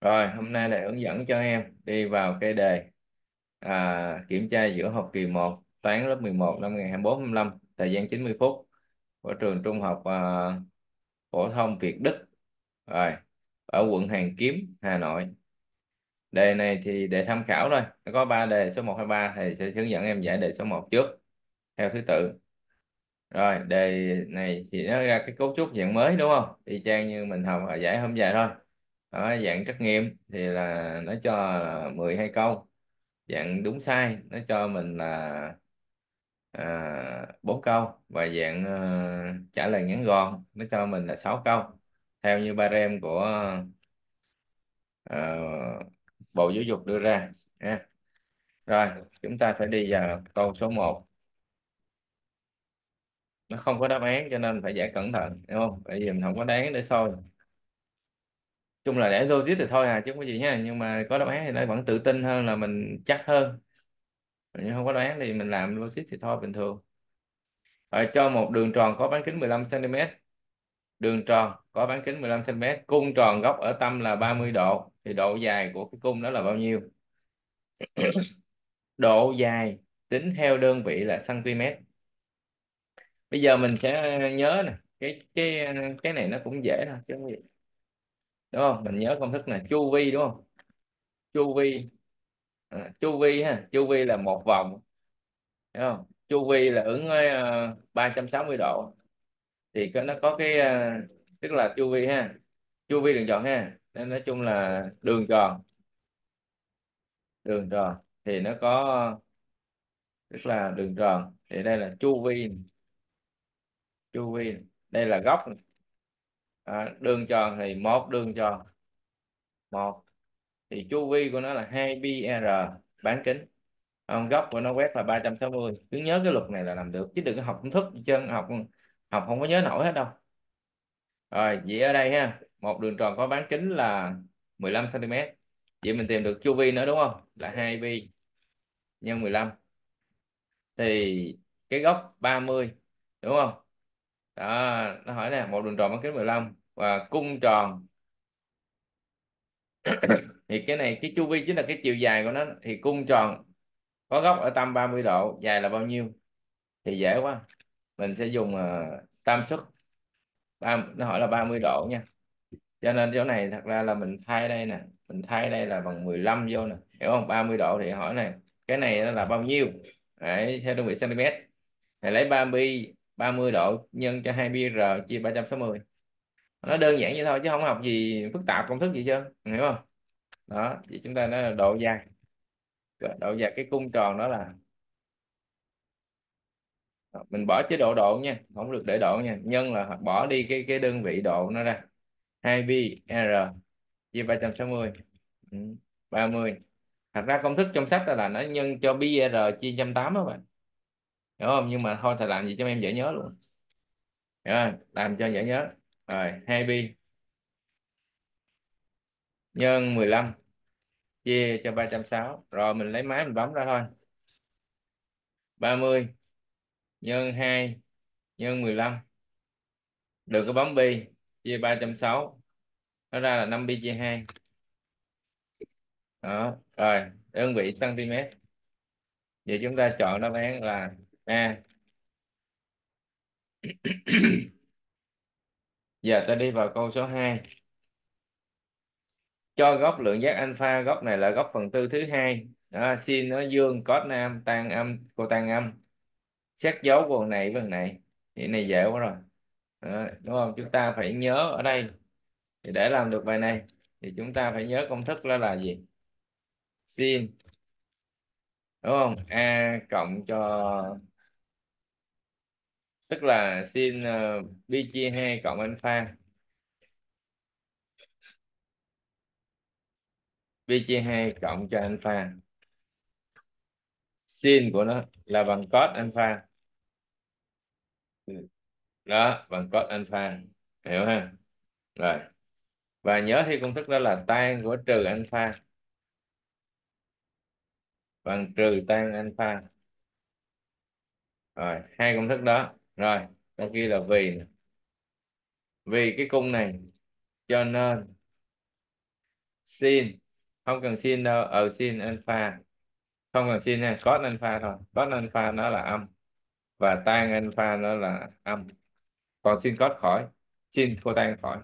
Rồi, hôm nay lại hướng dẫn cho em đi vào cái đề à, kiểm tra giữa học kỳ 1 toán lớp 11 năm ngày 24-25 thời gian 90 phút của trường Trung học à, phổ thông Việt Đức rồi ở quận Hoàn Kiếm, Hà Nội. Đề này thì để tham khảo thôi, có 3 đề số 1 hay 3 thì sẽ hướng dẫn em giải đề số 1 trước theo thứ tự. Rồi, đề này thì nó ra cái cấu trúc dạng mới đúng không? Y chang như mình học ở giải hôm dài thôi. Đó, dạng trắc nghiệm thì là nó cho là 12 câu. Dạng đúng sai nó cho mình là à, 4 câu. Và dạng à, trả lời ngắn gọn nó cho mình là 6 câu. Theo như ba rem của à, Bộ Giáo dục đưa ra nha. Rồi chúng ta phải đi vào câu số 1 nó không có đáp án cho nên phải giải cẩn thận đúng không? Bởi vì mình không có đáp án để soi chung là để logic thì thôi à chứ không có gì nha nhưng mà có đáp án thì nó vẫn tự tin hơn là mình chắc hơn nhưng không có đáp án thì mình làm logic thì thôi bình thường Rồi cho một đường tròn có bán kính 15 cm. Đường tròn có bán kính 15 cm, cung tròn góc ở tâm là 30 độ thì độ dài của cái cung đó là bao nhiêu? Độ dài tính theo đơn vị là cm. Bây giờ mình sẽ nhớ nè, cái cái cái này nó cũng dễ thôi chứ không gì. Đúng không? Mình nhớ công thức này, chu vi đúng không? Chu vi à, chu vi ha, chu vi là một vòng. Đúng không? Chu vi là ứng với ờ, uh, 360 độ thì có nó có cái uh, tức là chu vi ha chu vi đường tròn ha nên nói chung là đường tròn đường tròn thì nó có tức là đường tròn thì đây là chu vi chu vi đây là góc à, đường tròn thì một đường tròn. Một. Thì chu vi của nó là 2 pi r bán kính. Không, góc của nó quét là 360 cứ nhớ cái luật này là làm được chứ đừng có học công thức chân học học không có nhớ nổi hết đâu. Rồi vậy ở đây ha một đường tròn có bán kính là 15 cm vậy mình tìm được chu vi nữa đúng không? Là 2 pi nhân 15 thì cái góc 30 đúng không? Đó nó hỏi nè một đường tròn bán kính 15 và cung tròn. Thì cái này cái chu vi chính là cái chiều dài của nó. Thì cung tròn có góc ở tâm 30 độ dài là bao nhiêu? Thì dễ quá. Mình sẽ dùng uh, tam suất. Nó hỏi là 30 độ nha. Cho nên chỗ này thật ra là mình thay đây nè. Mình thay đây là bằng 15 vô nè. Hiểu không? 30 độ thì hỏi này cái này nó là bao nhiêu? Đấy, theo đơn vị cm thì lấy 30 30 độ nhân cho 2 pi r chia 360 nó đơn giản vậy thôi chứ không học gì phức tạp, công thức gì chứ hiểu không? Đó thì chúng ta nói là độ dài. Độ dài, cái cung tròn đó là mình bỏ chế độ độ nha không được để độ nha. Nhân là bỏ đi cái cái đơn vị độ nó ra. 2 pi r chia 360 30 ừ, thật ra công thức trong sách là nó nhân cho pi r chia 180 đó bạn. Hiểu không? Nhưng mà thôi, thầy làm gì cho em dễ nhớ luôn. Làm cho dễ nhớ rồi 2 pi nhân 15 chia cho 360 rồi, mình lấy máy mình bấm ra thôi. 30 nhân 2 nhân 15 đừng có bấm pi chia 360 nó ra là 5 pi chia 2 đó, rồi, đơn vị cm vậy chúng ta chọn đáp án là A. giờ ta đi vào câu số 2 cho góc lượng giác alpha góc này là góc phần tư thứ hai. Đó, sin nó dương cos nam tan âm cô tan âm. Xét dấu của này với này. Thì này dễ quá rồi. Đó, đúng không? Chúng ta phải nhớ ở đây. Thì để làm được bài này thì chúng ta phải nhớ công thức đó là gì? Sin đúng không? A cộng cho tức là sin uh, ờ, pi chia 2 cộng alpha. Pi chia 2 cộng cho alpha. Sin của nó là bằng cos alpha. Đó bằng cos alpha. Hiểu ha? Rồi. Và nhớ thì công thức đó là tan của trừ alpha. Bằng trừ tan alpha. Rồi hai công thức đó rồi trong khi là vì. Vì cái cung này, cho nên sin. Không cần sin đâu ở sin alpha. Không cần sin nha, cos alpha thôi. Cos alpha nó là âm, và tan alpha nó là âm. Còn sin cos khỏi, sin tan khỏi.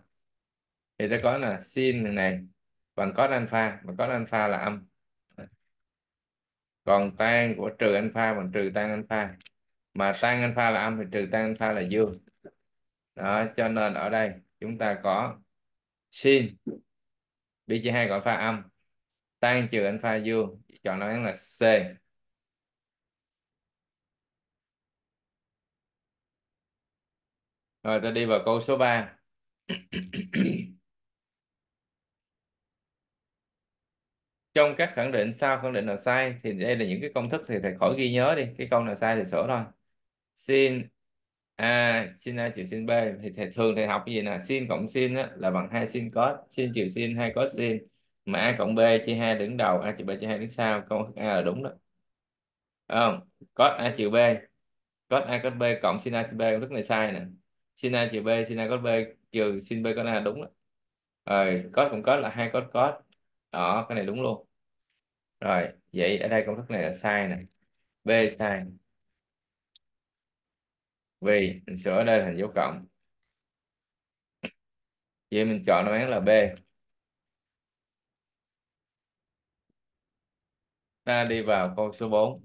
Thì ta có là sin này, bằng cos alpha mà cos alpha là âm. Còn tan của trừ alpha bằng trừ tan alpha mà tan alpha là âm thì trừ tan alpha là dương. Đó, cho nên ở đây chúng ta có sin bi chia hai còn pha âm. Tan trừ alpha dương, chọn đáp án là C. Rồi, ta đi vào câu số 3 trong các khẳng định sau khẳng định nào sai thì đây là những cái công thức thì thầy khỏi ghi nhớ đi. Cái câu nào sai thì sửa thôi sin a à, sin a à, trừ sin b. Thì thầy thường thầy học cái gì nè? Sin cộng sin á, là bằng hai sin cos sin trừ sin hai cos sin mà a cộng b chia hai đứng đầu a trừ b chia hai đứng sau. Câu a là đúng đó. Không? Cos a trừ b. Cos a cos b cộng sin a sin b công thức này sai nè. Sin a trừ b sin a cos b trừ sin b cos a đúng đó. Rồi cos cộng cos là hai cos cos. Đó cái này đúng luôn. Rồi vậy ở đây công thức này là sai nè. B sai vì mình sửa ở đây thành dấu cộng. Vậy mình chọn đáp án là B. Ta đi vào câu số 4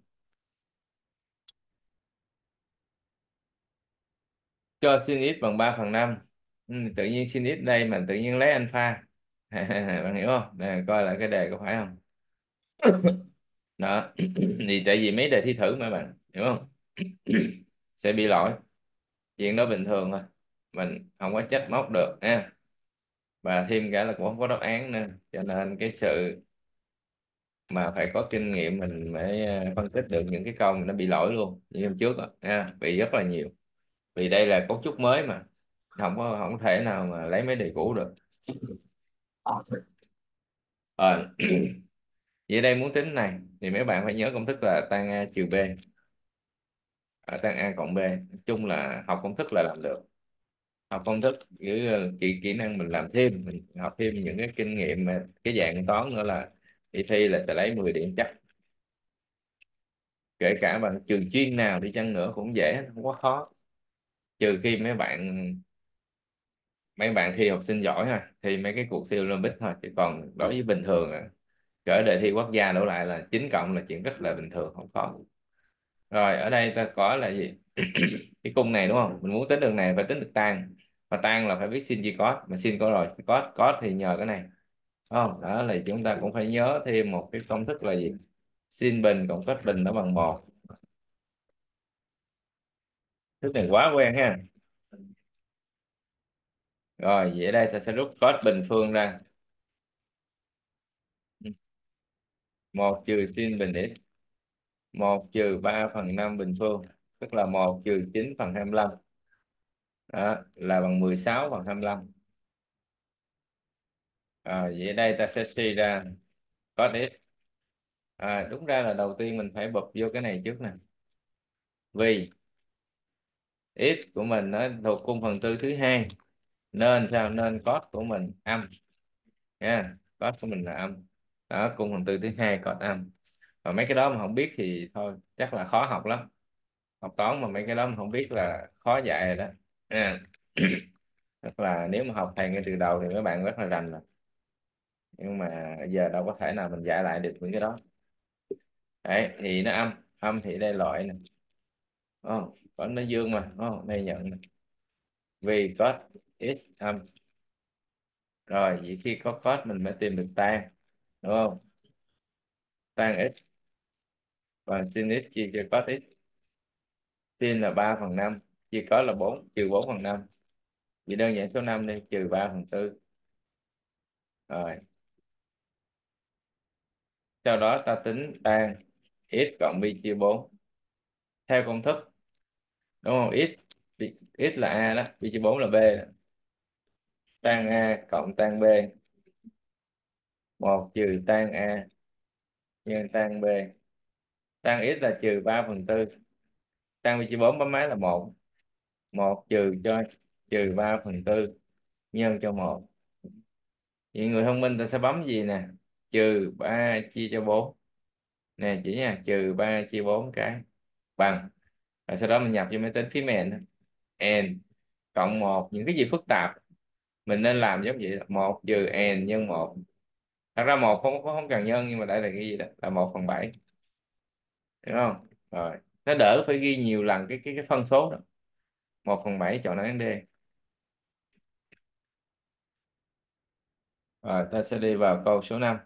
cho sin x bằng 3 phần 5 ừ, tự nhiên sin x đây mà tự nhiên lấy alpha. Bạn hiểu không? Nè, coi lại cái đề có phải không? Đó. Thì tại vì mấy đề thi thử mà bạn hiểu không? Sẽ bị lỗi chuyện đó bình thường thôi. Mình không có trách móc được nha và thêm cả là cũng không có đáp án nữa. Cho nên cái sự mà phải có kinh nghiệm mình mới ờ, phân tích được những cái câu mà nó bị lỗi luôn như hôm trước đó, nha bị rất là nhiều. Vì đây là cấu trúc mới mà không có không thể nào mà lấy mấy đề cũ được. Ờ, à, vậy đây muốn tính này thì mấy bạn phải nhớ công thức là tan a trừ b ở a cộng b, nói chung là học công thức là làm được. Học công thức với kỹ kỹ năng mình làm thêm, mình học thêm những cái kinh nghiệm cái dạng toán nữa là đi thi là sẽ lấy 10 điểm chắc. Kể cả bằng trường chuyên nào đi chăng nữa cũng dễ, không quá khó. Trừ khi mấy bạn mấy bạn thi học sinh giỏi ha thì mấy cái cuộc thi Olympic thôi, chứ còn đối với bình thường à, cỡ đề thi quốc gia đổ lại là 9 cộng là chuyện rất là bình thường, không khó rồi, ở đây ta có là gì? Cái cung này, đúng không? Mình muốn tính đường này phải tính được tan. Và tan là phải biết sin chi cos mà sin có rồi cos cos thì nhờ cái này. Đúng không? Đó là chúng ta cũng phải nhớ thêm một cái công thức là gì? Sin bình cộng cos bình nó bằng một. Thức này quá quen ha. Rồi, vậy đây ta sẽ rút cos bình phương ra. Ừ. Một trừ sin bình x 1 trừ 3 phần 5 bình phương tức là 1 trừ 9 phần hai mươi lăm. Đó, là bằng 16 phần 25 à, vậy đây ta sẽ suy ra có x à, đúng ra là đầu tiên mình phải bật vô cái này trước nè. Vì x của mình nó thuộc cung phần tư thứ hai nên sao? Nên cos của mình âm. Nha yeah. cos của mình là âm. Đó cung phần tư thứ hai cos âm và mấy cái đó mà không biết thì thôi chắc là khó học lắm. Học toán mà mấy cái đó mà không biết là khó dạy rồi đó. À. tức là nếu mà học thầy ngay từ đầu thì mấy bạn rất là rành rồi nhưng mà giờ đâu có thể nào mình giải lại được những cái đó. Đấy thì nó âm âm thì đây loại nè. Oh, còn nó dương mà oh, đây nhận này. vì cos x âm. Rồi vậy khi có cos mình mới tìm được tan đúng không? Tan x và sin x chia cho cos x sin là 3 phần 5 chia cos là 4 trừ 4 phần 5 vậy đơn giản số 5 đi, trừ 3 phần 4 rồi. Sau đó ta tính tan x cộng pi chia 4 theo công thức, đúng không? X x là a đó, pi chia 4 là b đó. tan a cộng tan b. 1 trừ tan a nhân tan b tan x là trừ 3 phần tư. Tan vị trí 4 bấm máy là 1 1 trừ cho, trừ 3 phần tư. Nhân cho 1 vậy người thông minh ta sẽ bấm gì nè? Trừ 3 chia cho 4 nè, chỉ nha, trừ 3 chia 4 cái. Bằng. Rồi sau đó mình nhập cho máy tính phím n n cộng 1 những cái gì phức tạp, mình nên làm giống vậy là 1 trừ n nhân 1 thật ra một không không cần nhân, nhưng mà đây là cái gì đó, là 1 phần 7 hiểu không? Rồi. Nó đỡ phải ghi nhiều lần cái cái cái phân số đó. Một phần bảy chọn án D. Rồi ta sẽ đi vào câu số 5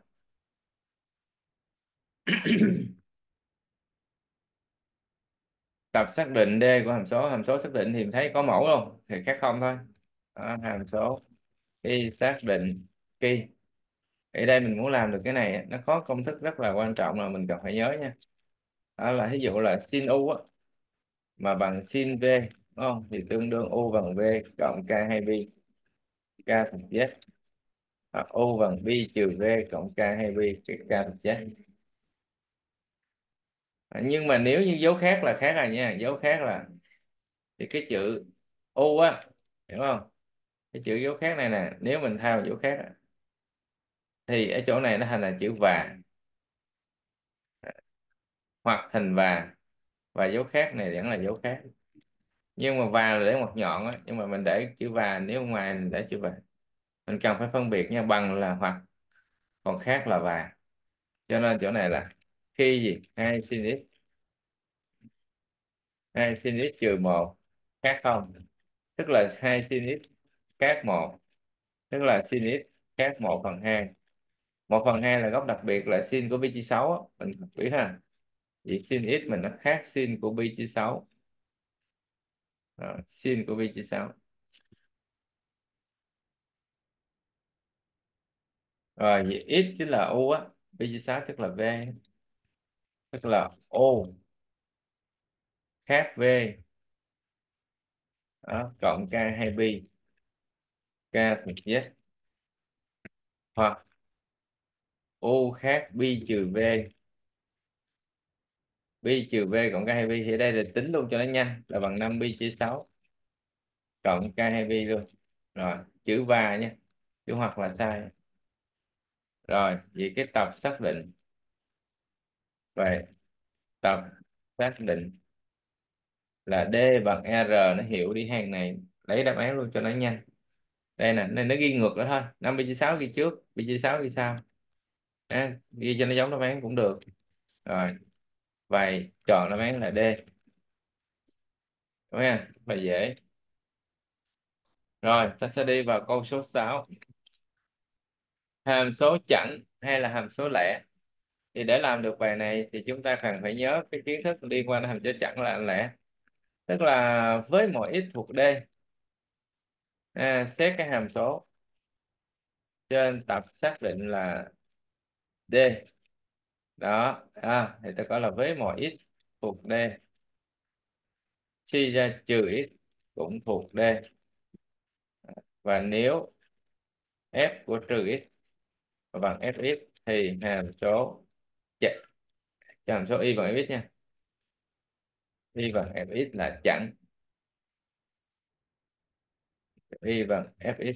tập xác định D của hàm số. Hàm số xác định thì thấy có mẫu luôn thì khác không thôi. Đó, hàm số. Y xác định khi ở đây mình muốn làm được cái này nó có công thức rất là quan trọng là mình cần phải nhớ nha đó là ví dụ là sin u á, mà bằng sin v đúng không? Thì tương đương u bằng v cộng k hai pi k thuộc z. Hoặc u bằng pi trừ v cộng k hai pi cái k thuộc z. À, nhưng mà nếu như dấu khác là khác rồi nha. Dấu khác là thì cái chữ u á hiểu không? Cái chữ dấu khác này nè nếu mình thay dấu khác thì ở chỗ này nó thành là chữ và hoặc hình và và dấu khác này vẫn là dấu khác. Nhưng mà và là để ngoặc nhọn á, nhưng mà mình để chữ và nếu ngoài mình để chữ và mình cần phải phân biệt nha, bằng là hoặc, còn khác là và cho nên chỗ này là khi gì? Hai sin x. Hai sin x trừ một, khác không? Tức là hai sin x khác một. Tức là sin x khác một phần hai. Một phần hai là góc đặc biệt là sin của pi trí sáu mình biết ha? Vậy sin x mình nó khác sin của pi chia sáu. Đó, sin của pi chia sáu. Rồi vậy x chính là u á. Pi chia sáu tức là v tức là o. Khác v. Đó, cộng k 2 pi k thuộc z hoặc u khác pi trừ v pi trừ v cộng k 2 pi thì đây là tính luôn cho nó nhanh là bằng 5 pi chia 6 cộng k 2 pi luôn. Rồi chữ và nha chữ hoặc là sai. Rồi vậy cái tập xác định. Vậy tập xác định là D bằng R nó hiểu đi hàng này lấy đáp án luôn cho nó nhanh. Đây nè nên nó ghi ngược đó thôi 5 pi chia 6 ghi trước pi chia 6 ghi sau. À, ghi cho nó giống đáp án cũng được. Rồi vậy chọn đáp án là D. Đúng không? Bài dễ. Rồi ta sẽ đi vào câu số 6 hàm số chẵn hay là hàm số lẻ? Thì để làm được bài này thì chúng ta cần phải nhớ cái kiến thức liên quan đến hàm số chẵn là lẻ. Tức là với mỗi x thuộc D à, xét cái hàm số trên tập xác định là D đó à, thì ta có là với mọi x thuộc D. Suy ra trừ x cũng thuộc D. Và nếu f của trừ x bằng fx thì hàm số chạy hàm số y bằng fx nha. Y bằng fx là chẵn. Y bằng fx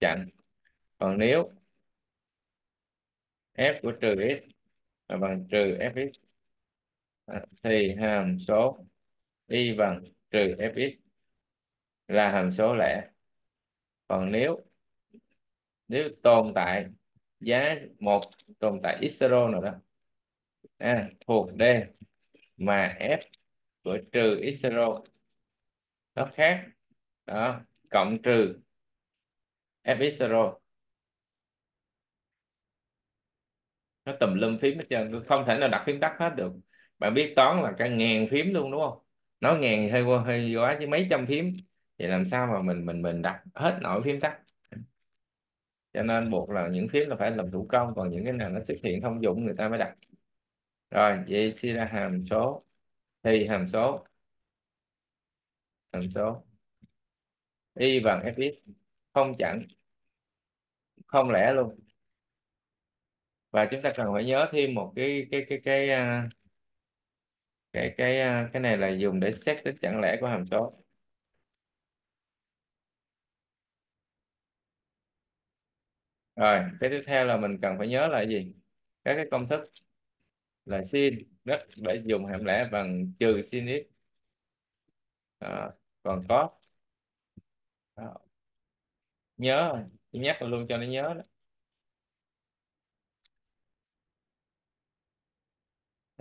chẵn. Còn nếu f của trừ x bằng trừ fx à, thì hàm số y bằng trừ fx là hàm số lẻ. Còn nếu nếu tồn tại giá một tồn tại x0 nào đó à, thuộc D mà f của trừ x0 nó khác đó cộng trừ fx0 nó tùm lum phím hết trơn, không thể nào đặt phím tắt hết được. Bạn biết toán là cả ngàn phím luôn, đúng không? Nó ngàn hơi qua hơi quá chứ mấy trăm phím. Thì làm sao mà mình mình mình đặt hết nổi phím tắt? Cho nên buộc là những phím là phải làm thủ công, còn những cái nào nó xuất hiện thông dụng người ta mới đặt. Rồi, vậy suy ra hàm số. Thì hàm số. Hàm số. Y bằng fx không chẵn. Không lẻ luôn và chúng ta cần phải nhớ thêm một cái cái cái cái à, cái cái cái, cái này là dùng để xét tính chẵn lẻ của hàm số rồi cái tiếp theo là mình cần phải nhớ là gì? Các cái công thức là sin rất để dùng hàm lẻ bằng trừ sin x. À, còn có. À, nhớ nhắc luôn cho nó nhớ đó.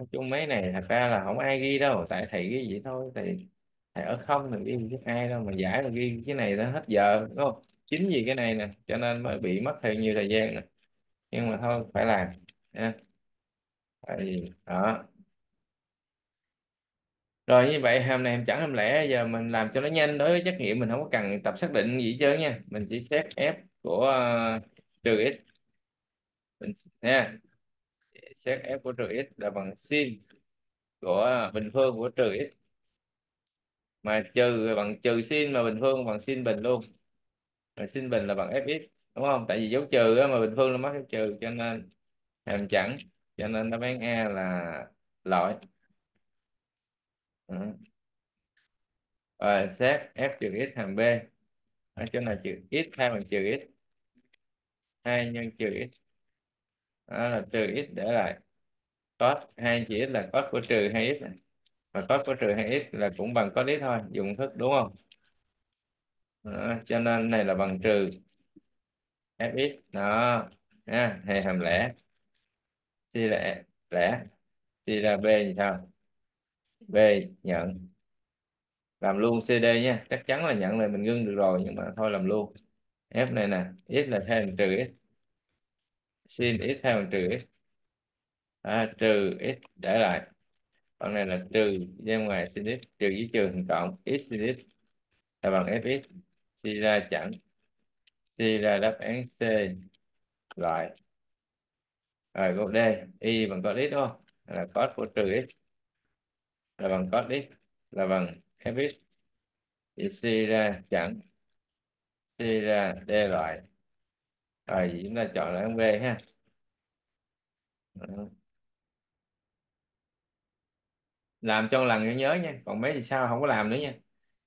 Nói chung mấy này thật ra là không ai ghi đâu tại thầy ghi vậy thôi. Thầy thầy ở không mình ghi chứ ai đâu mà giải mà ghi cái này nó hết giờ đúng không? Chính vì cái này nè cho nên mới bị mất thêm nhiều thời gian nè. Nhưng mà thôi phải làm nha. Tại vì đó. Rồi như vậy hàm này hàm chẳng hàm lẻ giờ mình làm cho nó nhanh. Đối với trắc nghiệm mình không có cần tập xác định gì hết trơn nha. Mình chỉ xét f của uh, trừ x. Mình nha xét f của trừ x là bằng sin của bình phương của trừ x. Mà trừ bằng trừ sin mà bình phương bằng sin bình luôn. Mà sin bình là bằng fx đúng không? Tại vì dấu trừ á, mà bình phương nó mất dấu trừ cho nên hàm chẳng cho nên đáp án A là loại. Đó. xét f trừ x hàm B. Ở chỗ này trừ x hai bằng trừ x. Hai nhân trừ x đó là trừ x để lại. Cos hai trừ x là cos của trừ hai x và cos của trừ hai x là cũng bằng cos x thôi dùng thức đúng không? Đó, cho nên này là bằng trừ. Fx đó. Ha hay hàm lẻ. C là lẻ. C là B thì sao? B nhận. Làm luôn CD nha. Chắc chắn là nhận là mình ngưng được rồi nhưng mà thôi làm luôn. F này nè x là thêm trừ x sin x thay bằng trừ x à, trừ x để lại. Phần này là trừ ra ngoài sin x trừ với trừ thành cộng x sin x là bằng fx suy ra chẳng. Suy ra đáp án C loại. Rồi câu D y bằng cos x đúng không? Là cos của trừ x là bằng cos x là bằng fx thì suy ra chẳng. Suy ra D loại rồi chúng ta chọn là B ha. Làm cho lần nhớ nhớ nha, còn mấy thì sao, không có làm nữa nha.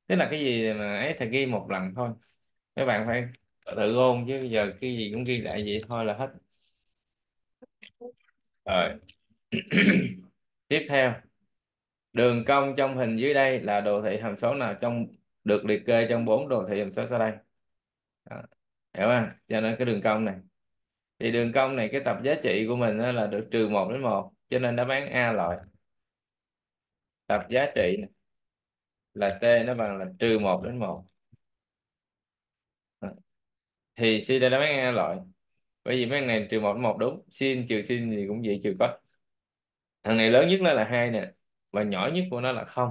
Tức là cái gì mà ấy thì ghi một lần thôi. Các bạn phải tự ôn chứ giờ cái gì cũng ghi lại vậy thôi là hết. Rồi. Tiếp theo. Đường cong trong hình dưới đây là đồ thị hàm số nào trong, được liệt kê trong bốn đồ thị hàm số sau đây? Đó hiểu không? Cho nên cái đường cong này. Thì đường cong này cái tập giá trị của mình là được trừ 1 đến 1 cho nên đáp án A loại. Tập giá trị này là T nó bằng là trừ 1 đến 1 thì suy ra đáp án A loại. Bởi vì mấy này trừ 1 đến 1 đúng. Sin trừ sin thì cũng vậy trừ có thằng này lớn nhất nó là hai nè và nhỏ nhất của nó là không.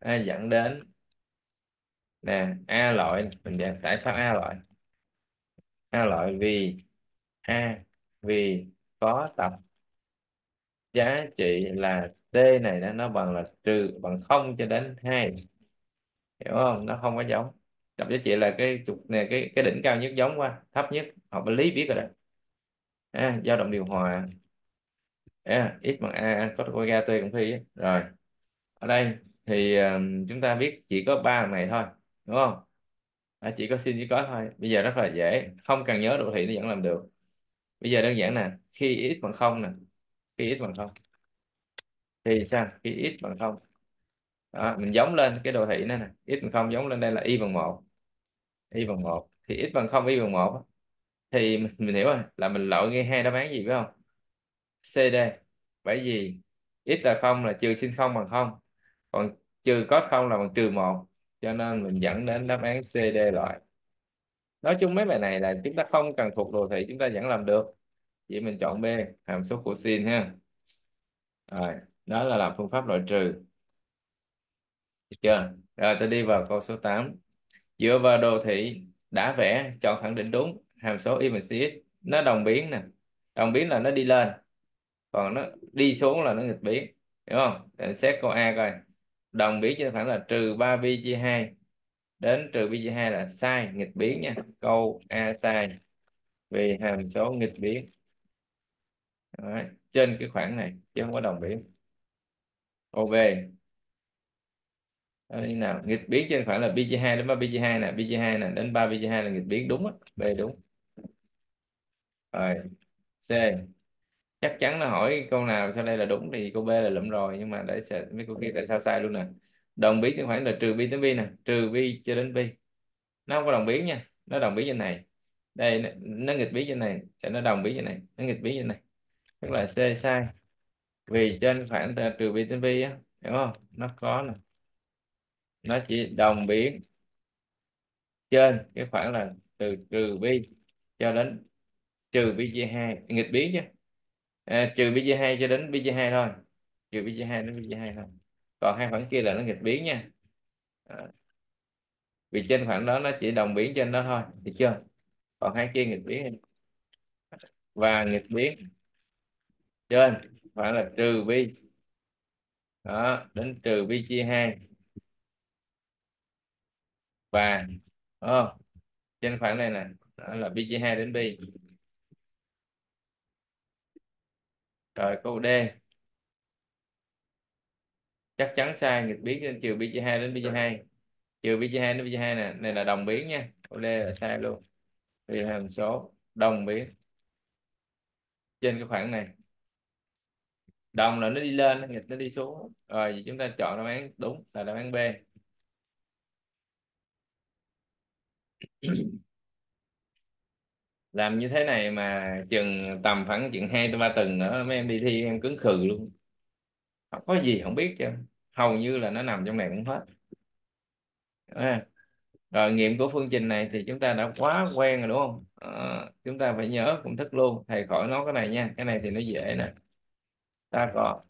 À, dẫn đến nè a loại mình giải tại sao a loại a loại vì a vì có tập. Giá trị là t này nó nó bằng là trừ bằng không cho đến hai. Hiểu không? Nó không có giống. Tập giá trị là cái trục này cái cái đỉnh cao nhất giống qua thấp nhất. Học vật lý biết rồi đó. À, dao động điều hòa. À, x bằng a có coi ra t cũng phi rồi ở đây thì um, chúng ta biết chỉ có ba này thôi đúng không? À, chỉ có xin chỉ có thôi. Bây giờ rất là dễ. Không cần nhớ đồ thị nó vẫn làm được. Bây giờ đơn giản nè. Khi x bằng không nè. Khi x bằng không. Thì sao? Khi x bằng không. Đó, mình giống lên cái đồ thị này nè. X bằng không giống lên đây là y bằng một. Y bằng một. Thì x bằng không y bằng một. Thì mình, mình hiểu rồi. Là mình loại ngay hai đáp án gì phải không? CD bởi vì x là không là trừ sin không bằng không. Còn trừ cos không là bằng trừ một cho nên mình dẫn đến đáp án CD loại. Nói chung mấy bài này là chúng ta không cần thuộc đồ thị, chúng ta vẫn làm được. Vậy mình chọn B, hàm số của sin ha. Rồi, đó là làm phương pháp loại trừ. Được chưa? Rồi, tôi đi vào câu số 8 dựa vào đồ thị đã vẽ, chọn khẳng định đúng, hàm số y bằng cx nó đồng biến nè. Đồng biến là nó đi lên, còn nó đi xuống là nó nghịch biến, hiểu không? Để xét câu A coi đồng biến cho phẳng là trừ 3 pi chia 2 đến trừ pi chia 2 là sai, nghịch biến nha. Câu A sai vì hàm số nghịch biến. Đó. trên cái khoảng này chứ không có đồng biến OB đó như nào? Nghịch biến trên khoảng là pi chia 2 đến 3 pi chia 2 nè. Pi chia 2 nè, đến 3 pi chia 2 là nghịch biến. Đúng á, B đúng. Rồi, C chắc chắn là hỏi câu nào sau đây là đúng thì câu B là lụm rồi nhưng mà để sẽ mấy câu kia tại sao sai luôn nè. Đồng biến tương phản là trừ bi tới bi nè trừ bi cho đến bi. Nó không có đồng biến nha nó đồng biến trên này. Đây nó, nó nghịch biến trên này sẽ nó đồng biến trên này nó nghịch biến trên này. Tức là C sai. Vì trên khoảng là trừ bi tới bi á hiểu không? Nó có nè. Nó chỉ đồng biến trên cái khoảng là từ trừ bi cho đến trừ bi chia hai nghịch biến chứ à, trừ bi chia hai cho đến bi chia hai thôi. Trừ bi chia hai đến bi chia hai thôi. Còn hai khoảng kia là nó nghịch biến nha. À, vì trên khoảng đó nó chỉ đồng biến trên đó thôi được chưa? Còn hai kia nghịch biến. Và nghịch biến trên phải là trừ bi đó đến trừ bi chia hai. Và oh, trên khoảng này nè đó là bi chia hai đến bi rồi, câu D. Chắc chắn sai, nghịch biến trên trừ pi chia hai đến pi chia hai. Trừ pi chia hai đến pi chia hai nè, này là đồng biến nha. Câu D là sai luôn. Vì hàm số, đồng biến. Trên cái khoảng này. Đồng là nó đi lên, nghịch nó đi xuống. Rồi thì chúng ta chọn đáp án đúng là đáp án B. làm như thế này mà chừng tầm khoảng chừng hai ba tuần nữa mấy em đi thi em cứng khừ luôn. Không có gì không biết chứ. Hầu như là nó nằm trong này cũng hết. À. rồi nghiệm của phương trình này thì chúng ta đã quá quen rồi đúng không? À, chúng ta phải nhớ công thức luôn. Thầy khỏi nói cái này nha cái này thì nó dễ nè. Ta có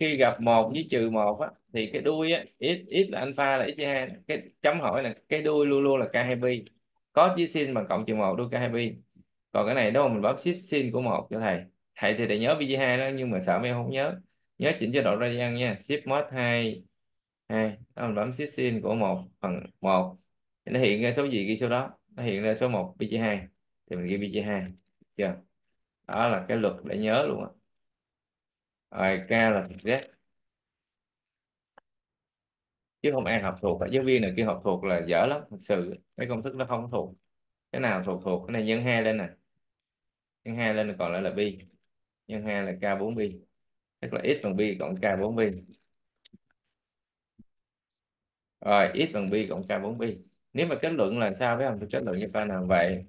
khi gặp một với trừ một á, thì cái đuôi á, x x là alpha là x chia hai. Cái chấm hỏi là cái đuôi luôn luôn là k 2 pi cos với sin bằng cộng trừ một đuôi k 2 pi còn cái này đâu mình bấm shift sin của một cho thầy thầy thì thầy nhớ pi chia hai đó, nhưng mà sợ mấy em không nhớ. Nhớ chỉnh chế độ radian nha, shift mod 2 2 đó, mình bấm shift sin của một phần một. Thì nó hiện ra số gì ghi số đó? Nó hiện ra số 1 pi chia thì mình ghi pi chia hai. Chưa? Đó là cái luật để nhớ luôn á. Rồi K là thực Z chứ không ai học thuộc. Giáo viên này kia học thuộc là dở lắm thật sự. Mấy công thức nó không thuộc. Cái nào thuộc thuộc. Cái này nhân hai lên nè. Nhân hai lên còn lại là bi nhân hai là k 4 bi tức là x bằng bi cộng k 4 bi rồi x bằng bi cộng k 4 bi nếu mà kết luận là sao với ông tôi kết luận như ta nào vậy.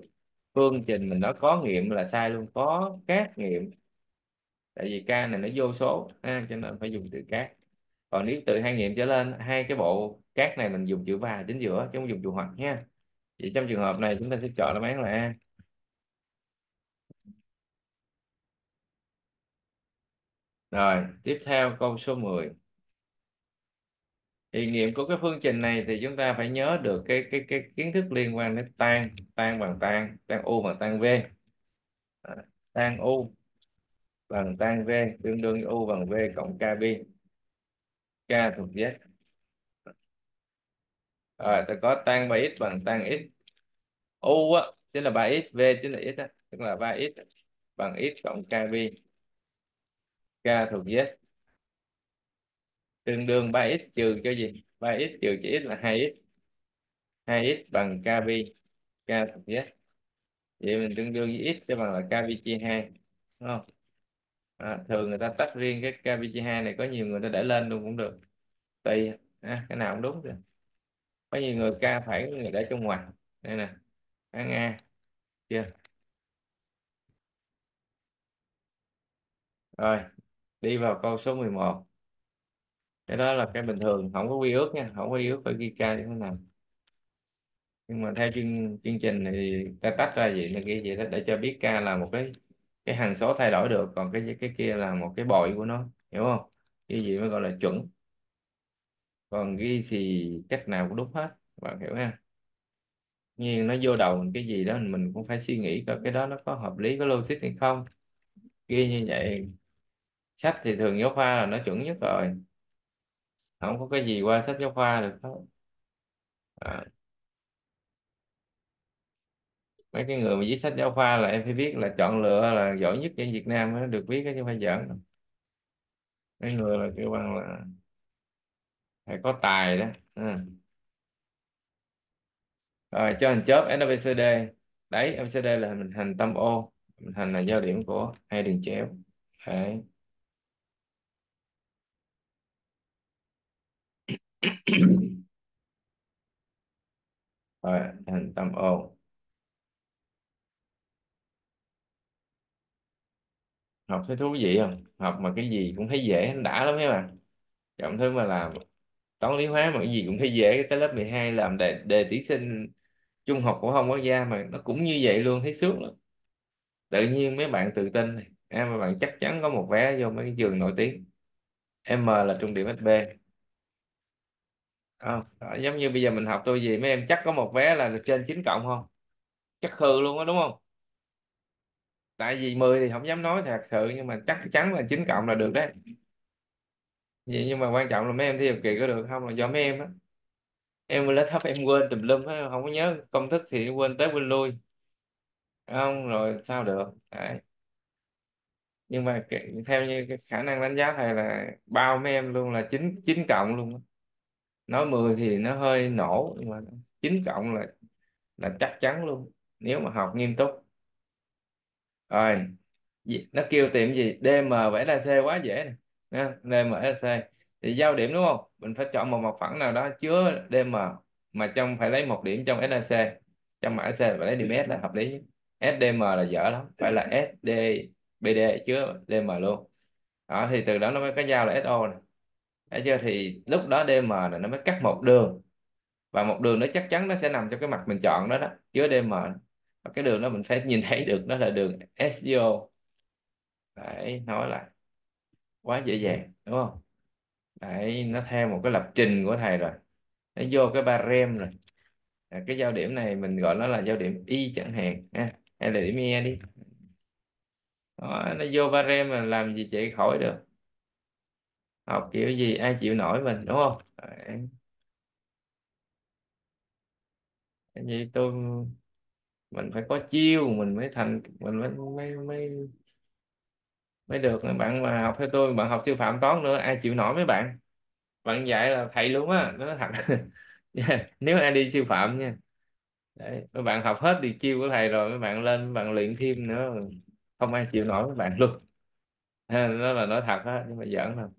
Phương trình mình nó có nghiệm là sai luôn. Có các nghiệm. Tại vì k này nó vô số. Ha, cho nên phải dùng từ các còn nếu từ hai nghiệm trở lên, hai cái bộ các này mình dùng chữ và chính giữa, chứ không dùng chữ hoặc nha. Vậy trong trường hợp này chúng ta sẽ chọn đáp án là A. Rồi, tiếp theo câu số 10 thì nghiệm của cái phương trình này thì chúng ta phải nhớ được cái cái cái kiến thức liên quan đến tan tan bằng tan tan u bằng tan v. Tan u bằng tan v, tương đương u bằng v cộng kb k thuộc z rồi, ta có tan 3x bằng tan x u á, chính là 3x v chính là x á, tức là 3x bằng x cộng kv k thuộc z tương đương 3x trừ cho gì? 3x trừ cho x là 2x 2x bằng kv k thuộc z vậy mình tương đương với x sẽ bằng là kv chia 2 đúng không? À, thường người ta tách riêng cái kb chia 2 này có nhiều người ta để lên luôn cũng được. Tùy à, cái nào cũng đúng được có nhiều người k phải người để trong ngoài. Đây nè án a chưa? Rồi đi vào câu số 11 cái đó là cái bình thường không có quy ước nha không có quy ước phải ghi k như thế nào. Nhưng mà theo chương chương trình này thì ta tách ra gì là ghi vậy đó để cho biết k là một cái cái hằng số thay đổi được, còn cái cái kia là một cái bội của nó, hiểu không? Như gì mới gọi là chuẩn. Còn ghi thì cách nào cũng đúng hết, bạn hiểu ha? Nhiên nó vô đầu mình cái gì đó, mình cũng phải suy nghĩ coi cái đó nó có hợp lý, có logic hay không. Ghi như vậy, sách thì thường giáo khoa là nó chuẩn nhất rồi. Không có cái gì qua sách giáo khoa được hết. À mấy cái người mà viết sách giáo khoa là em phải biết là chọn lựa là giỏi nhất trên Việt Nam mới được viết chứ không phải giỡn. Mấy người là kêu bằng là phải có tài đó. À. rồi, cho hình chớp NBCD đấy ABCD là hình thành tâm ô. Hình thành là giao điểm của hai đường chéo. Đấy. Rồi, hình tâm ô. Học thấy thú vị không? Học mà cái gì cũng thấy dễ đã lắm mấy bạn chọn thứ mà làm toán lý hóa mà cái gì cũng thấy dễ tới lớp 12 làm đề, đề tuyển sinh trung học phổ thông quốc gia mà nó cũng như vậy luôn thấy sướng lắm. Tự nhiên mấy bạn tự tin này à, em mà bạn chắc chắn có một vé vô mấy cái trường nổi tiếng. M là trung điểm SB à, ờ, đó, giống như bây giờ mình học tôi gì mấy em chắc có một vé là trên 9 cộng không? Chắc khừ luôn á đúng không? Tại vì 10 thì không dám nói thật sự, nhưng mà chắc chắn là 9 cộng là được đấy. Vậy nhưng mà quan trọng là mấy em thi học kỳ có được không là do mấy em á. Em lên thấp em quên tùm lum hết không có nhớ công thức thì quên tới quên lui. Không, rồi sao được? Đấy. nhưng mà theo như cái khả năng đánh giá thầy là bao mấy em luôn là chín chín cộng luôn nói 10 thì nó hơi nổ, nhưng mà chín cộng là là chắc chắn luôn. Nếu mà học nghiêm túc rồi. Gì- nó kêu tìm gì? DM la C quá dễ nè. Nha. DM ra C thì giao điểm đúng không? Mình phải chọn một mặt phẳng nào đó, chứa DM mà trong phải lấy một điểm trong SAC trong mã C phải lấy điểm S là hợp lý nhất. SDM là dở lắm. Phải là SD BD chứa DM luôn. Đó, thì từ đó nó mới có giao là SO này thấy chưa? Thì lúc đó DM là nó mới cắt một đường. Và một đường nó chắc chắn nó sẽ nằm trong cái mặt mình chọn đó đó. Chứa DM và cái đường đó mình phải nhìn thấy được đó là đường SEO đấy nói là quá dễ dàng đúng không? Đấy nó theo một cái lập trình của thầy rồi. Nó vô cái barem rồi. À, cái giao điểm này mình gọi nó là giao điểm y chẳng hạn ha. hay là điểm e đi đó, nó vô barem mà làm gì chạy khỏi được. Học kiểu gì ai chịu nổi mình đúng không? Đấy. vậy tôi mình phải có chiêu mình mới thành mình mới mới mới mới được. Bạn mà học theo tôi bạn học sư phạm toán nữa ai chịu nổi mấy bạn? Bạn dạy là thầy luôn á nó thật Yeah, nếu ai đi sư phạm nha. Đấy, mấy bạn học hết điều chiêu của thầy rồi mấy bạn lên mấy bạn luyện thêm nữa không ai chịu nổi mấy bạn luôn. Ha, đó là nói thật á nhưng mà giỡn thôi.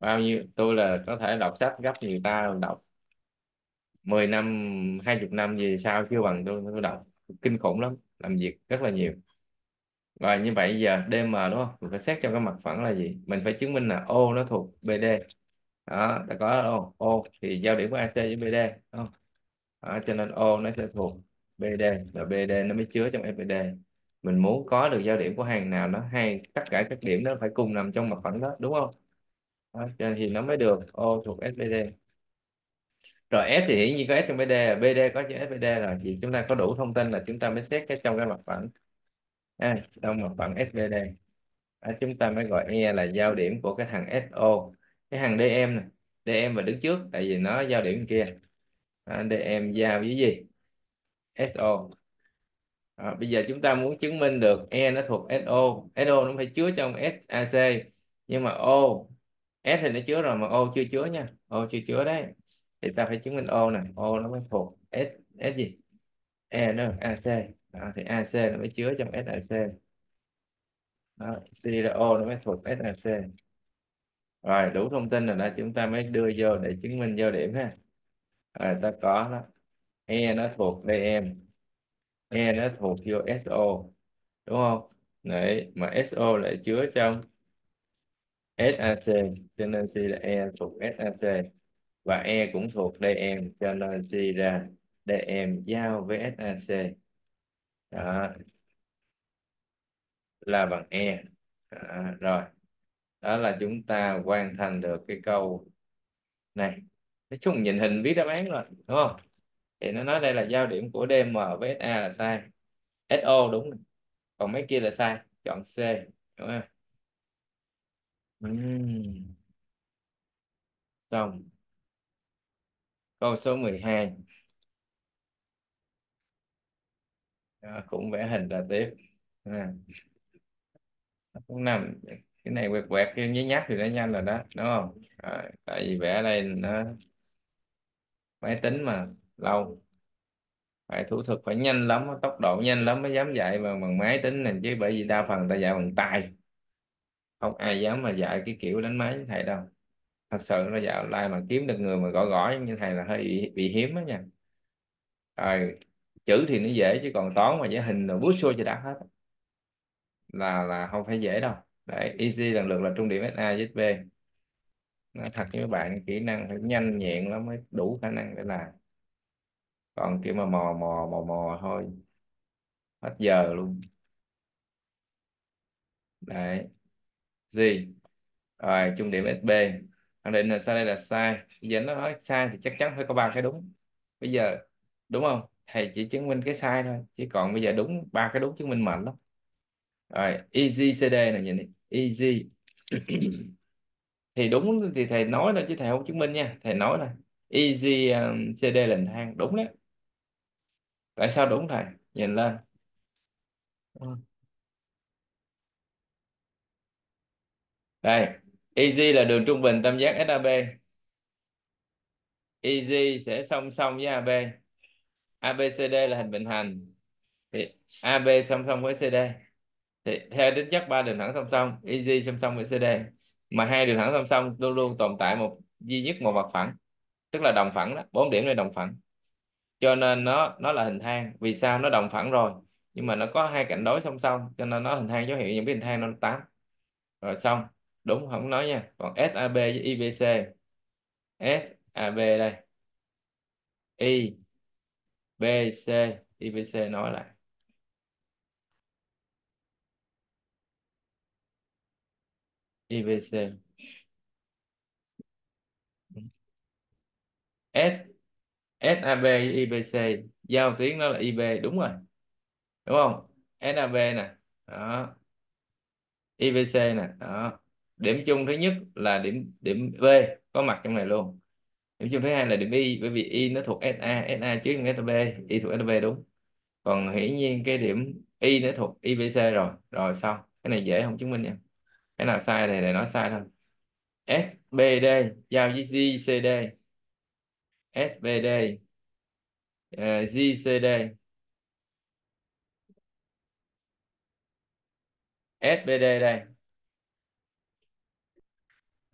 Bao nhiêu tôi là có thể đọc sách gấp nhiều ta đọc 10 năm 20 năm gì sao chưa bằng tôi tôi đọc kinh khủng lắm làm việc rất là nhiều. Rồi như vậy giờ DM đúng không? Mình phải xét trong cái mặt phẳng là gì? Mình phải chứng minh là O nó thuộc BD đó đã có O, O thì giao điểm của AC với BD không? Đó, cho nên O nó sẽ thuộc BD và BD nó mới chứa trong FBD mình muốn có được giao điểm của hàng nào nó hay tất cả các điểm nó phải cùng nằm trong mặt phẳng đó đúng không? Đó, cho nên thì nó mới được O thuộc SBD rồi S thì hiển nhiên có S trong BD BD có chữ SBD rồi thì chúng ta có đủ thông tin là chúng ta mới xét cái trong cái mặt phẳng. À, trong mặt phẳng SBD à, chúng ta mới gọi E là giao điểm của cái thằng SO cái thằng DM này DM mà đứng trước tại vì nó giao điểm kia. À, DM giao với gì? SO à, bây giờ chúng ta muốn chứng minh được E nó thuộc SO SO nó phải chứa trong SAC nhưng mà O S thì nó chứa rồi mà O chưa chứa nha. O chưa chứa đấy thì ta phải chứng minh O này O nó mới thuộc S S gì? E nó AC đó, thì AC nó mới chứa trong SAC đó, C là O nó mới thuộc SAC rồi đủ thông tin rồi đó chúng ta mới đưa vô để chứng minh giao điểm ha. Rồi ta có đó. E nó thuộc DM E nó thuộc vô SO đúng không? Đấy mà SO lại chứa trong SAC cho nên C là E thuộc SAC và E cũng thuộc DM cho nên suy ra DM giao với SAC đó. Là bằng E. Đó, rồi. Đó là chúng ta hoàn thành được cái câu này. Nói chung nhìn hình biết đáp án rồi đúng không? Thì nó nói đây là giao điểm của DM với SA là sai. SO đúng rồi. còn mấy kia là sai. Chọn C đúng không? Ừm, xong câu số 12 Đó, cũng vẽ hình ra tiếp. À, cũng nằm cái này quẹt quẹt cái nhí nhắc thì nó nhanh rồi đó đúng không? À, tại vì vẽ đây nó máy tính mà lâu. Phải thủ thuật phải nhanh lắm tốc độ nhanh lắm mới dám dạy mà bằng máy tính này chứ bởi vì đa phần ta dạy bằng tay không ai dám mà dạy cái kiểu đánh máy như thầy đâu thật sự nó dạo lai mà kiếm được người mà gõ gõ như thầy là hơi bị, bị hiếm đó nha. Rồi chữ thì nó dễ chứ còn toán mà vẽ hình rồi bút xô cho đã hết. Là là không phải dễ đâu. Đấy easy lần lượt là trung điểm SA với B. Nói thật với các bạn kỹ năng phải nhanh nhẹn lắm mới đủ khả năng để làm. Còn kiểu mà mò mò mò mò thôi. Hết giờ luôn. Đấy. Gì? Rồi trung điểm SB khẳng định là sai đây là sai. Bây giờ nó nói sai thì chắc chắn phải có ba cái đúng. Bây giờ đúng không? Thầy chỉ chứng minh cái sai thôi. Chứ còn bây giờ đúng ba cái đúng chứng minh mạnh lắm. Rồi easy CD này nhìn này easy thì đúng thì thầy nói thôi chứ thầy không chứng minh nha. Thầy nói là easy um, CD lệnh thang. Đúng đấy. Tại sao đúng thầy? Nhìn lên. Ừ. đây easy là đường trung bình tam giác SAB easy sẽ song song với AB ABCD là hình bình hành. Thì AB song song với CD thì theo tính chất ba đường thẳng song song, easy song song với CD mà hai đường thẳng song song luôn luôn tồn tại một, duy nhất một mặt phẳng, tức là đồng phẳng đó, bốn điểm này đồng phẳng. Cho nên nó nó là hình thang. Vì sao? Nó đồng phẳng rồi, nhưng mà nó có hai cạnh đối song song, cho nên nó hình thang dấu hiệu những cái hình thang nó tám. Rồi xong đúng, không nói nha. Còn SAB với IBC SAB đây. I, B, C IBC nói lại. IBC S SAB với IBC giao tuyến nó là IB đúng rồi. Đúng không? SAB nè. Đó. IBC nè. Đó điểm chung thứ nhất là điểm điểm B có mặt trong này luôn. Điểm chung thứ hai là điểm Y bởi vì Y nó thuộc SA SA trước SB Y thuộc SB đúng. Còn hiển nhiên cái điểm Y nó thuộc IBC rồi. Rồi xong. Cái này dễ không chứng minh nha. Cái nào sai thì để nói sai thôi. SBD giao với GCD SBD uh, ờ, GCD SBD đây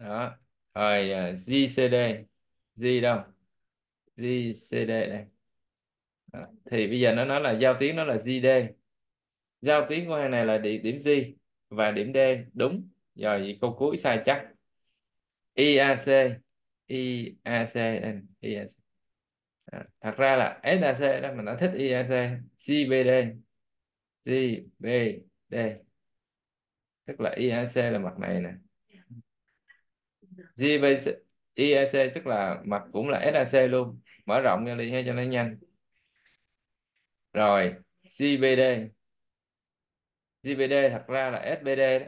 đó. Rồi à, uh, GCD G đâu? GCD đây. Đó. thì bây giờ nó nói là giao tuyến nó là GD giao tuyến của hai này là điểm điểm G và điểm D. Đúng. Rồi vậy câu cuối sai chắc. IAC IAC đây IAC à, thật ra là SAC đó mình đã thích IAC CBD CBD tức là IAC là mặt này nè. GBC IAC tức là mặt cũng là SAC luôn. Mở rộng ra đi cho nó nhanh. Rồi CBD GBD thật ra là SBD đó.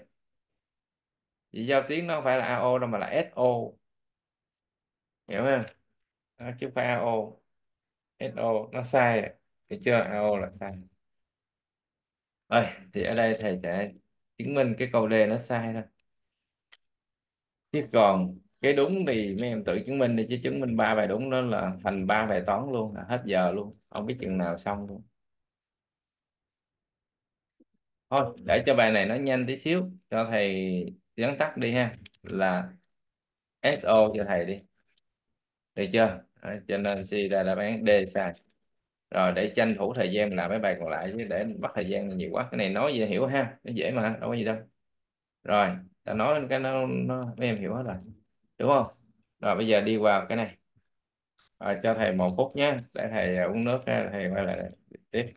Vì giao tiếng nó không phải là AO đâu mà là SO hiểu không? Đó, chứ không phải AO SO nó sai được chưa AO là sai. Rồi thì ở đây thầy sẽ chứng minh cái câu D nó sai thôi chứ còn cái đúng thì mấy em tự chứng minh đi chứ chứng minh ba bài đúng đó là thành ba bài toán luôn là hết giờ luôn không biết chừng nào xong luôn. Thôi để cho bài này nó nhanh tí xíu cho thầy dẫn tắt đi ha là SO cho thầy đi. Được chưa? Đấy, cho nên C ra đáp án D sai. Rồi để tranh thủ thời gian làm mấy bài còn lại chứ để mất thời gian nhiều quá. Cái này nói gì hiểu ha nó dễ mà đâu có gì đâu. Rồi ta nói cái nó, nó mấy em hiểu hết rồi đúng không? Rồi bây giờ đi vào cái này. Rồi, cho thầy một phút nhé để thầy uống nước ha, thầy quay lại tiếp.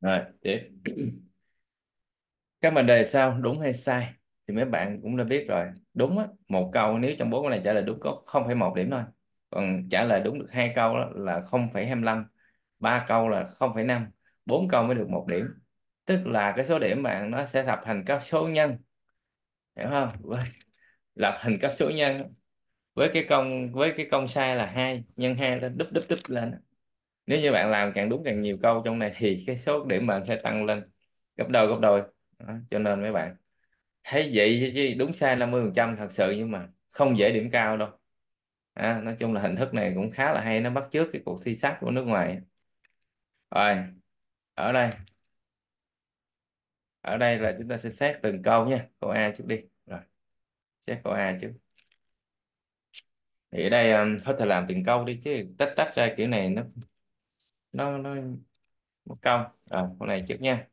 Rồi tiếp. Các mệnh đề sao? Đúng hay sai? Thì mấy bạn cũng đã biết rồi. Đúng á. Một câu nếu trong bốn cái này trả lời đúng có 0,1 điểm thôi. Còn trả lời đúng được hai câu đó là 0,25 ba câu là 0,5 bốn câu mới được một điểm. Tức là cái số điểm bạn nó sẽ lập thành các số nhân. Hiểu không? Với lập thành các số nhân với cái công với cái công sai là hai nhân hai lên đúp đúp đúp lên nếu như bạn làm càng đúng càng nhiều câu trong này thì cái số điểm bạn sẽ tăng lên gấp đôi gấp đôi. Đó. cho nên mấy bạn thấy vậy chứ đúng sai 50 phần trăm thật sự nhưng mà không dễ điểm cao đâu. À, nói chung là hình thức này cũng khá là hay nó bắt chước cái cuộc thi sát của nước ngoài. Rồi ở đây. Ở đây là chúng ta sẽ xét từng câu nha câu A trước đi. Rồi xét câu A trước. Thì ở đây um, có thể làm từng câu đi chứ tách tách ra kiểu này nó nó nó một câu. À, con này trước nha.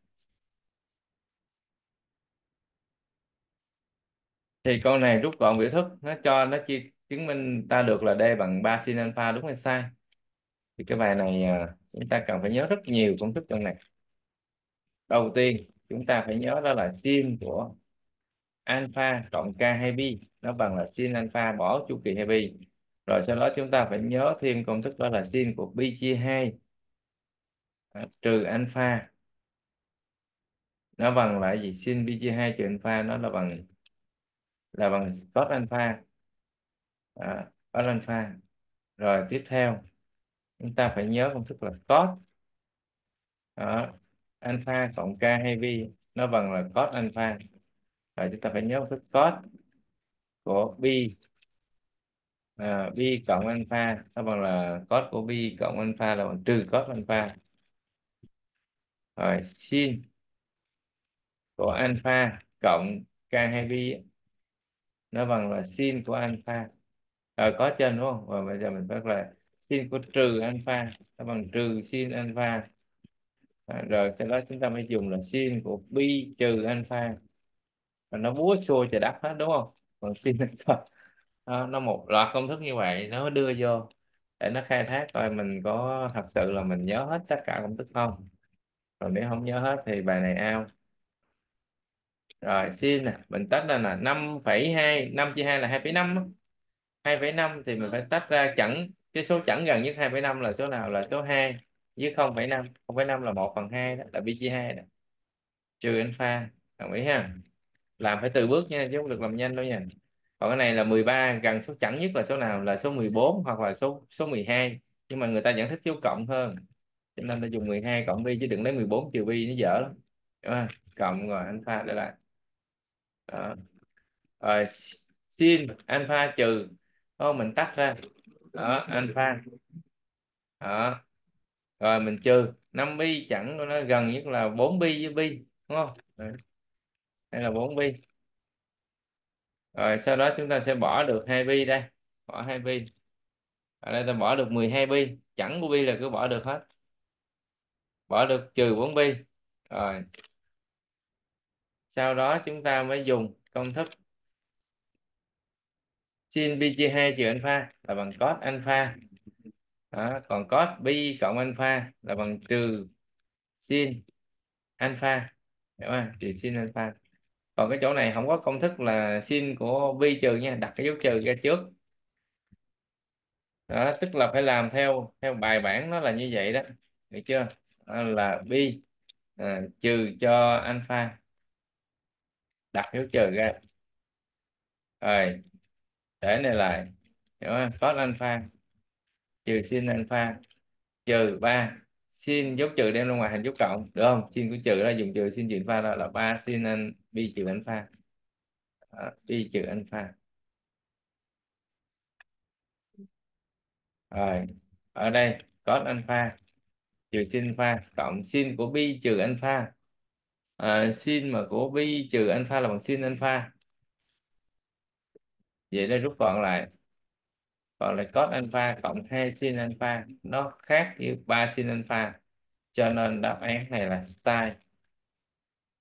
Thì con này rút gọn biểu thức nó cho nó chi chứng minh ta được là D bằng 3 sin alpha đúng hay sai. Thì cái bài này à, chúng ta cần phải nhớ rất nhiều công thức trong này. Đầu tiên chúng ta phải nhớ đó là sin của alpha cộng k hay pi nó bằng là sin alpha bỏ chu kỳ hay pi. Rồi sau đó chúng ta phải nhớ thêm công thức đó là sin của pi chia 2 à, trừ alpha. Nó bằng là gì? Sin pi chia 2 trừ alpha nó là bằng là bằng cos alpha. À, cos alpha. Rồi tiếp theo chúng ta phải nhớ công thức là cos. À, alpha cộng k hay vi nó bằng là cos alpha. Rồi chúng ta phải nhớ công thức cos của pi à, cộng alpha nó bằng là cos của pi cộng alpha là bằng trừ cos alpha rồi sin của alpha cộng k hai pi. Nó bằng là sin của alpha. Rồi có trên đúng không? Và bây giờ mình bắt là sin của trừ alpha nó bằng trừ sin alpha. À, rồi sau đó chúng ta mới dùng là sin của pi trừ alpha. Và nó búa xua trời đất hết đúng không? Còn sin alpha đó, nó một loạt công thức như vậy nó đưa vô để nó khai thác coi mình có thật sự là mình nhớ hết tất cả công thức không còn nếu không nhớ hết thì bài này ao rồi sin nè mình tách ra là 5,2 5 chia 2 là 2,5 2,5 thì mình phải tách ra chẵn cái số chẵn gần nhất 2,5 là số nào? Là số 2 với 0,5 0,5 là 1 phần 2 đó là pi chia 2 đó trừ alpha đồng ý ha? Làm phải từ bước nha chứ không được làm nhanh đâu nha. Còn cái này là 13 gần số chẵn nhất là số nào? Là số 14 hoặc là số số 12 nhưng mà người ta vẫn thích số cộng hơn cho nên ta dùng 12 cộng pi chứ đừng lấy 14 trừ pi nó dở lắm. Đúng không? cộng rồi alpha để lại. Đó. rồi, sin alpha trừ. Thôi mình tách ra. Đó, alpha. Đó. Rồi, mình trừ. 5 pi chẳng của nó gần nhất là 4 pi với pi, đúng không? Đây là 4 pi. Rồi, sau đó chúng ta sẽ bỏ được 2 pi đây. Bỏ 2 pi. Ở đây ta bỏ được 12 pi. Chẳng của pi là cứ bỏ được hết bỏ được trừ 4 pi rồi. Sau đó chúng ta mới dùng công thức sin pi chia 2 trừ alpha là bằng cos alpha. Đó. còn cos pi cộng alpha là bằng trừ sin alpha. Hiểu không? Trừ sin alpha. Còn cái chỗ này không có công thức là sin của pi trừ nha, đặt cái dấu trừ ra trước. Đó, tức là phải làm theo theo bài bản nó là như vậy đó. Được chưa? Là bi à, trừ cho alpha. Đặt dấu trừ ra. Rồi để này lại. Hiểu không? Cos alpha. Trừ sin alpha. Trừ 3 sin dấu trừ đem ra ngoài thành dấu cộng. Được không? Sin của trừ ra dùng trừ sin trừ alpha đó là 3 sin an bi trừ alpha. Đó, bi trừ alpha. Rồi ở đây cos alpha trừ sin pha cộng sin của pi trừ alpha à, sin mà của pi trừ alpha là bằng sin alpha vậy đây rút gọn lại. Còn là cos alpha cộng 2 sin alpha nó khác với 3 sin alpha cho nên đáp án này là sai.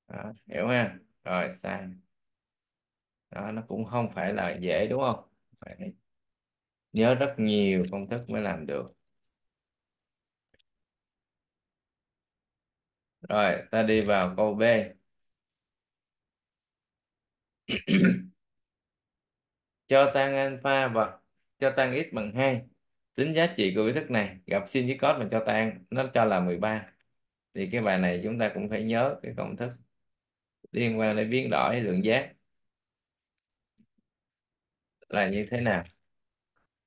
Đó, hiểu ha rồi sai. Đó nó cũng không phải là dễ đúng không? Phải nhớ rất nhiều công thức mới làm được. Rồi ta đi vào câu B. Cho tan alpha và cho tan x bằng 2 tính giá trị của biểu thức này gặp sin với cos mà cho tan nó cho là 13 thì cái bài này chúng ta cũng phải nhớ cái công thức liên quan đến biến đổi lượng giác là như thế nào.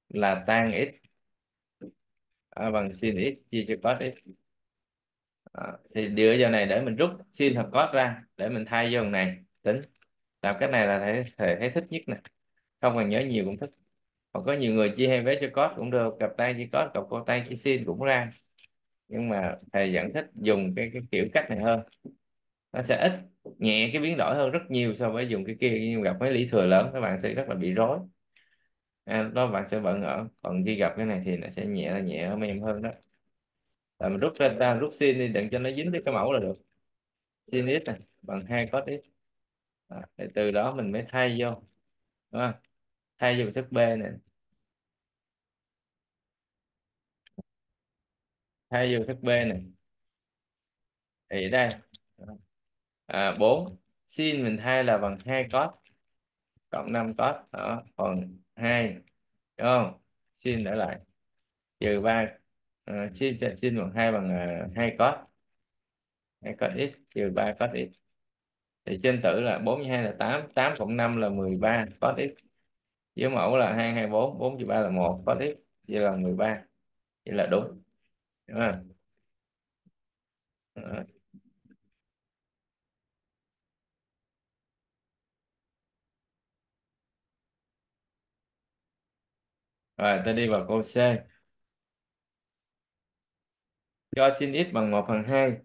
Là tan x à, bằng sin x chia cho cos x à, thì dựa vào này để mình rút sin hợp cos ra để mình thay vô phần này. Tính làm cách này là thầy thầy thấy thích nhất nè. Không cần nhớ nhiều công thức còn có nhiều người chia hai vế cho cos cũng được cặp tan chia cos cặp cô tan chia sin cũng ra. Nhưng mà thầy vẫn thích dùng cái cái kiểu cách này hơn. Nó sẽ ít nhẹ cái biến đổi hơn rất nhiều so với dùng cái kia. Nhưng gặp mấy lý thừa lớn các bạn sẽ rất là bị rối. À, đó bạn sẽ bận ở còn khi gặp cái này thì nó sẽ nhẹ nhẹ hơn em hơn đó là mình rút ra ta rút sin đi đừng cho nó dính tới cái mẫu là được. Sin x này bằng hai cos x. À, thì từ đó mình mới thay vô đúng không? thay vô thức b này thay vô thức b này thì đây. À, 4 sin mình thay là bằng hai cos cộng 5 cos. Đó còn hai đúng không? Sin trở lại. Trừ 3 à, sin sin bằng 2 bằng uh, 2 cos. 2 cos x trừ 3 cos x. Thì trên tử là 42 là 8 8 cộng 5 là 13 cos x. Với mẫu là 2 2 4 4 trừ 3 là 1 cos x. Vậy là 13 vậy là đúng. Đúng không? À. rồi ta đi vào câu C cho sin x bằng 1 phần 2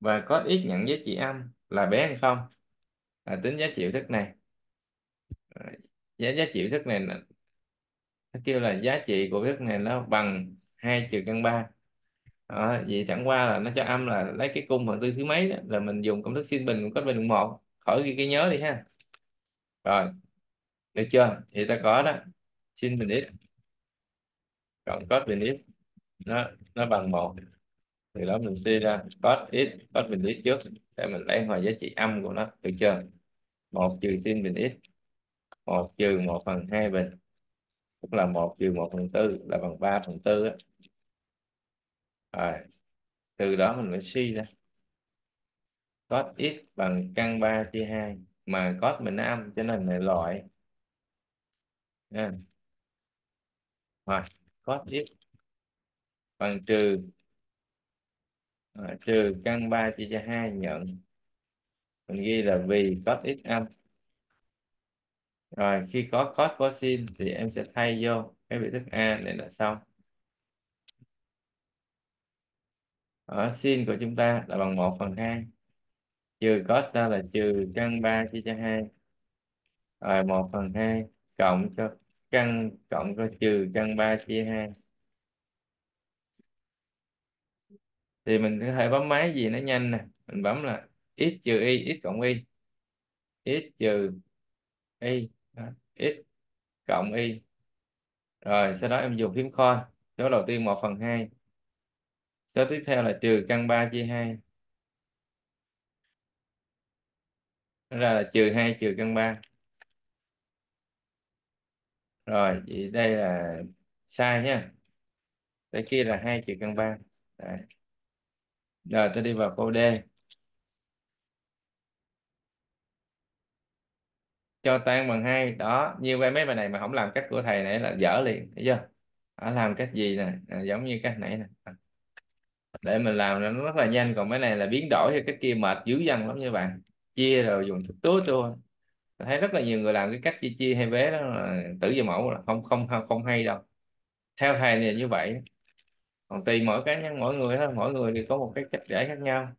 và cos x nhận giá trị âm là bé hay không? À, tính giá trị thức này. À, giá giá trị thức này nó kêu là giá trị của thức này nó bằng 2 trừ căn 3 à, vậy chẳng qua là nó cho âm là lấy cái cung phần tư thứ mấy đó, là mình dùng công thức sin bình của cos bình bằng một. Khỏi ghi cái nhớ đi ha. Rồi được chưa? Thì ta có đó. Sin bình x cộng cos bình x nó nó bằng một từ đó, mình suy ra, cos x, cos bình x trước. Để mình lấy ngoài giá trị âm của nó, được chưa? Một trừ sin bình x, một trừ một phần hai bình, tức là một trừ một phần tư, là bằng ba phần tư á. Rồi, từ đó mình mới suy ra. Cos x bằng căn 3 chia 2 mà cos mình nó âm, cho nên là loại. Nha. Rồi, cos x bằng trừ à, trừ căn 3 chia cho 2 nhận. Mình ghi là vì cos x âm. Rồi khi có cos có sin thì em sẽ thay vô cái biểu thức A này là xong. Ở sin của chúng ta là bằng 1 phần 2 trừ cos ra là trừ căn 3 chia cho 2 rồi 1 phần 2 cộng cho căn cộng cho trừ căn 3 chia 2 thì mình có thể bấm máy gì nó nhanh nè. Mình bấm là x trừ y x cộng y. X trừ y đó, x cộng y. Rồi sau đó em dùng phím kho. Số đầu tiên 1 phần 2 số tiếp theo là trừ căn 3 chia 2 nó ra là trừ 2 trừ căn 3 rồi vậy đây là sai nha đây kia là 2 trừ căn 3 Đấy rồi tôi đi vào câu D. Cho tan bằng hai. Đó như vậy mấy bài này mà không làm cách của thầy này là dở liền thấy chưa? Đó, làm cách gì nè? À, giống như cách nãy nè. À, để mình làm nó rất là nhanh. Còn mấy này là biến đổi hay cách kia mệt dữ dằn lắm như bạn. Chia rồi dùng thức tố cho thấy rất là nhiều người làm cái cách chia chia hay vế đó là tử về mẫu là không không không không hay đâu. Theo thầy thì như vậy còn tùy mỗi cá nhân, mỗi người thôi mỗi người thì có một cái cách giải khác nhau.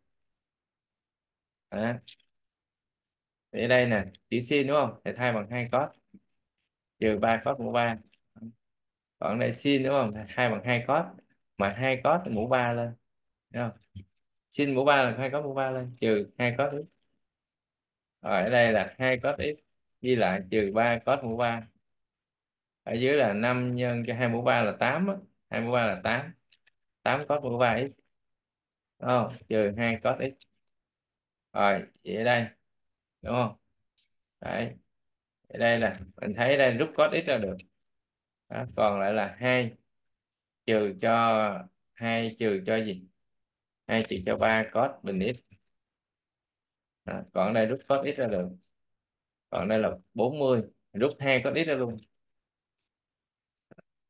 À. thì ở đây nè, chỉ sin đúng không? Thì thay bằng hai cos trừ ba cos mũ ba. Còn đây sin đúng không? Hai bằng hai cos mà hai cos mũ ba lên. Đúng không? Sin mũ ba là hai cos mũ ba lên, trừ hai cos x rồi, ở đây là hai cos x ghi lại, trừ ba cos mũ ba. Ở dưới là 5 nhân cho hai mũ ba là 8 á. 2 mũ ba là 8 8 cos mũ ba x đúng không? Trừ hai cos x rồi, vậy ở đây, đúng không? Đấy. Ở đây là, mình thấy đây rút cos x ra được. Đó. còn lại là hai. Trừ cho hai, trừ cho gì? Hai trừ cho ba cos bình x đó. còn đây rút cos x ra được. Còn đây là 40 rút hai cos x ra luôn.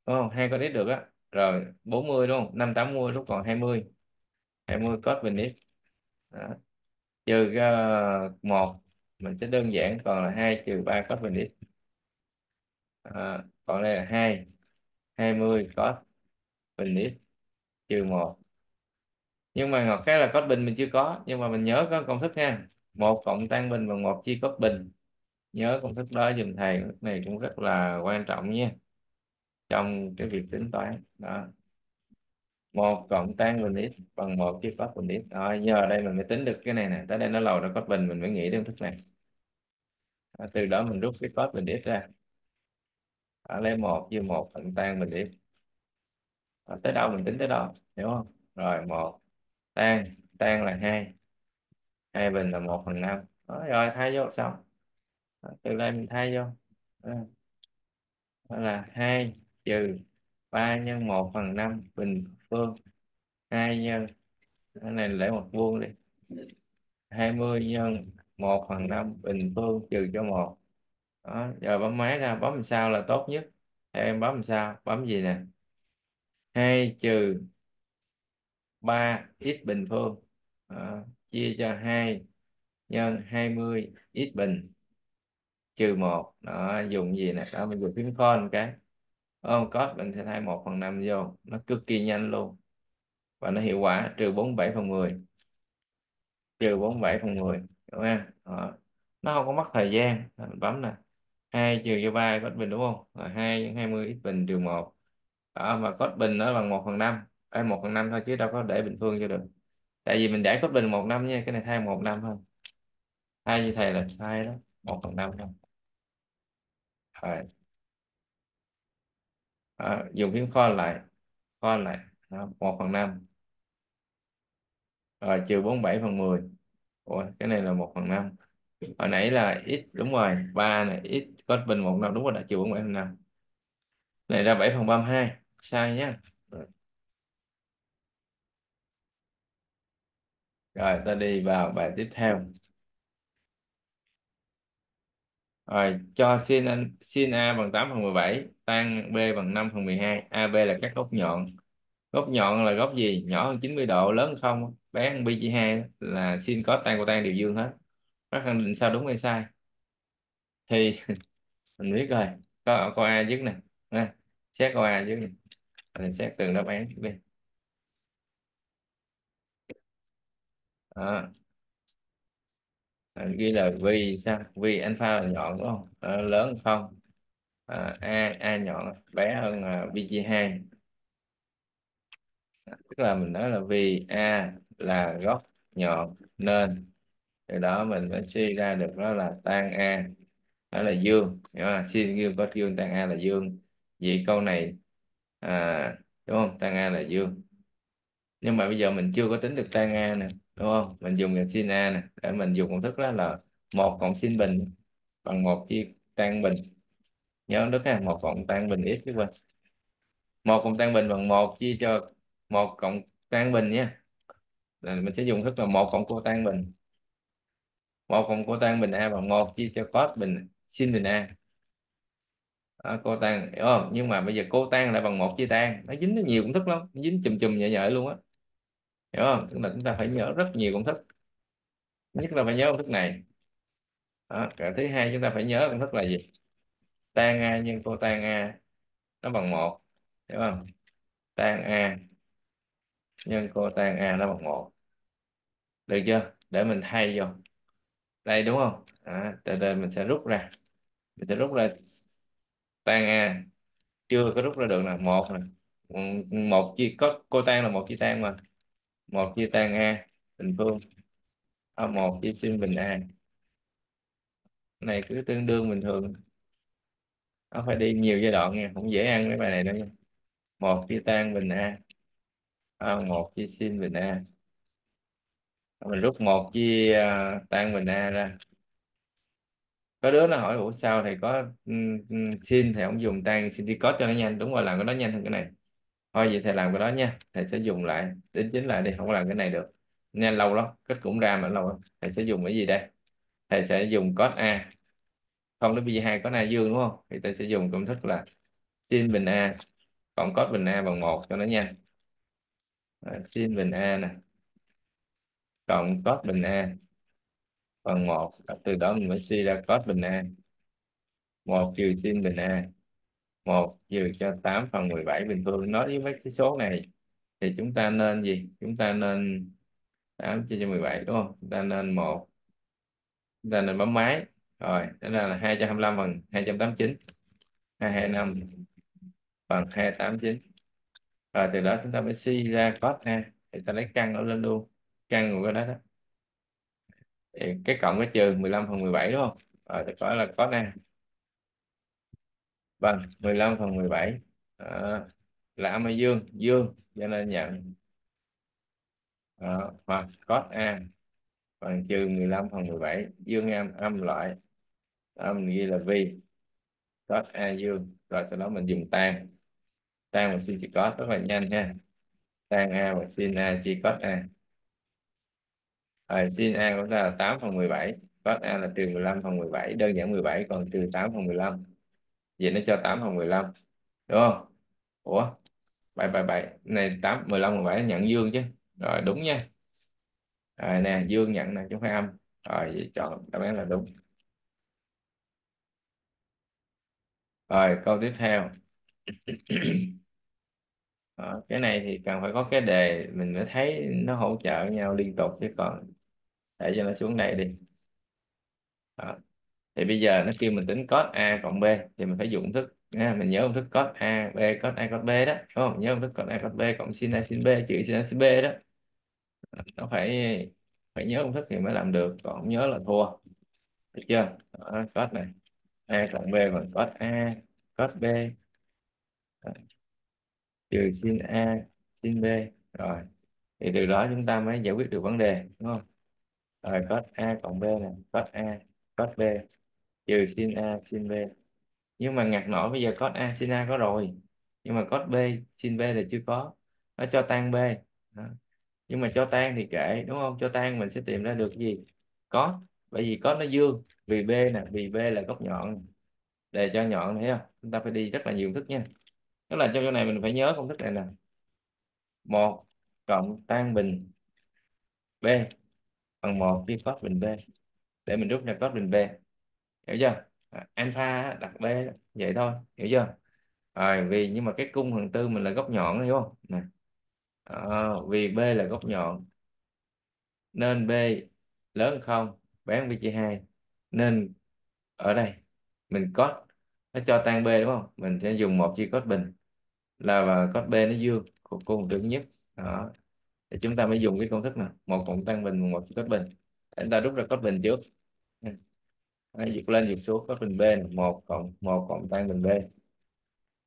Đúng không? Hai cos x được á rồi 40 đúng không? Năm tám mươi rút còn 20 20 cos bình x đó. trừ ờ, uh, 1 mình sẽ đơn giản còn là 2 trừ 3 cos bình x à, còn đây là 2 20 cos bình x trừ 1 nhưng mà ngọt cái là cos bình mình chưa có nhưng mà mình nhớ có công thức nha. Một cộng tan bình bằng một chia cos bình. Nhớ công thức đó dùm thầy cái này cũng rất là quan trọng nha trong cái việc tính toán. Đó. Một cộng tan bình x bằng một chia cos bình x rồi giờ đây mình mới tính được cái này nè. Tới đây nó lầu ra cos bình mình mới nghĩ đến thức này. À, từ đó mình rút cái cos bình x ra. À, lấy một chia một cộng tan bình x à, tới đâu mình tính tới đó hiểu không? Rồi một tan tan là hai. Hai bình là một phần năm. Đó, rồi thay vô xong. Đó, từ đây mình thay vô. Đó. đó là hai trừ 3 nhân 1 phần 5 bình phương. 2 nhân cái này lấy một vuông đi. 20 nhân 1 phần 5 bình phương trừ cho 1 đó, giờ bấm máy ra bấm làm sao là tốt nhất. Theo em bấm làm sao? Bấm gì nè? 2 trừ 3 x bình phương. Đó, chia cho 2 nhân 20 x bình trừ 1 đó dùng gì nè? Đó mình dùng phím con cái không cos mình sẽ thay 1 phần 5 vô nó cực kỳ nhanh luôn và nó hiệu quả trừ 47 phần 10 trừ 47 phần 10 đúng không? Đó. nó không có mất thời gian. Mình bấm nè. 2 trừ cho 3 cos bình đúng không? Rồi 2 nhân 20 x bình trừ 1 đó mà cos bình nó bằng 1 phần 5 Ê, 1 phần 5 thôi chứ đâu có để bình phương cho được. Tại vì mình để cos bình 1 năm nha cái này thay 1 năm thôi. Thay như thầy là sai đó. 1 phần 5 thôi. Rồi à, dùng phím kho lại. Kho lại à, đó, 1 phần 5 rồi trừ 47 phần 10 Ủa, cái này là 1 phần 5 hồi nãy là x đúng rồi 3 này x có bình 1 năm đúng rồi đã trừ 47 phần 5 này ra 7 phần 32 sai nhé rồi ta đi vào bài tiếp theo. Rồi cho sin anh sin a bằng 8 phần 17 tan b bằng 5 phần 12 ab là các góc nhọn. Góc nhọn là góc gì? Nhỏ hơn 90 độ lớn hơn không? Bé hơn pi chia 2 là sin có tan của tan đều dương hết. Bác khẳng định sao đúng hay sai? Thì mình biết rồi. Có câu a trước nè? À, xét câu a trước nè mình xét từng đáp án trước đi. À à, ghi là vì sao? Vì alpha là nhọn đúng không? À, lớn không? À, a a nhọn bé hơn là chia hai. Tức là mình nói là vì a là góc nhọn nên từ đó mình mới suy ra được đó là tan a đó là dương. Hiểu không? sin dương có dương tan a là dương. Vậy câu này à, đúng không? Tan a là dương. Nhưng mà bây giờ mình chưa có tính được tan a nè đúng không? Mình dùng cái sin a nè để mình dùng công thức đó là một cộng sin bình bằng một chia tan bình. Nhớ đức ha? Một cộng tan bình x chứ quên. Một cộng tan bình bằng một chia cho một cộng tan bình nha. Là mình sẽ dùng thức là một cộng cô tan bình. Một cộng cô tan bình a bằng một chia cho cos bình sin bình a. À, cô tan hiểu không? Nhưng mà bây giờ cô tan lại bằng một chia tan. Nó dính nó nhiều công thức lắm nó dính chùm chùm nhẹ nhẹ luôn á hiểu không? Tức là chúng ta phải nhớ rất nhiều công thức. Nhất là phải nhớ công thức này. Đó. cái thứ hai chúng ta phải nhớ công thức là gì? Tan a nhân cô tan a nó bằng một. Hiểu không? Tan a nhân cô tan a nó bằng một. Được chưa? Để mình thay vô. Đây đúng không? À, từ đây mình sẽ rút ra. Mình sẽ rút ra tan a. Chưa có rút ra được là một nè. Một chia có cô tan là một chia tan mà một chia tan a bình phương. À, một chia sin bình a. Này cứ tương đương bình thường. Nó phải đi nhiều giai đoạn nha không dễ ăn mấy bài này đâu nha. Một chia tan bình a. À, một chia sin bình a. À, mình rút một chia à, tan bình a ra. Có đứa nó hỏi ủa sao thầy có xin sin thầy không dùng tan city code cho nó nhanh. Đúng rồi làm cái đó nhanh hơn cái này thôi vậy thầy làm cái đó nha. Thầy sẽ dùng lại đính chính lại đi, không có làm cái này được. Nhanh lâu lắm, kết cũng ra mà lâu lắm. Thầy sẽ dùng cái gì đây? Thầy sẽ dùng code A. Không đến B2 có A dương đúng không? Thì thầy sẽ dùng công thức là sin bình A, cộng cos bình A bằng một cho nó nhanh. Sin bình A nè, cộng cos bình A bằng một. Từ đó mình mới suy ra cos bình A. Một trừ sin bình A. 1 trừ cho 8 phần 17 bình phương nói với mấy cái số này thì chúng ta nên gì? Chúng ta nên 8 chia cho 17 đúng không? Chúng ta nên 1 chúng ta nên bấm máy. Rồi đó là 225 phần 289 225 bằng 289 rồi, từ đó chúng ta mới suy ra cos ha. Thì ta lấy căn nó lên luôn, căn của cái đó đó. Thì cái cộng cái trừ 15 phần 17 đúng không? Rồi, thì có là cos ha vâng 15 phần 17 đó. là âm hay dương? Dương, cho nên nhận. Đó. hoặc cos A, bằng trừ 15 phần 17 dương âm âm loại. Âm ghi là vi. Cos A dương, rồi sau đó mình dùng tan. Tan và sin chỉ cos rất là nhanh ha. Tan A và sin A chia cos A. Rồi, sin A của ta là 8 phần 17 cos A là trừ 15 phần 17 đơn giản 17 còn trừ 8 phần 15 vậy nó cho 8 phần 15 đúng không? Ủa bảy bảy bảy. Này tám mười lăm mười bảy nhận dương chứ. Rồi đúng nha. Rồi nè dương nhận nè chứ không phải âm. Rồi vậy chọn đáp án là đúng. Rồi câu tiếp theo. Đó, cái này thì cần phải có cái đề mình mới thấy nó hỗ trợ nhau liên tục chứ còn để cho nó xuống đây đi. Đó thì bây giờ nó kêu mình tính cos A cộng B thì mình phải dùng công thức nha. mình nhớ công thức cos A B cos A cos B đó đúng không? Nhớ công thức cos A cos B cộng sin A sin B trừ sin A sin B đó. Nó phải phải nhớ công thức thì mới làm được còn không nhớ là thua. Được chưa? Đó, cos này. A cộng B bằng cos A cos B. Đó. trừ sin A sin B. Rồi. Thì từ đó chúng ta mới giải quyết được vấn đề đúng không? Rồi cos A cộng B này cos A cos B trừ sin A, sin B. Nhưng mà ngặt nổi bây giờ cos A, sin A có rồi. Nhưng mà cos B, sin B là chưa có. Nó cho tan B. Đó. nhưng mà cho tan thì kệ, đúng không? Cho tan mình sẽ tìm ra được cái gì? Có bởi vì có nó dương. Vì B nè, vì B là góc nhọn. Để cho nhọn, thấy không? Chúng ta phải đi rất là nhiều thức nha. Tức là trong chỗ này mình phải nhớ công thức này nè. Một cộng tan bình B. Bằng một chia cos bình B. Để mình rút ra cos bình B hiểu chưa? À, alpha đặt B vậy thôi hiểu chưa? Rồi vì nhưng mà cái cung thằng tư mình là góc nhọn hiểu không? Nè. À, vì B là góc nhọn. Nên B lớn hơn không? Bé hơn B chia hai. Nên ở đây mình có nó cho tan B đúng không? Mình sẽ dùng một chia cos bình. Là và cos B nó dương của cung thứ nhất. Đó. Thì chúng ta mới dùng cái công thức này một cộng tan bình một chia cos bình. Để chúng ta rút ra cos bình trước. Đấy, dịch lên dịch xuống cos bình bên 1 cộng 1 cộng tan bình B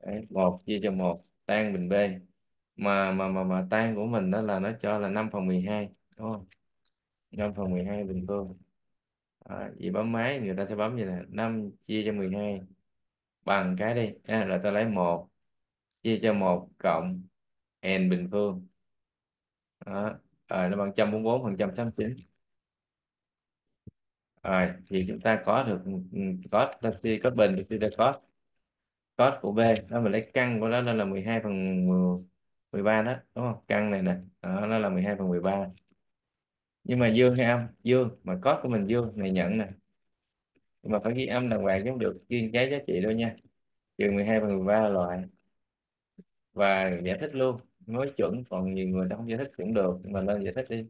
Đấy, 1 chia cho 1 tan bình B mà mà mà mà tan của mình đó là nó cho là 5 phần 12 đúng không? 5 phần 12 bình phương. À, vậy bấm máy người ta sẽ bấm như này 5 chia cho 12 bằng cái đi à, rồi ta lấy 1 chia cho 1 cộng n bình phương. Đó. À, nó bằng 144 phần 169 rồi thì chúng ta có được ừ, cos taxi cos bình taxi ra cos cos của B đó mình lấy căn của nó nên là 12 phần 13 đó đúng không? Căn này nè đó, nó là 12 phần 13 nhưng mà dương hay âm? Dương mà cos của mình dương này nhận nè. Nhưng mà phải ghi âm đàng hoàng giống được ghi cái giá trị đâu nha. Trừ 12 phần 13 loại. Và giải thích luôn nói chuẩn còn nhiều người ta không giải thích cũng được nhưng mà lên giải thích đi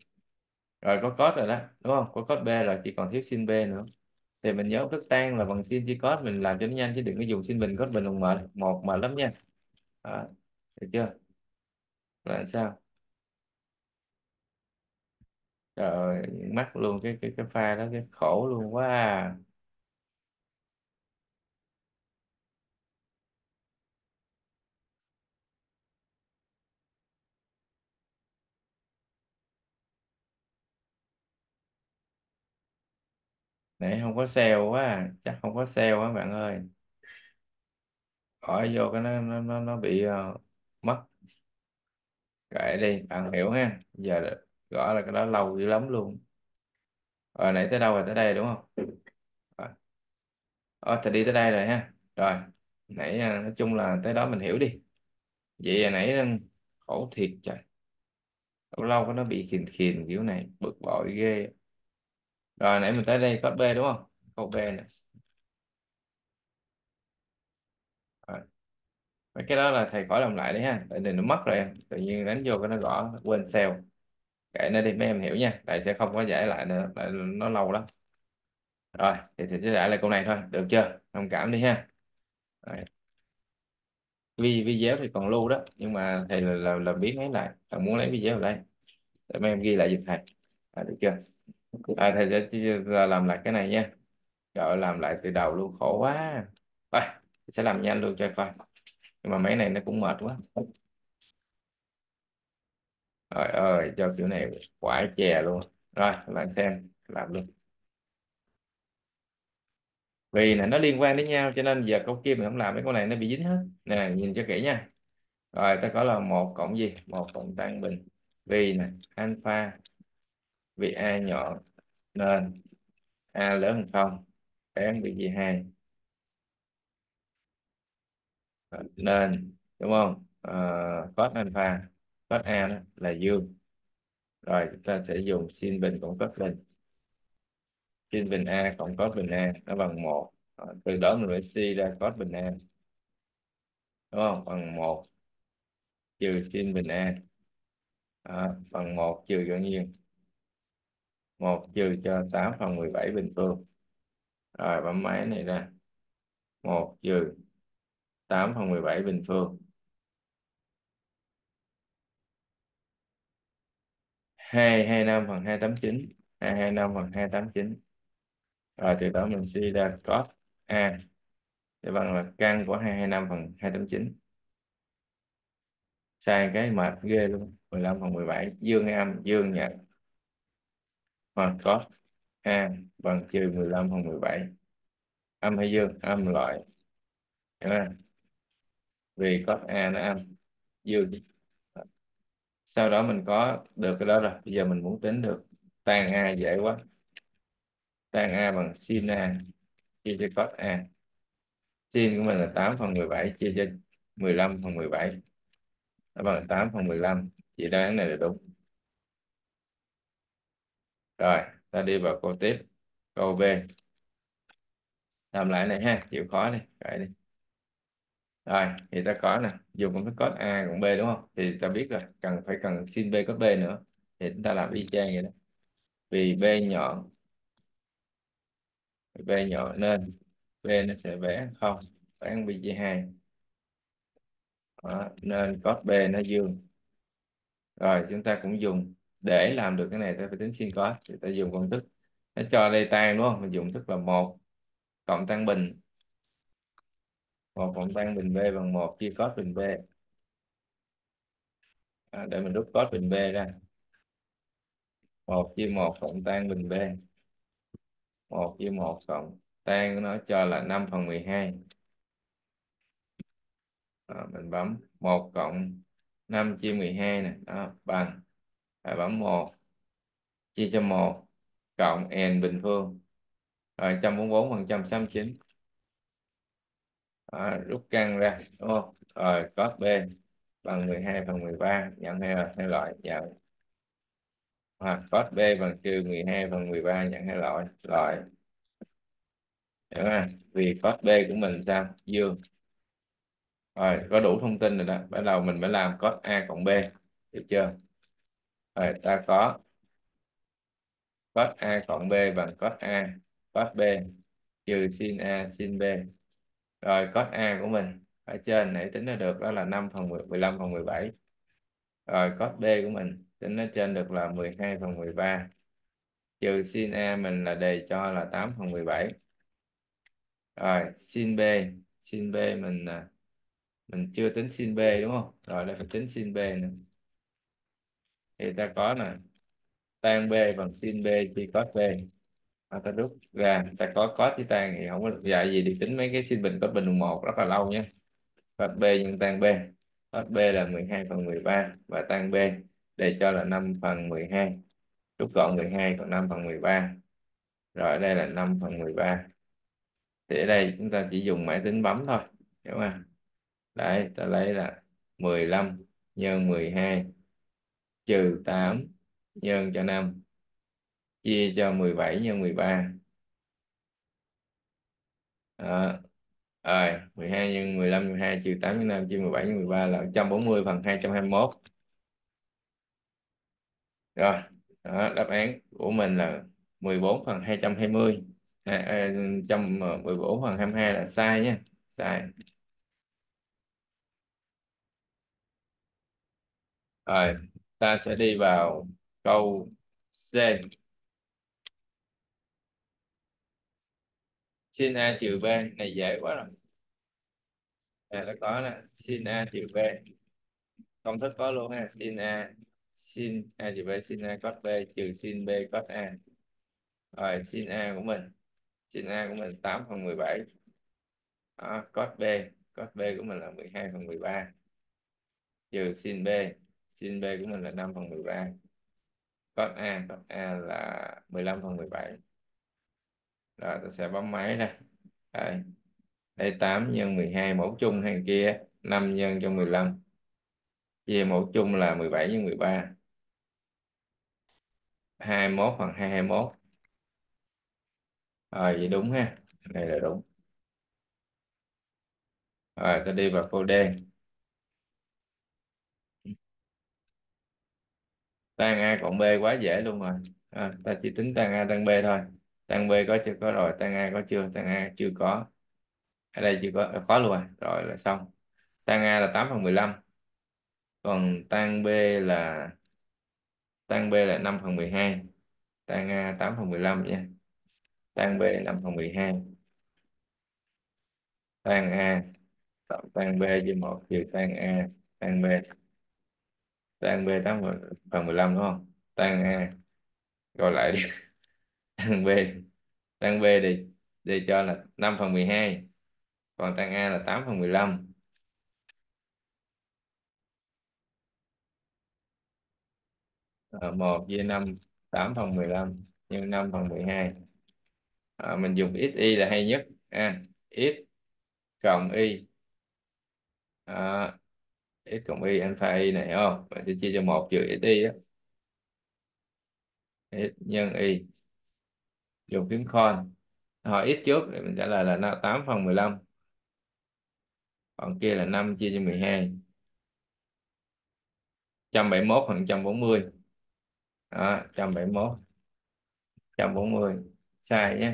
rồi, có cos rồi đó, đúng không có cos B rồi, chỉ còn thiếu sin B nữa thì mình nhớ thức tan là bằng sin chia cos mình làm cho nó nhanh chứ đừng có dùng sin bình cos bình bằng mệt, một mệt lắm nha đó. được chưa là sao trời ơi, mắc luôn cái cái cái pha đó, cái khổ luôn quá à. Nãy không có sale quá à, chắc không có sale á bạn ơi. Khỏi vô cái nó nó nó, nó bị uh, mất. Kệ đi bạn hiểu ha. Giờ gọi gõ là cái đó lâu dữ lắm luôn. Rồi nãy tới đâu rồi? Tới đây đúng không? Rồi. Ờ, thì đi tới đây rồi ha. Rồi nãy ờ, nói chung là tới đó mình hiểu đi. Vậy là nãy ờ, khổ thiệt trời. Lâu lâu nó bị khìn khìn kiểu này bực bội ghê rồi nãy mình tới đây có B đúng không? Câu B nè. Rồi. mấy cái đó là thầy khỏi làm lại đấy ha. Tại vì nó mất rồi. Em tự nhiên đánh vô cái nó gõ quên sale kệ nó đi mấy em hiểu nha. Tại sẽ không có giải lại nữa. Tại nó lâu lắm. Rồi thì thầy sẽ giải lại câu này thôi. Được chưa? Thông cảm đi ha. Rồi. Vi video thì còn lưu đó. Nhưng mà thầy là là, là biến lấy lại. Thầy muốn lấy video lại để mấy em ghi lại giùm thầy. À, được chưa? À, thầy sẽ à, làm lại cái này nha. Trời làm lại từ đầu luôn khổ quá. Thôi, sẽ làm nhanh luôn cho coi. Nhưng mà mấy này nó cũng mệt quá. Trời ơi cho kiểu này quả chè luôn. Rồi bạn xem làm luôn. Vì là nó liên quan đến nhau cho nên giờ câu kia mình không làm mấy câu này nó bị dính hết. Nè nhìn cho kỹ nha. Rồi ta có là một cộng gì? Một cộng tăng bình. Vì nè alpha vì a nhỏ nên a lớn hơn không? Bán bị gì hai nên ờ, đúng không? Uh, cos alpha. Cos a đó là dương. Rồi chúng ta sẽ dùng sin bình cộng cos bình. Sin bình a cộng cos bình a nó bằng một. Ờ, từ đó mình phải suy ra cos bình a. Đúng không? Bằng một trừ sin bình a. À, bằng một trừ bao nhiêu 1 trừ cho 8 phần 17 bình phương. Rồi, bấm máy này ra. 1 trừ 8 phần 17 bình phương. Hai hai năm phần hai tám chín. Hai hai năm phần hai tám chín. Rồi, từ đó mình suy ra cos a. Để bằng là căn của 225 phần 289 sang cái mệt ghê luôn. 15 phần 17 dương âm, dương nhật hoặc cos a bằng trừ 15 phần 17 âm hay dương? Âm loại. Hiểu không? vì cos a nó âm, dương. Sau đó mình có được cái đó rồi. Bây giờ mình muốn tính được. Tan a dễ quá. Tan a bằng sin a, chia cho cos a. Sin của mình là 8 phần 17 chia cho 15 phần 17 nó bằng 8 phần 15 chị đoán này là đúng rồi ta đi vào câu tiếp câu B. Làm lại này ha chịu khó đi vậy đi. Rồi thì ta có nè dùng cái thức A cộng B đúng không? Thì ta biết rồi cần phải cần sin B có B nữa. Thì chúng ta làm y chang vậy đó. Vì B nhỏ B nhỏ nên B nó sẽ vẽ không bán B chia hai. Đó, nên code B nó dương rồi chúng ta cũng dùng để làm được cái này ta phải tính sin cos thì ta dùng công thức. Nó cho đây tan đúng không? Mình dùng thức là một cộng tan bình. Một cộng tan bình B bằng một chia cos bình B. À, để mình rút cos bình B ra. Một chia một cộng tan bình B. Một chia một cộng tan nó cho là 5 phần 12 à, mình bấm một cộng 5 chia 12 nè. Đó bằng rồi bấm 1 chia cho 1 cộng n bình phương rồi 144 phần 169 đó, rút căn ra đúng không? Rồi cos B bằng 12 phần 13 nhận hai, hai loại nhận hoặc cos B bằng trừ 12 phần 13 nhận hai loại loại. Đúng không? Vì cos B của mình sao? Dương. Rồi có đủ thông tin rồi đó. Bắt đầu mình mới làm cos A cộng B được chưa? Rồi ta có cos A cộng B bằng cos A cos B. Trừ sin A sin B. Rồi cos A của mình ở trên nãy tính ra được đó là 5 phần 10, 15 phần 17 rồi cos B của mình tính ở trên được là 12 phần 13 trừ sin A mình là đề cho là 8 phần 17 rồi sin B sin B mình à, mình chưa tính sin B đúng không? Rồi đây phải tính sin B nữa thì ta có là tan B bằng sin B chia cos B. Mà ta rút ra, ta có cos chữ tan thì không có được. Dạy gì thì tính mấy cái sin bình cos bình mùng một rất là lâu nhé. Cos b nhân tan b. Cos b là 12 phần 13 và tan b để cho là 5 phần 12 rút gọn 12 còn 5 phần 13 rồi ở đây là 5 phần 13 thì ở đây chúng ta chỉ dùng máy tính bấm thôi, hiểu không đấy, ta lấy là 15 nhân 12 trừ 8 nhân cho 5 chia cho 17 nhân 13 đó. rồi 12 nhân 15 nhân 2 trừ 8 nhân 5 chia 17 nhân 13 là 140 phần 221 rồi đó, đáp án của mình là 14 phần 220 à, à, trăm ờ, 14 phần 22 là sai nhé sai. Rồi ta sẽ đi vào câu C. Sin A trừ B. Này dễ quá rồi. Đây nó có là sin A trừ B. Công thức có luôn ha. Sin A sin A trừ B sin A cos B trừ sin B cos A. Rồi sin A của mình. Sin A của mình 8 phần 17 đó, à, cos B. Cos B của mình là 12 phần 13 trừ sin B sin B của mình là 5 phần 13 cos A cos A là 15 phần 17 rồi tôi sẽ bấm máy đây đây, đây 8 nhân 12 mẫu chung hàng kia 5 nhân cho 15 chia mẫu chung là 17 nhân 13 21 phần 221 rồi vậy đúng ha. Này là đúng. Rồi ta đi vào câu D tan A cộng B quá dễ luôn rồi. À, ta chỉ tính tan A tan B thôi. Tan B có chưa có rồi tan A có chưa tan A chưa có. Ở đây chưa có à, có luôn rồi. Rồi là xong. Tan A là 8 phần 15 còn tan B là tan B là 5 phần 12 tan A 8 phần 15 nha. Tan B 5 phần 12 tan A cộng tan B với 1 trừ tan A tan B tan B 8 phần 15 đúng không? Tan A. Gọi lại đi. Tan B. Tan B để để cho là 5 phần 12 còn tan A là 8 phần 15 à, 1 với 5 8 phần 15 nhân 5 phần 12 à, ờ, mình dùng x y là hay nhất. À, x cộng y. À, x cộng y alpha y này không? Vậy thì chia cho một trừ x y á. X nhân y dùng phím con. Hỏi x trước để mình trả lời là 8 phần 15 còn kia là 5 chia cho 12 171 phần 140 đó 171 140 sai nhé.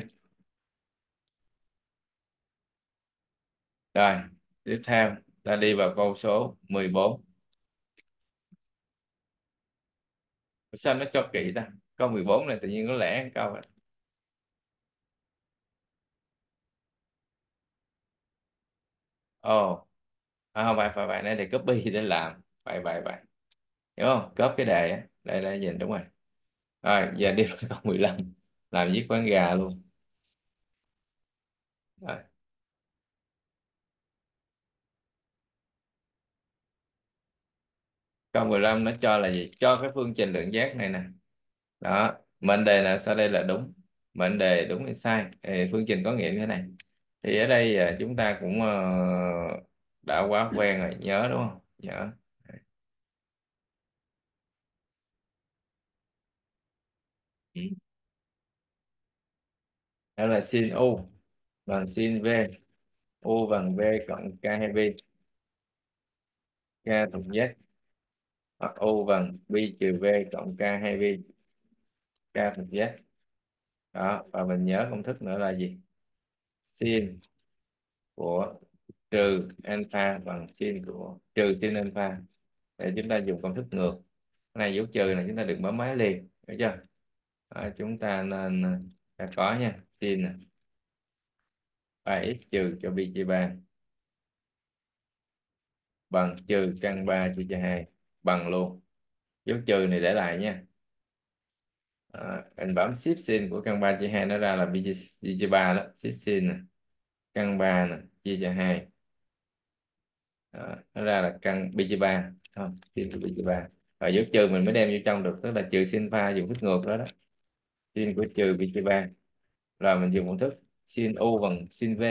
Rồi, tiếp theo ta đi vào câu số 14 sao nó cho kỹ ta? Câu 14 này tự nhiên có lẽ câu này. ồ. Oh. à, không phải phải phải. Này để copy để làm. Vậy vậy vậy hiểu không? Copy cái đề á. Đây đây nhìn đúng rồi. Rồi giờ đi vào câu 15 làm giết quán gà luôn. Rồi. Câu 15 nó cho là gì? Cho cái phương trình lượng giác này nè. Đó, mệnh đề là sau đây là đúng. Mệnh đề đúng hay sai? Thì phương trình có nghĩa như thế này. Thì ở đây à, chúng ta cũng ờ, đã quá quen rồi. Nhớ đúng không? Nhớ. Ừ. Đó là sin u bằng sin v. U bằng v cộng K2V k thuộc z hoặc u bằng pi trừ v cộng k 2 v k thuộc z. Đó và mình nhớ công thức nữa là gì? Sin của trừ alpha bằng sin của trừ sin alpha. Để chúng ta dùng công thức ngược. Cái này dấu trừ này chúng ta đừng bấm máy liền hiểu chưa? Đó, chúng ta nên ta có nha sin 3x trừ cho pi chia 3 bằng trừ căn 3 chia cho 2 bằng luôn. Dấu trừ này để lại nha. À, anh bấm shift sin của căn 3 chia 2 nó ra là b chia, 3 đó. Shift sin nè. Căn 3 nè chia cho 2 à, nó ra là căn b chia 3 không sin của b chia 3 rồi dấu trừ mình mới đem vô trong được tức là trừ sin pha dùng thức ngược đó đó. Sin của trừ b chia 3 rồi mình dùng công thức sin u bằng sin v.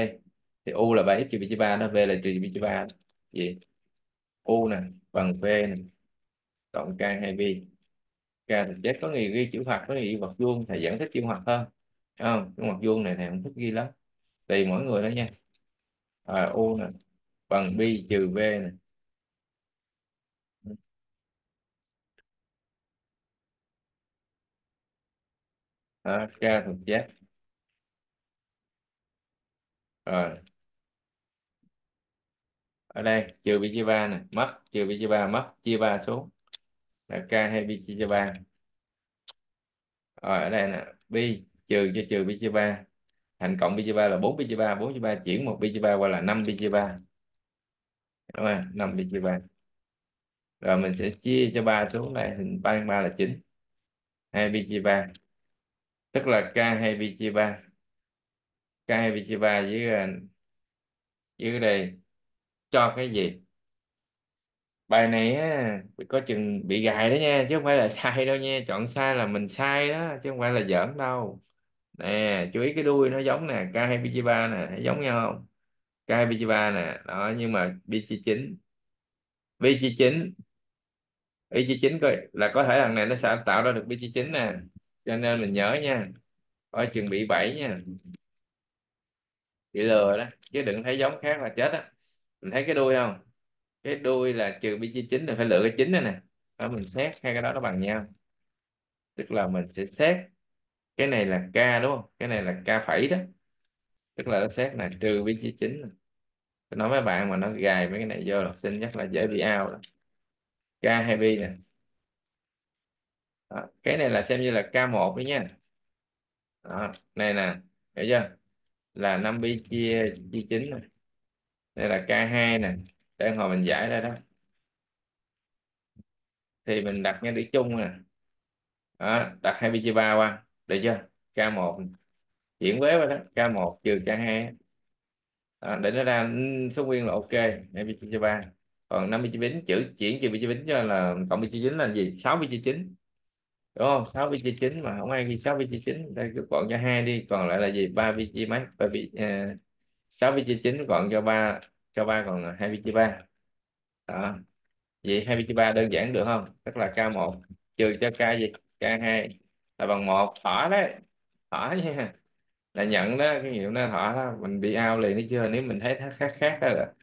Thì u là 3x trừ pi chia 3 đó v là trừ b chia 3 đó. vậy u nè bằng v nè cộng k 2 pi k thực chất có người ghi chữ hoặc có người ghi vật vuông thầy vẫn thích chữ hoặc hơn. Không? Chữ hoặc vuông này thầy không thích ghi lắm. Tùy mỗi người đó nha. À, u nè. Bằng pi trừ v nè. À, k thực chất rồi. Ở đây trừ pi chia ba nè. Mất trừ pi chia ba mất chia ba xuống là k hay pi chia cho ba rồi ở đây nè pi trừ cho trừ pi chia ba thành cộng pi chia ba là 4 pi chia ba 4 chia ba chuyển 1 pi chia ba qua là 5 pi chia ba đúng không 5 pi chia ba rồi mình sẽ chia cho ba xuống đây hình ba ba là 9 2 pi chia ba tức là k 2 pi chia ba k 2 pi chia ba dưới ờ, dưới đây cho cái gì bài này á có chừng, bị gài đó nha, chứ không phải là sai đâu nha. Chọn sai là mình sai đó, chứ không phải là giỡn đâu. Nè, chú ý cái đuôi nó giống nè, k 2 pi chia ba nè, thấy giống nhau không? K 2 pi chia ba nè, đó, nhưng mà pi chia 9 pi chia 9 pi chia 9 coi, là có thể thằng này nó sẽ tạo ra được pi chia 9 nè. Cho nên mình nhớ nha coi chừng bị bẫy nha. Bị lừa đó, chứ đừng thấy giống khác là chết á. Mình thấy cái đuôi không? Cái đuôi là trừ pi chia 9 là phải lựa cái chín này nè. Đó mình xét hai cái đó nó bằng nhau. Tức là mình sẽ xét cái này là k đúng không? Cái này là k phẩy đó. Tức là nó xét là trừ pi chia 9 tôi nói với bạn mà nó gài mấy cái này vô học sinh chắc là dễ bị out đó k hay pi nè. Đó. cái này là xem như là k1 đấy nha. Đó. này nè hiểu chưa? Là 5 pi chia chia 9 này. đây là k2 nè để hồi mình giải ra đó. Thì mình đặt ngay đĩa chung nè. Đó, đặt 2 pi chia ba qua. Được chưa? K1 chuyển vế qua đó. K1 trừ k2 đó, để nó ra số nguyên là ok. 2 pi chia ba, còn 5 pi chia 9 chữ chuyển trừ pi chia cho là cộng pi chia 9 là gì? 6 pi chia 9 đúng không? 6 pi chia 9 mà không ai ghi 6 pi chia 9 đây cứ gọn cho hai đi. Còn lại là gì? 3 pi chia mấy? 3 pi uh, 6 pi chia 9 gọn cho 3 cho 3 còn 2 chia 3 đó. Vậy 2 chia 3 đơn giản được không? Tức là k1 trừ cho k gì? K2 là bằng 1 thỏa đấy. Thỏa nha. Là nhận đó cái nghiệm nó thỏa đó. Mình bị ao liền thấy chưa? Nếu mình thấy khác khác đó là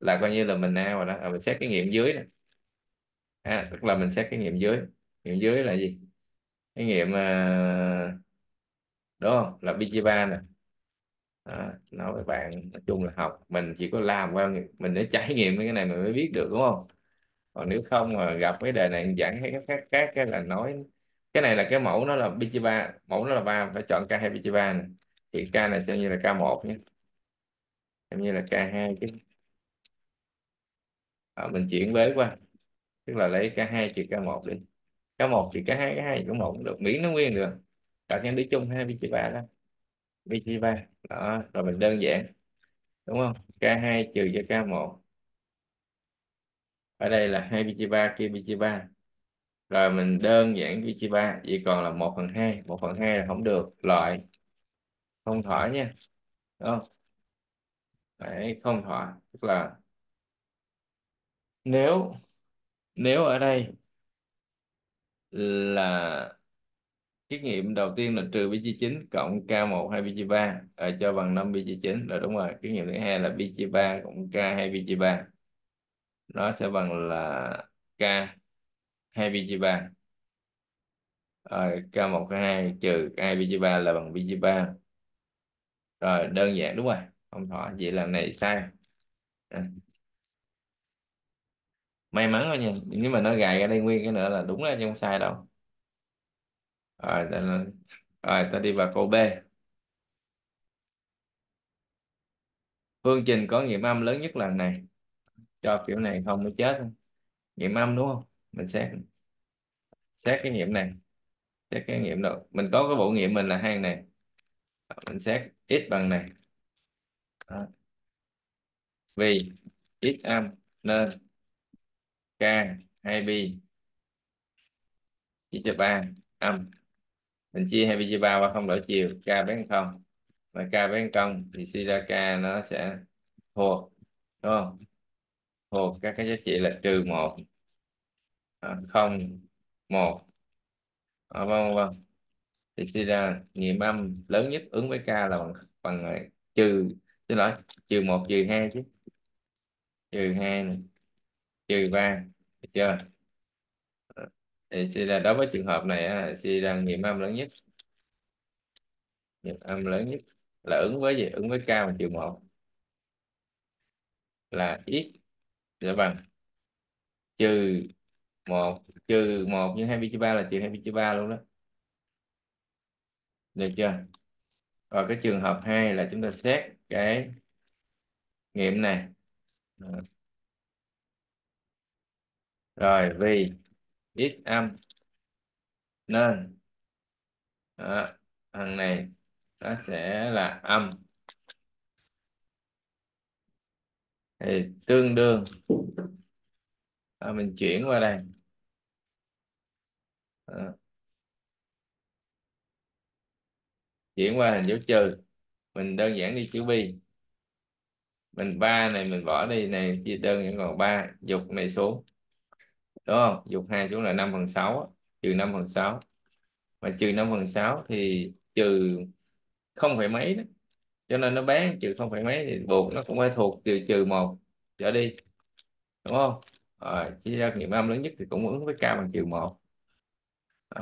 là coi như là mình ao rồi đó. Rồi mình xét cái nghiệm dưới này à, tức là mình xét cái nghiệm dưới. Nghiệm dưới là gì? Cái nghiệm uh, đúng không? Là pi chia ba nè à, nói với bạn nói chung là học mình chỉ có làm qua mình để trải nghiệm cái này mình mới biết được đúng không? Còn nếu không mà gặp cái đề này giảng hay cái khác khác cái là nói cái này là cái mẫu nó là bc ba mẫu nó là ba phải chọn k hai bc ba này thì k này xem như là k một nhé. Xem như là k hai chứ. À, mình chuyển vế qua tức là lấy k hai trừ k một đi. K một thì k hai k hai k một cũng được miễn nó nguyên được. Cả em đi chung hai bc ba đó pi chia ba. Đó rồi mình đơn giản đúng không? K hai trừ cho k một. Ở đây là hai pi chia ba kia pi chia ba. Rồi mình đơn giản pi chia ba chỉ còn là một phần hai. Một phần hai là không được loại. Không thỏa nha đúng không? Đấy, không thỏa tức là nếu nếu ở đây là Kiết nghiệm đầu tiên là trừ pi chia 9 cộng k1 2 pi chia 3 à, cho bằng 5 pi chia 9 là đúng rồi. Kiết nghiệm thứ hai là pi chia 3 cộng k 2 pi chia 3 nó sẽ bằng là k 2 pi chia 3 rồi k1 k2 trừ k 2 pi chia 3 là bằng pi chia 3 rồi đơn giản. Đúng rồi. Không thỏa vậy là này sai. À. may mắn thôi nha. Nếu mà nó gài ra đây nguyên cái nữa là đúng là không sai đâu rồi ta, rồi ta đi vào câu B. Phương trình có nghiệm âm lớn nhất là này. Cho kiểu này không mới chết. Nghiệm âm đúng không? Mình xét. Xét cái nghiệm này. Xét cái nghiệm đâu mình có cái bộ nghiệm mình là hai này. Mình xét x bằng này. Đó. vì x âm nên k 2pi chia cho 3 âm mình chia 2pi chia 3 qua không đổi chiều, k bán không. Mà k bán công thì suy ra k nó sẽ thuộc, đúng không? Thuộc các cái giá trị là trừ một à, không một. À, vâng vâng vâng. Thì suy ra nghiệm âm lớn nhất ứng với k là bằng bằng à, trừ, xin lỗi, trừ một, trừ hai chứ. Trừ hai này, trừ ba, được chưa? Thì si là đối với trường hợp này si đang nghiệm âm lớn nhất. Nghiệm âm lớn nhất là ứng với gì? Ứng với k mà trừ một. Là x sẽ bằng trừ một trừ một nhân hai pi chia ba là trừ hai pi chia ba luôn đó. Được chưa? Và cái trường hợp 2 là chúng ta xét cái nghiệm này. Rồi, vì x âm. Nên đó, thằng này nó sẽ là âm. Thì tương đương. À, mình chuyển qua đây. À, chuyển qua hình dấu trừ. Mình đơn giản đi chữ bi mình ba này mình bỏ đi này chia đơn giản còn ba dục này xuống đúng không? Dục 2 xuống là 5 phần 6 trừ 5 phần 6 mà trừ 5 phần 6 thì trừ không phải mấy đó cho nên nó bán trừ không phải mấy thì buộc nó cũng phải thuộc trừ trừ một trở đi đúng không? Rồi chỉ ra nghiệm âm lớn nhất thì cũng ứng với k bằng trừ một.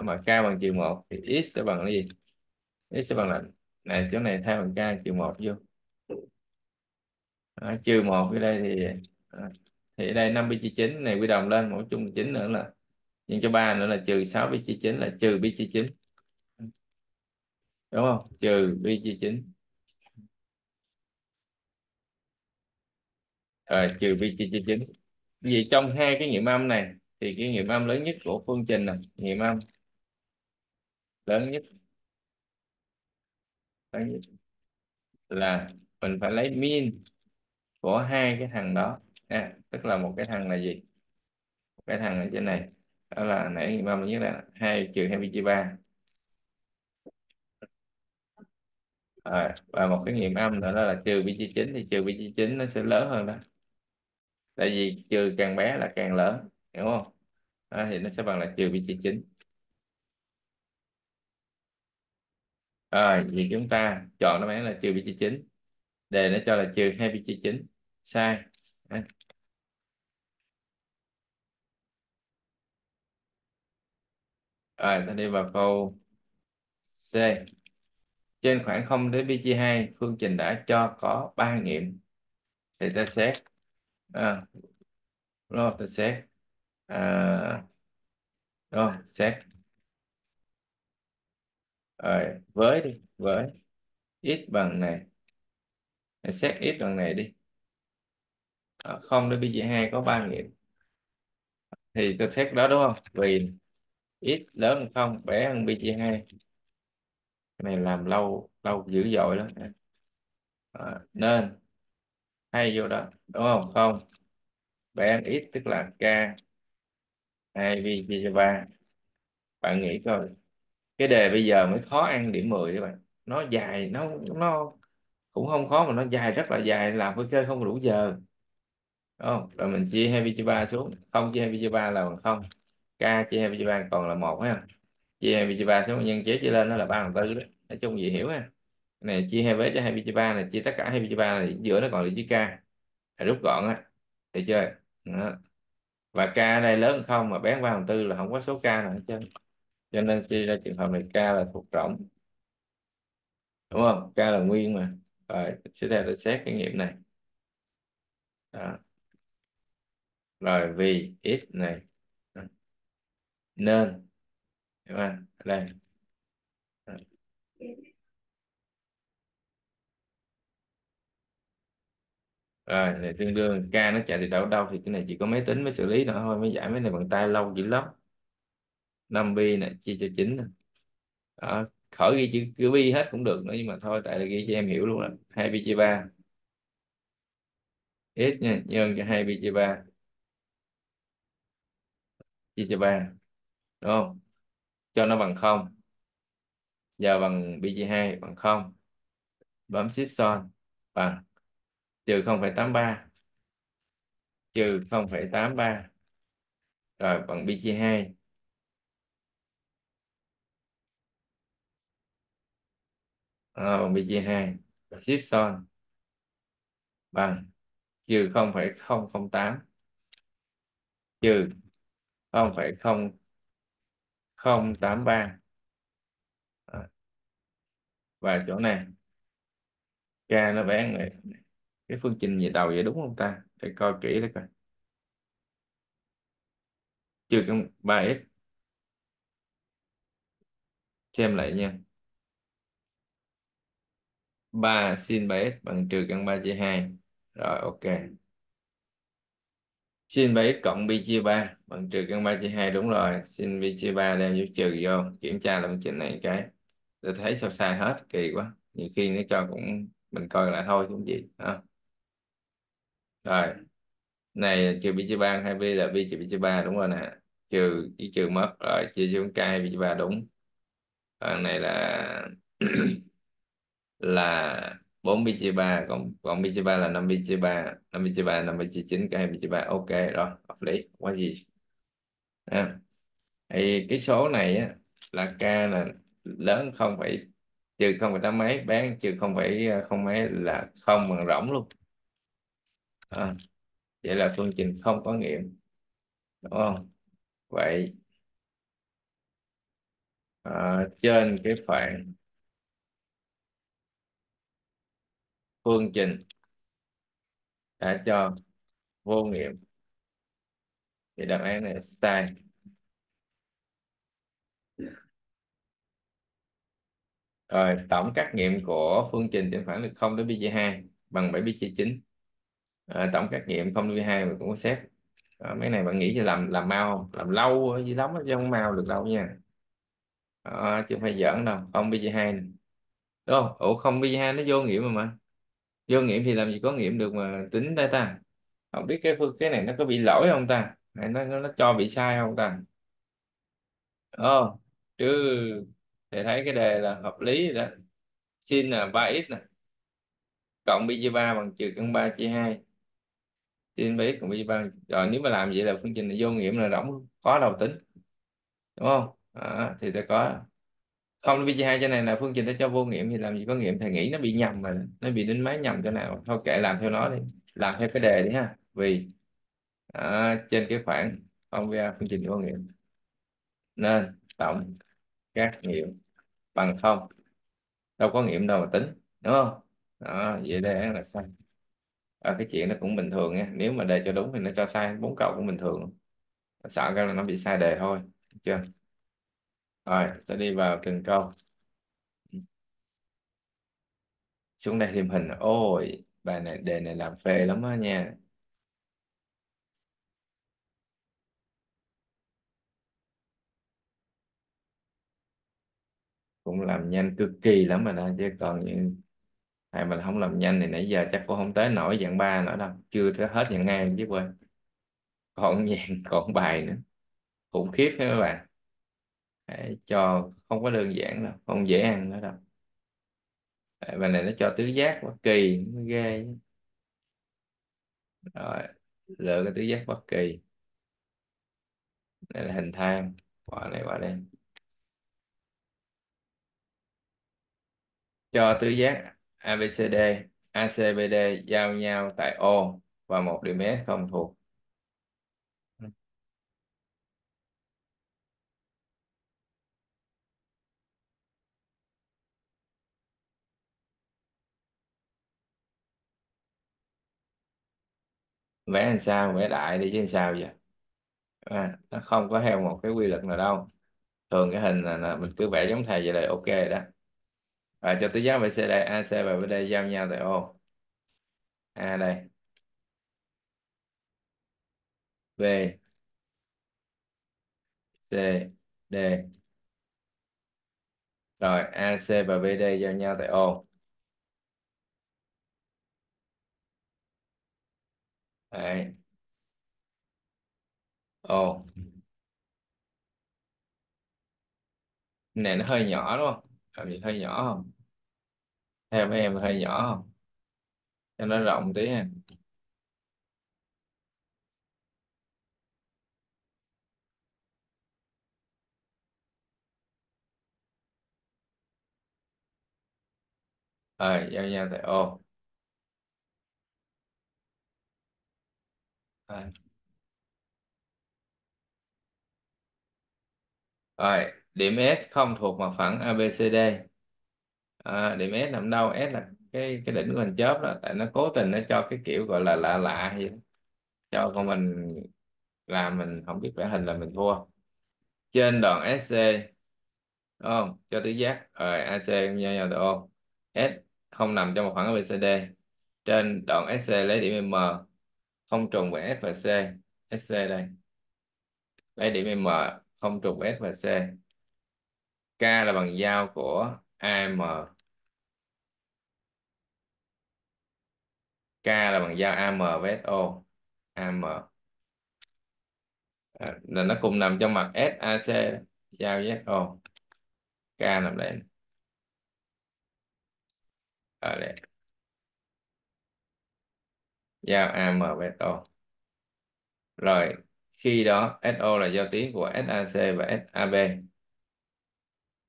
Mà k bằng trừ một thì x sẽ bằng cái gì? X sẽ bằng là này chỗ này thay bằng k trừ một vô. À, trừ một cái đây thì à, thì ở đây 5 pi chia 9 này quy đồng lên mỗi chung 9 nữa là nhân cho 3 nữa là trừ 6 pi chia 9 là trừ pi chia 9 đúng không? Trừ pi chia 9 à, ờ, trừ pi chia chia 9 vì trong hai cái nghiệm âm này thì cái nghiệm âm lớn nhất của phương trình này nghiệm âm lớn nhất. Lớn nhất là mình phải lấy min của hai cái thằng đó à, tức là một cái thằng là gì? Một cái thằng ở trên này. Đó là nãy nghiệm mình nhất là hai trừ hai pi chia ba. À, và một cái nghiệm âm nữa đó là trừ pi chia 9 thì trừ pi chia 9 nó sẽ lớn hơn đó. Tại vì trừ càng bé là càng lớn hiểu không? Đó, thì nó sẽ bằng là trừ pi chia 9 rồi thì chúng ta chọn đáp án là trừ pi chia 9 đề nó cho là trừ 2 pi chia 9 sai. À. rồi ta đi vào câu C. Trên khoảng 0 đến pi chia 2 phương trình đã cho có 3 nghiệm. Thì ta xét. À, rồi ta xét. À, rồi xét. Rồi với đi với x bằng này. Hãy xét x bằng này đi. À, không đến pi chia 2 có ba nghiệm. Thì ta xét đó đúng không? Vì x lớn hơn không bé hơn pi chia hai. Cái này làm lâu lâu dữ dội lắm. À, nên hay vô đó đúng không? Không. Bé hơn x tức là k 2 pi chia cho 3 bạn nghĩ coi. Cái đề bây giờ mới khó ăn điểm 10 các bạn. Nó dài nó nó cũng không khó mà nó dài rất là dài làm cái chơi không đủ giờ. Đúng không? Rồi mình chia 2 pi chia 3 xuống. Không chia 2 pi chia 3 là bằng không k chia 2 pi chia 3 còn là một ha chia 2 pi chia 3 số nhân chế chia lên nó là 3 phần tư đó. Nói chung gì hiểu ha. Này, chia hai với cho 2 pi chia 3 này, chia tất cả 2 pi chia 3 này, giữa nó còn là chữ k. Là rút gọn á. Thì chơi đó. và k ở đây lớn không mà bé 3 phần tư là không có số k nào hết trơn. Cho nên suy ra trường hợp này k là thuộc rỗng. Đúng không? K là nguyên mà. Rồi sẽ theo để xét cái nghiệm này. Đó. rồi vì x này nên hiểu không? Đây. Rồi này tương đương k nó chạy từ đâu đâu thì cái này chỉ có máy tính mới xử lý nữa thôi mới giải mấy này bằng tay lâu dữ lắm. 5 bi này chia cho 9 này. Đó, khỏi ghi chữ, cứ bi hết cũng được nữa nhưng mà thôi tại là ghi cho em hiểu luôn đó. Hai pi chia ba. X nha nhân cho hai pi chia ba. Chia cho ba đúng không? Cho nó bằng không. Giờ bằng pi chia hai bằng không. Bấm shift son bằng trừ không phẩy tám ba. Trừ không phẩy tám ba. Rồi bằng pi chia hai. À, bằng pi chia hai. Shift son bằng trừ không phẩy không không tám. Trừ không phẩy không không tám ba. Và chỗ này. K nó bán này. Cái phương trình gì đầu vậy đúng không ta? Để coi kỹ để coi. Trừ cái 3x xem lại nha. 3 sin 3x bằng trừ căn 3 chia 2 rồi, ok sin 7x cộng pi chia 3 bằng trừ căn 3 chia 2 đúng rồi. Sin pi chia 3 đem dấu trừ vô, kiểm tra lại trình này cái. Tôi thấy sao sai hết, kỳ quá. Nhiều khi nó cho cũng, mình coi lại thôi, cũng gì À. rồi. Này, trừ pi chia 3 hay pi là pi trừ pi chia 3 đúng rồi nè. Trừ, cái trừ mất rồi, chia xuống k pi chia 3 đúng. Còn này là là 4 bi chia 3 còn còn bi chia 3 là 5 bi chia 3 5 bi chia 3 5 bi chia 9 cái 2 bi chia 3 ok rồi hợp lý quá gì à. thì cái số này á, là k là lớn không phải trừ không phải tám mấy bán trừ không phải à, không mấy là không bằng rỗng luôn à. vậy là phương trình không có nghiệm đúng không vậy à, trên cái khoảng phương trình đã cho vô nghiệm. Thì đáp án này sai. Rồi tổng các nghiệm của phương trình trên khoảng được 0 đến pi chia 2 bằng 7 pi chia 9 à, ờ, tổng các nghiệm 0 đến pi 2 mình cũng có xét. À, mấy này bạn nghĩ cho làm làm mau không? Làm lâu gì lắm chứ không mau được đâu nha. À, chứ không phải giỡn đâu 0 pi chia 2 này. đúng không? Ủa không pi chia 2 nó vô nghiệm mà mà vô nghiệm thì làm gì có nghiệm được mà tính ta ta. Không biết cái cái này nó có bị lỗi không ta? Hay nó nó cho bị sai không ta? Ờ chứ thầy thấy cái đề là hợp lý đó. Sin là 3x nè. Cộng pi chia 3 bằng trừ căn 3 chia 2 sin 3x cộng pi chia 3 rồi nếu mà làm vậy là phương trình này vô nghiệm là rỗng có đầu tính. Đúng không? À, thì ta có không pi hai 2 cho này là phương trình nó cho vô nghiệm thì làm gì có nghiệm thầy nghĩ nó bị nhầm mà nó bị đến máy nhầm cho nào. Thôi kệ làm theo nó đi làm theo cái đề đi ha. Vì à, trên cái khoảng không va phương trình vô nghiệm. Nên tổng các nghiệm bằng không. Đâu có nghiệm đâu mà tính đúng không? Đó vậy đây án là sai à, cái chuyện nó cũng bình thường nha nếu mà đề cho đúng thì nó cho sai bốn câu cũng bình thường. Sợ cái là nó bị sai đề thôi Được chưa? Rồi, sẽ đi vào từng câu. Xuống đây thêm hình. Ôi, bài này, đề này làm phê lắm á nha. Cũng làm nhanh, cực kỳ lắm mà đó, chứ còn những hay mà không làm nhanh thì nãy giờ chắc cũng không tới nổi dạng ba nữa đâu. Chưa tới hết dạng hai chứ quên. Còn dạng còn bài nữa. Khủng khiếp hết các bạn. Đấy, cho không có đơn giản đâu không dễ ăn nữa đâu. Và này nó cho tứ giác bất kỳ nó ghê rồi lựa cái tứ giác bất kỳ. Đây là hình thang quả này quả đen. cho tứ giác ABCD ACBD giao nhau tại O và một điểm S không thuộc. Vẽ làm sao vẽ đại đi chứ làm sao vậy? À, nó không có theo một cái quy luật nào đâu. Thường cái hình là, là mình cứ vẽ giống thầy vậy là ok rồi đó. Và cho tứ giác ABCD AC và BD giao nhau tại O A đây. B C D. Rồi AC và BD giao nhau tại O Đấy. ồ. Cái này, nó hơi nhỏ đúng không? Làm gì hơi nhỏ không? Theo mấy em hơi nhỏ không? Cho nó rộng tí ha. À giao nhau tại ô. À. rồi điểm S không thuộc mặt phẳng ABCD à, ờ, điểm S nằm đâu? S là cái cái đỉnh của hình chớp đó tại nó cố tình nó cho cái kiểu gọi là lạ lạ gì đó. cho con mình làm mình không biết vẽ hình là mình thua. Trên đoạn SC đúng không? Cho tứ giác. Rồi AC nhau nhau được O S không nằm trong một khoảng ABCD trên đoạn SC lấy điểm M không trùng với S và C. SC đây. Lấy điểm M không trùng S và C. K là bằng giao của AM K là bằng giao AM với SO AM à, là nó cùng nằm trong mặt SAC giao với SO K nằm đây ở đây giao AM về SO rồi khi đó SO là giao tuyến của SAC và SAB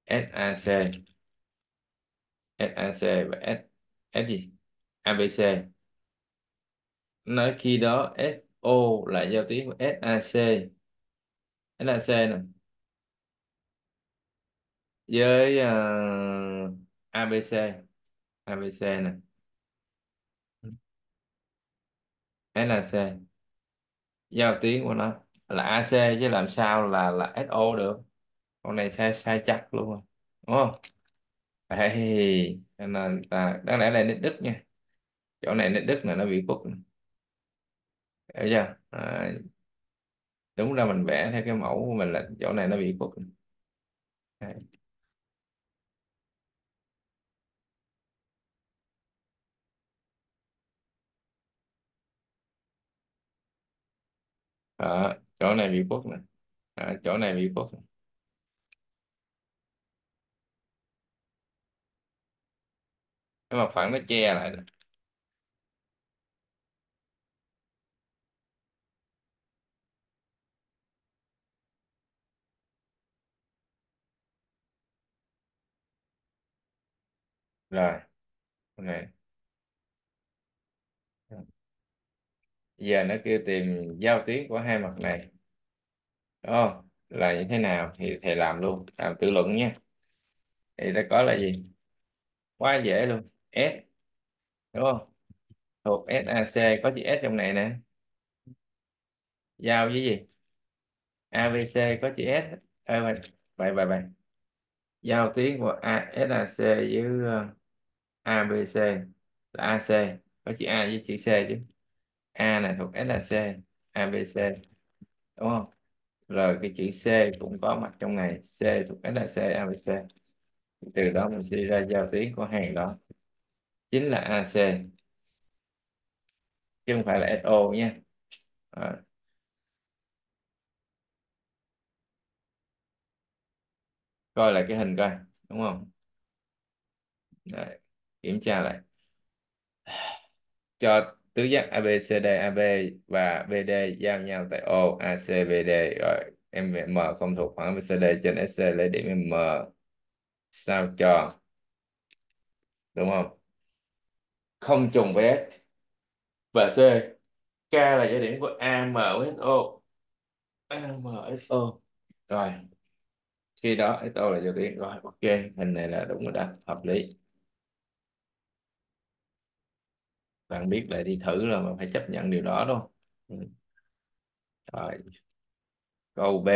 SAC SAC và S S gì? ABC nói khi đó SO là giao tuyến của SAC SAC nè. Với ờ, uh, ABC ABC nè. SAC giao tuyến của nó là AC chứ làm sao là là SO được. Con này sai sai chắc luôn rồi đúng không? Đấy, nên là, ta đáng lẽ là nít Đức nha. Chỗ này nít Đức là nó bị cúc hiểu chưa? À, đúng ra mình vẽ theo cái mẫu của mình là chỗ này nó bị cúc Đấy. Đó, chỗ này bị khuất này, Đó, chỗ này bị khuất này, cái mặt phẳng nó che lại đó. rồi ok. Giờ nó kêu tìm giao tuyến của hai mặt này. Đúng không? Là như thế nào thì thầy làm luôn làm tự luận nha. Thì ta có là gì? Quá dễ luôn. S. Đúng không? Thuộc SAC có chữ S trong này nè. Giao với gì? ABC có chữ S. À, vậy vậy vậy vậy giao tuyến của A, SAC với ờ, ABC là AC có chữ A với chữ C chứ. A này thuộc SAC ABC đúng không? Rồi cái chữ C cũng có mặt trong này. C thuộc SAC ABC từ đó mình suy ra giao tuyến của hàng đó. Chính là AC chứ không phải là SO nha. À, coi lại cái hình coi đúng không? Đấy, kiểm tra lại. Cho tứ giác ABCD AB và BD giao nhau tại O ACBD rồi, em M không thuộc khoảng ABCD trên SC lấy điểm M. Sao cho? Đúng không? Không trùng với S và C. K là giao điểm của AM với SO AM SO rồi, khi đó SO là giao điểm rồi, ok, hình này là đúng rồi đó, hợp lý. Bạn biết lại đi thử là mà phải chấp nhận điều đó, đúng không? Ừ. Rồi. Câu B.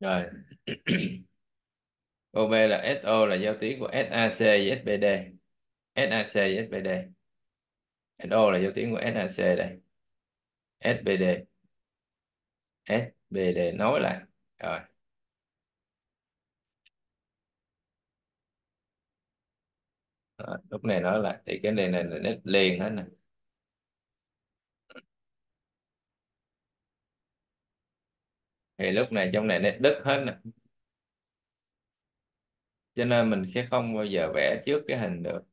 Rồi. OB là SO là giao tuyến của SAC với SPD SAC với SPD SO là dấu tiếng của SAC đây. SBD SBD nối lại. Rồi. Đó, lúc này nói lại. Thì cái này này là nét liền hết nè. Thì lúc này trong này nét đứt hết nè. Cho nên mình sẽ không bao giờ vẽ trước cái hình được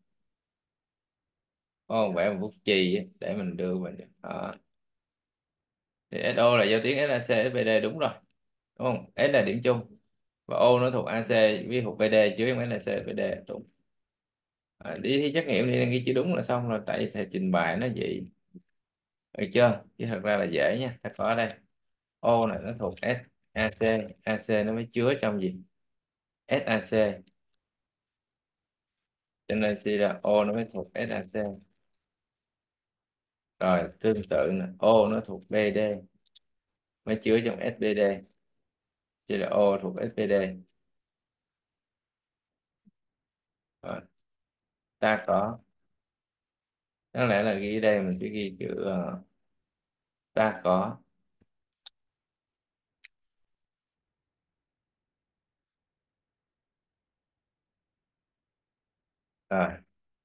không vẽ một bút chì để mình đưa mình được Đó. thì SO là giao tuyến SAC SPD đúng rồi đúng không? S là điểm chung và O nó thuộc AC với thuộc PD chứ không phải là C đúng. À, đi thi trắc nghiệm thì ghi chữ đúng là xong rồi tại thầy trình bày nó vậy. Được chưa? Chứ thật ra là dễ nha ta có ở đây. O này nó thuộc S AC AC nó mới chứa trong gì? SAC cho nên suy là O nó mới thuộc SAC rồi tương tự là O nó thuộc BD mới chứa trong SBD chỉ là O thuộc SBD rồi ta có. Đáng lẽ là ghi đây mình sẽ ghi chữ uh, ta có. Rồi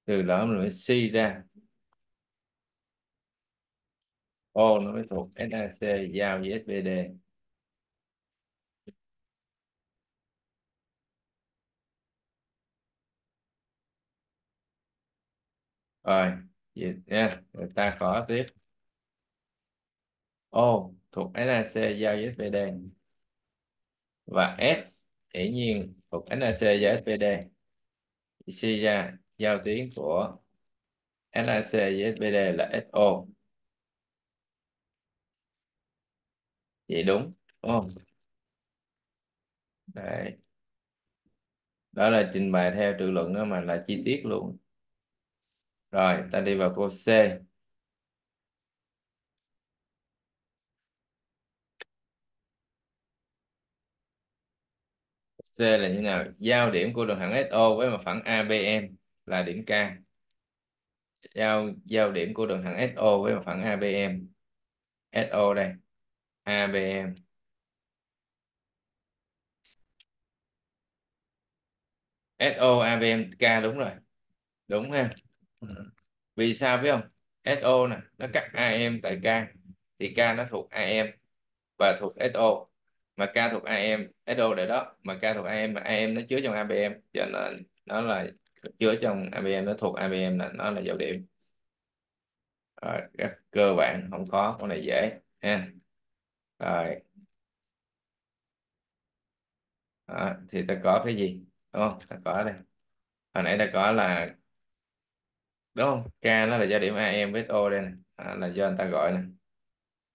từ đó mình mới suy ra. O nó mới thuộc SAC giao với SBD. rồi, vậy, nha, người ta khỏi tiếp. O thuộc SAC giao với SBD và S hiển nhiên, thuộc SAC giao SPD suy ra, giao tuyến của SAC với SBD là SO vậy đúng đúng không? Đấy. Đó là trình bày theo tự luận đó mà, là chi tiết luôn. Rồi, ta đi vào câu C. C là như nào? Giao điểm của đường thẳng SO với mặt phẳng ABM là điểm K. Giao giao điểm của đường thẳng SO với mặt phẳng ABM SO đây. ABM SO ABM K đúng rồi. Đúng ha. Ừ. Vì sao biết không? SO nè nó cắt AM tại K thì K nó thuộc AM và thuộc SO mà K thuộc AM SO để đó. Mà K thuộc AM mà AM nó chứa trong ABM cho nên nó là chứa trong ABM nó thuộc ABM là nó là dấu điểm. Rồi, các cơ bản không có con này dễ ha rồi. Đó, thì ta có cái gì đúng không? Ta có đây. Hồi nãy ta có là đúng không? K nó là giao điểm a em với O đây nè. À, là do anh ta gọi nè.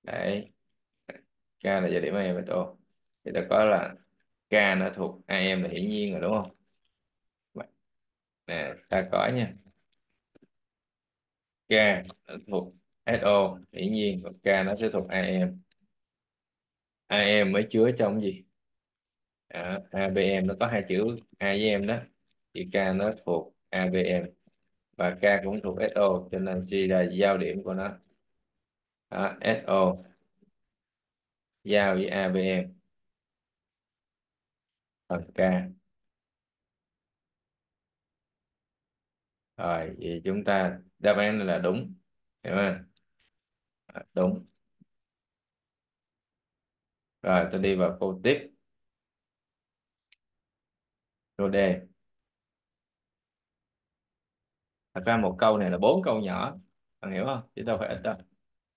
Đấy. K là giao điểm a em với O. Thì ta có là K nó thuộc a em là hiển nhiên rồi đúng không? Nè ta có nha. K nó thuộc SO hiển nhiên còn K nó sẽ thuộc AM AM mới chứa trong gì? À, ABM nó có hai chữ A với em đó. Thì K nó thuộc ABM và K cũng thuộc SO cho nên suy là giao điểm của nó. Đó, SO giao với ABM phần K. Rồi vậy chúng ta đáp án là đúng hiểu không? Đúng rồi tôi đi vào câu tiếp. Câu đề, thật ra một câu này là bốn câu nhỏ. Bạn hiểu không? Chứ đâu phải ít đâu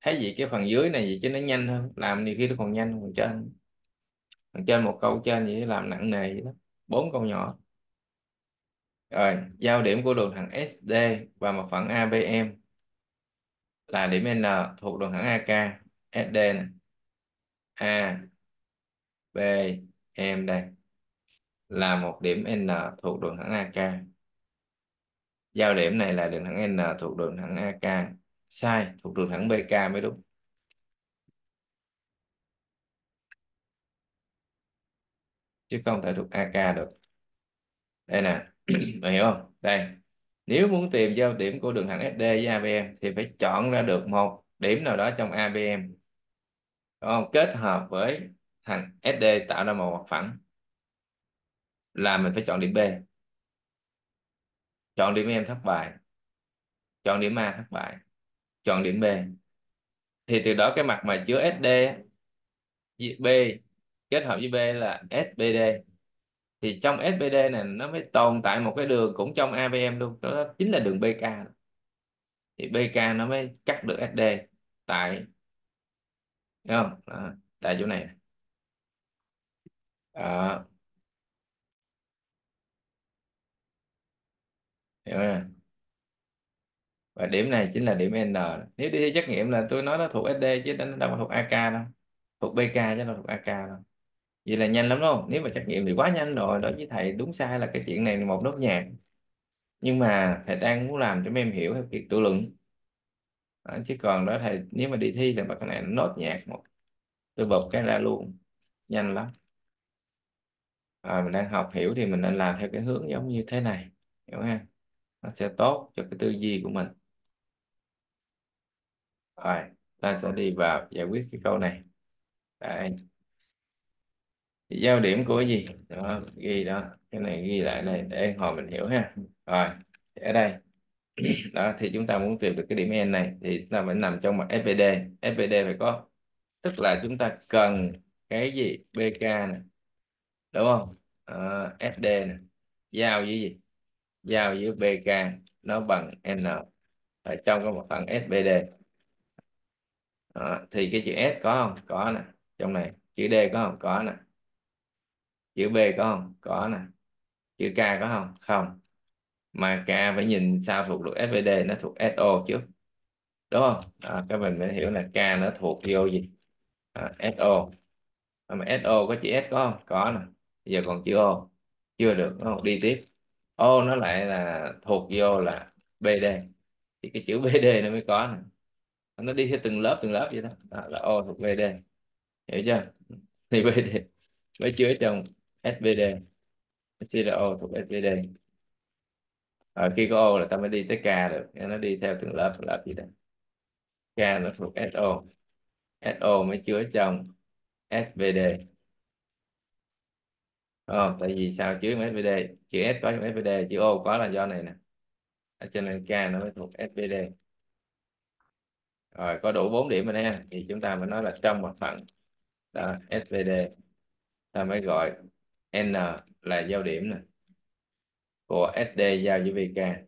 thấy gì cái phần dưới này gì chứ nó nhanh hơn. Làm nhiều khi nó còn nhanh hơn trên. Phần trên một câu trên vậy làm nặng nề vậy đó. Bốn câu nhỏ. Rồi giao điểm của đường thẳng SD và mặt phẳng ABM là điểm N thuộc đường thẳng AK SD này. A. B M đây, là một điểm N thuộc đường thẳng AK giao điểm này là đường thẳng N thuộc đường thẳng AK sai, thuộc đường thẳng BK mới đúng. Chứ không thể thuộc AK được. Đây nè mày hiểu không? Đây, nếu muốn tìm giao điểm của đường thẳng SD với ABM thì phải chọn ra được một điểm nào đó trong ABM đúng không? kết hợp với thằng SD tạo ra một mặt phẳng là mình phải chọn điểm B. Chọn điểm em thất bại. Chọn điểm A thất bại. Chọn điểm B. Thì từ đó cái mặt mà chứa SD B kết hợp với B là SBD thì trong SBD này nó mới tồn tại một cái đường cũng trong ABM luôn. Đó chính là đường BK thì BK nó mới cắt được SD tại không? Đó, tại chỗ này đó. hiểu à và điểm này chính là điểm N. Nếu đi thi trắc nghiệm là tôi nói nó thuộc SD chứ nó đâu có thuộc AK đâu. Thuộc BK chứ nó thuộc AK đâu. Vậy là nhanh lắm đúng không? Nếu mà trắc nghiệm thì quá nhanh rồi đối với thầy đúng sai là cái chuyện này là một nốt nhạc. Nhưng mà thầy đang muốn làm cho mấy em hiểu theo kiểu tự luận. Đó, chứ còn đó thầy nếu mà đi thi thì bắt cái này nó nốt nhạc một tôi bật cái ra luôn. Nhanh lắm à, mình đang học hiểu thì mình nên làm theo cái hướng giống như thế này hiểu ha? Nó sẽ tốt cho cái tư duy của mình. Rồi ta sẽ đi vào giải quyết cái câu này. Đấy. giao điểm của cái gì? Đó ghi đó cái này ghi lại này để hồi mình hiểu ha? Rồi ở đây. Đó thì chúng ta muốn tìm được cái điểm n này thì chúng ta phải nằm trong mặt FPD FPD phải có tức là chúng ta cần cái gì? BK này đúng không? Ờ, à, SD này giao với gì? Giao với BK nó bằng N. Ở trong cái một phần SBD à, ờ, thì cái chữ S có không? Có nè. Trong này. Chữ D có không? Có nè. Chữ B có không? Có nè. Chữ K có không? Không. Mà K phải nhìn sao thuộc được SBD nó thuộc SO trước đúng không? À, các mình phải hiểu là K nó thuộc vô gì? Ờ, à, SO mà SO có chữ S có không? Có nè giờ còn chữ O chưa được nó không đi tiếp. O nó lại là thuộc vô là BD thì cái chữ BD nó mới có nè. Nó đi theo từng lớp từng lớp vậy đó, đó là O thuộc BD hiểu chưa? Thì BD mới chứa trong SBD CRO O thuộc SBD ở khi có O là ta mới đi tới K được. Nó đi theo từng lớp từng lớp gì đó. K nó thuộc SO SO mới chứa trong SVD ờ tại vì sao? Chữ trong SVD chữ S có trong SVD chữ O có là do này nè. Ở cho nên K nó mới thuộc SVD rồi có đủ 4 điểm rồi nha thì chúng ta mới nói là trong một phận đó, SVD ta mới gọi N là giao điểm nè của SD giao với VK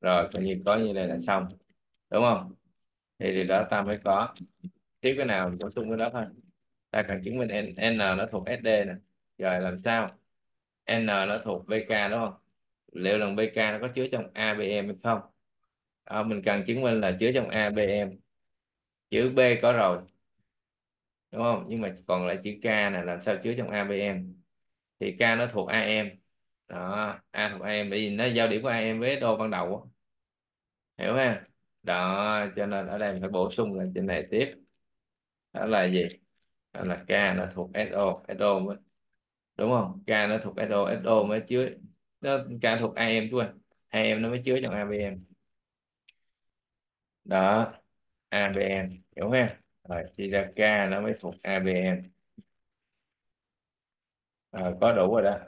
rồi coi như có như này là xong đúng không? Thì điều đó ta mới có. Tiếp cái nào bổ sung cái đó thôi. Ta cần chứng minh N, N nó thuộc SD nè rồi làm sao? N nó thuộc BK đúng không? Liệu rằng BK nó có chứa trong ABM hay không? À, mình cần chứng minh là chứa trong ABM chữ B có rồi đúng không? Nhưng mà còn lại chữ K này làm sao chứa trong ABM thì K nó thuộc AM đó A thuộc AM bởi vì nó giao điểm của AM với đô ban đầu hiểu ha? Đó cho nên ở đây mình phải bổ sung lên trên này tiếp. Đó là gì? Đó là K nó thuộc SO SO mới đúng không? K nó thuộc SO SO mới chứa. Nó K thuộc AM chú anh AM nó mới chứa trong ABM đó ABM hiểu ha rồi chia ra K nó mới thuộc ABM rồi, có đủ rồi đó.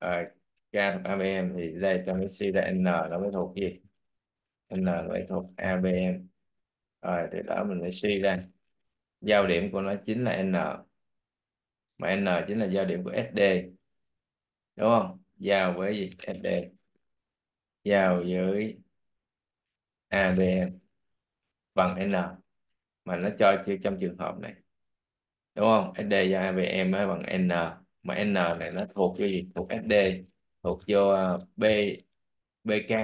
Rồi K thuộc ABM thì đây ta mới suy ra N nó mới thuộc gì? N nó mới thuộc ABM rồi, từ đó mình mới suy ra. Giao điểm của nó chính là N mà N chính là giao điểm của SD đúng không? Giao với gì? SD giao với ABM bằng N mà nó cho trong trường hợp này đúng không? SD giao ABM mới bằng N mà N này nó thuộc vô gì? Thuộc SD thuộc vô à, B BK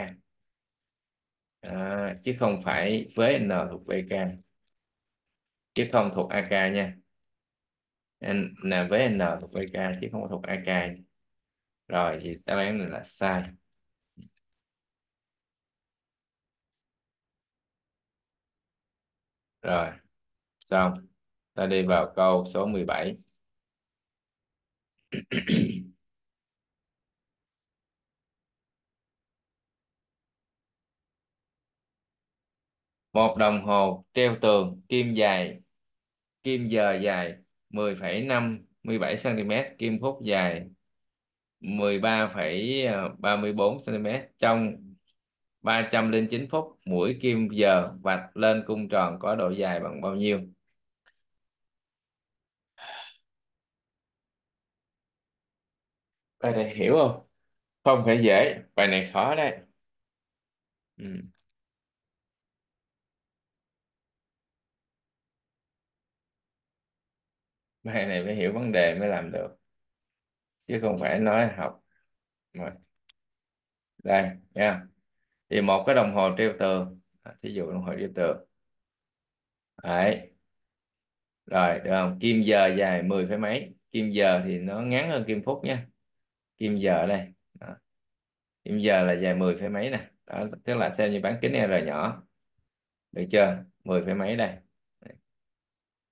à, chứ không phải với N thuộc BK chứ không thuộc AK nha n với n thuộc ak chứ không có thuộc ak rồi thì đáp án này là sai. Rồi, xong. Ta đi vào câu số 17 một đồng hồ treo tường, kim dài, kim giờ dài. 10,5 17 cm kim phút dài 13,34 cm à, trong 309 phút mũi kim giờ vạch lên cung tròn có độ dài bằng bao nhiêu? Bài này hiểu không? Không phải dễ bài này khó đấy. Ừ. bài này phải hiểu vấn đề mới làm được. Chứ không phải nói học. Rồi. Đây nha. Thì một cái đồng hồ treo tường thí dụ đồng hồ treo tường đấy. Rồi được không? Kim giờ dài 10 phẩy mấy? Kim giờ thì nó ngắn hơn kim phút nha kim giờ đây. Đó. kim giờ là dài 10 phẩy mấy nè. Đó, tức là xem như bán kính R nhỏ. Được chưa? 10 phẩy mấy đây.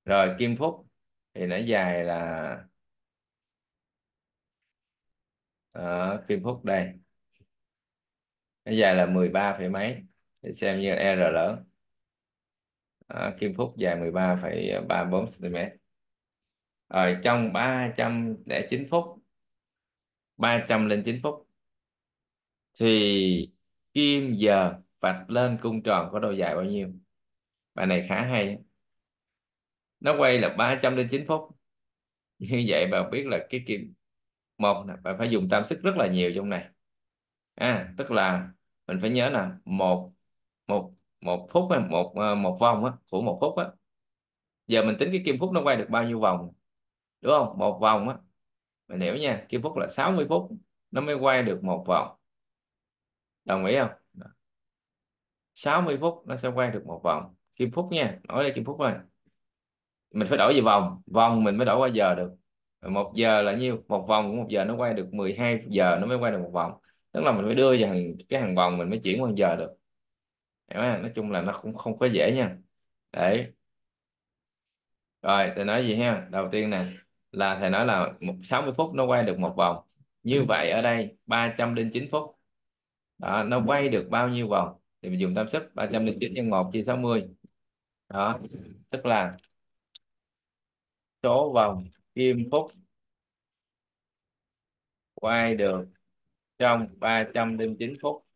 Rồi kim phút thì nó dài là ờ, ở kim phút đây. Nó dài là 13 phẩy mấy để xem như R lớn Đó, kim phút dài 13,34 cm ở trong 309 phút 309 phút thì kim giờ vạch lên cung tròn có độ dài bao nhiêu? Bài này khá hay nó quay là 309 phút. Như vậy bạn biết là cái kim một là bạn phải dùng tam sức rất là nhiều trong này. À, tức là mình phải nhớ là một một một phút một ờ, một vòng á, của một phút á. Giờ mình tính cái kim phút nó quay được bao nhiêu vòng? Đúng không? Một vòng á. Mình hiểu nha kim phút là 60 phút nó mới quay được một vòng. Đồng ý không? 60 phút nó sẽ quay được một vòng. Kim phút nha nói đây kim phút rồi mình phải đổi về vòng. Vòng mình mới đổi qua giờ được. Một giờ là nhiêu? Một vòng của một giờ nó quay được 12 giờ nó mới quay được một vòng. Tức là mình phải đưa vào hàng, cái hàng vòng mình mới chuyển qua giờ được. Hiểu không? nói chung là nó cũng không có dễ nha. Đấy. Rồi thầy nói gì ha? Đầu tiên nè là thầy nói là một 60 phút nó quay được một vòng. Như vậy ở đây 309 phút. Đó, nó quay được bao nhiêu vòng? Thì mình dùng tam sức 309 nhân 1 chia 60 đó tức là số vòng kim phúc quay được trong 309 phút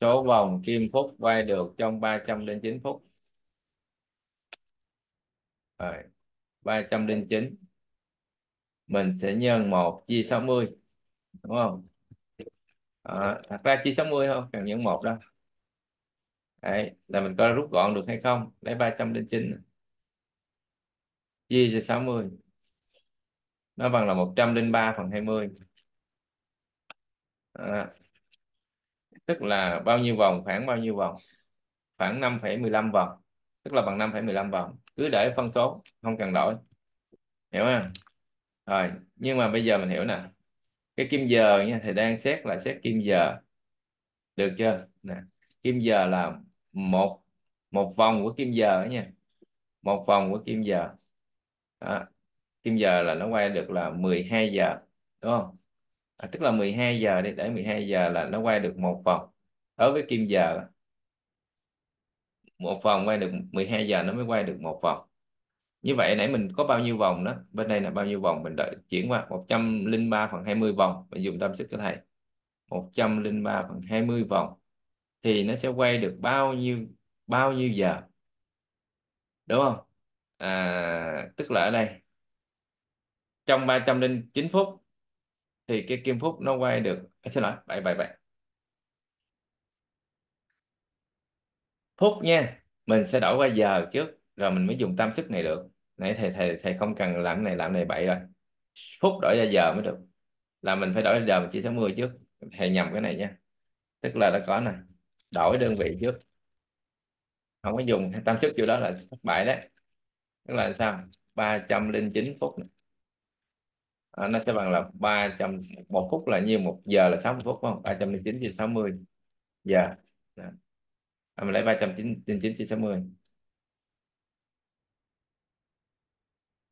số vòng kim phúc quay được trong 309 phút rồi 309 mình sẽ nhân 1 chia 60 đúng không? À, thật ra chia 60 không cần nhân 1 đâu Đấy, là mình coi rút gọn được hay không? Lấy 309 chia cho 60 nó bằng là 103 phần 20 à, tức là bao nhiêu vòng? Khoảng bao nhiêu vòng? Khoảng 5,15 vòng. Tức là bằng 5,15 vòng. Cứ để phân số không cần đổi. Hiểu không? Rồi nhưng mà bây giờ mình hiểu nè. Cái kim giờ nha thầy đang xét là xét kim giờ. Được chưa? Nè kim giờ là một một vòng của kim giờ nha. Một vòng của kim giờ. Đó. kim giờ là nó quay được là 12 giờ đúng không? À, tức là 12 giờ đi để 12 giờ là nó quay được một vòng. Đối với kim giờ một vòng quay được 12 giờ nó mới quay được một vòng. Như vậy nãy mình có bao nhiêu vòng đó? Bên đây là bao nhiêu vòng? Mình đợi chuyển qua 103 phần 20 vòng mình dùng tâm sức cho thầy. 103 phần 20 vòng thì nó sẽ quay được bao nhiêu bao nhiêu giờ đúng không? À, tức là ở đây trong 309 phút thì cái kim phút nó quay được à, xin lỗi bảy bảy bảy. Phút nha mình sẽ đổi qua giờ trước rồi mình mới dùng tam sức này được. Nãy thầy thầy thầy không cần làm này làm này bậy rồi. Phút đổi ra giờ mới được. Là mình phải đổi ra giờ mình chia 60 trước. Thầy nhầm cái này nha. Tức là đã có này đổi đơn vị trước. Không có dùng tam sức vô đó là thất bại đấy. Tức là sao? 309 phút này. À, nó sẽ bằng là 300 một phút là nhiêu một giờ là 60 phút không? 309 chia 60 giờ yeah. à, mình lấy 309 chia 60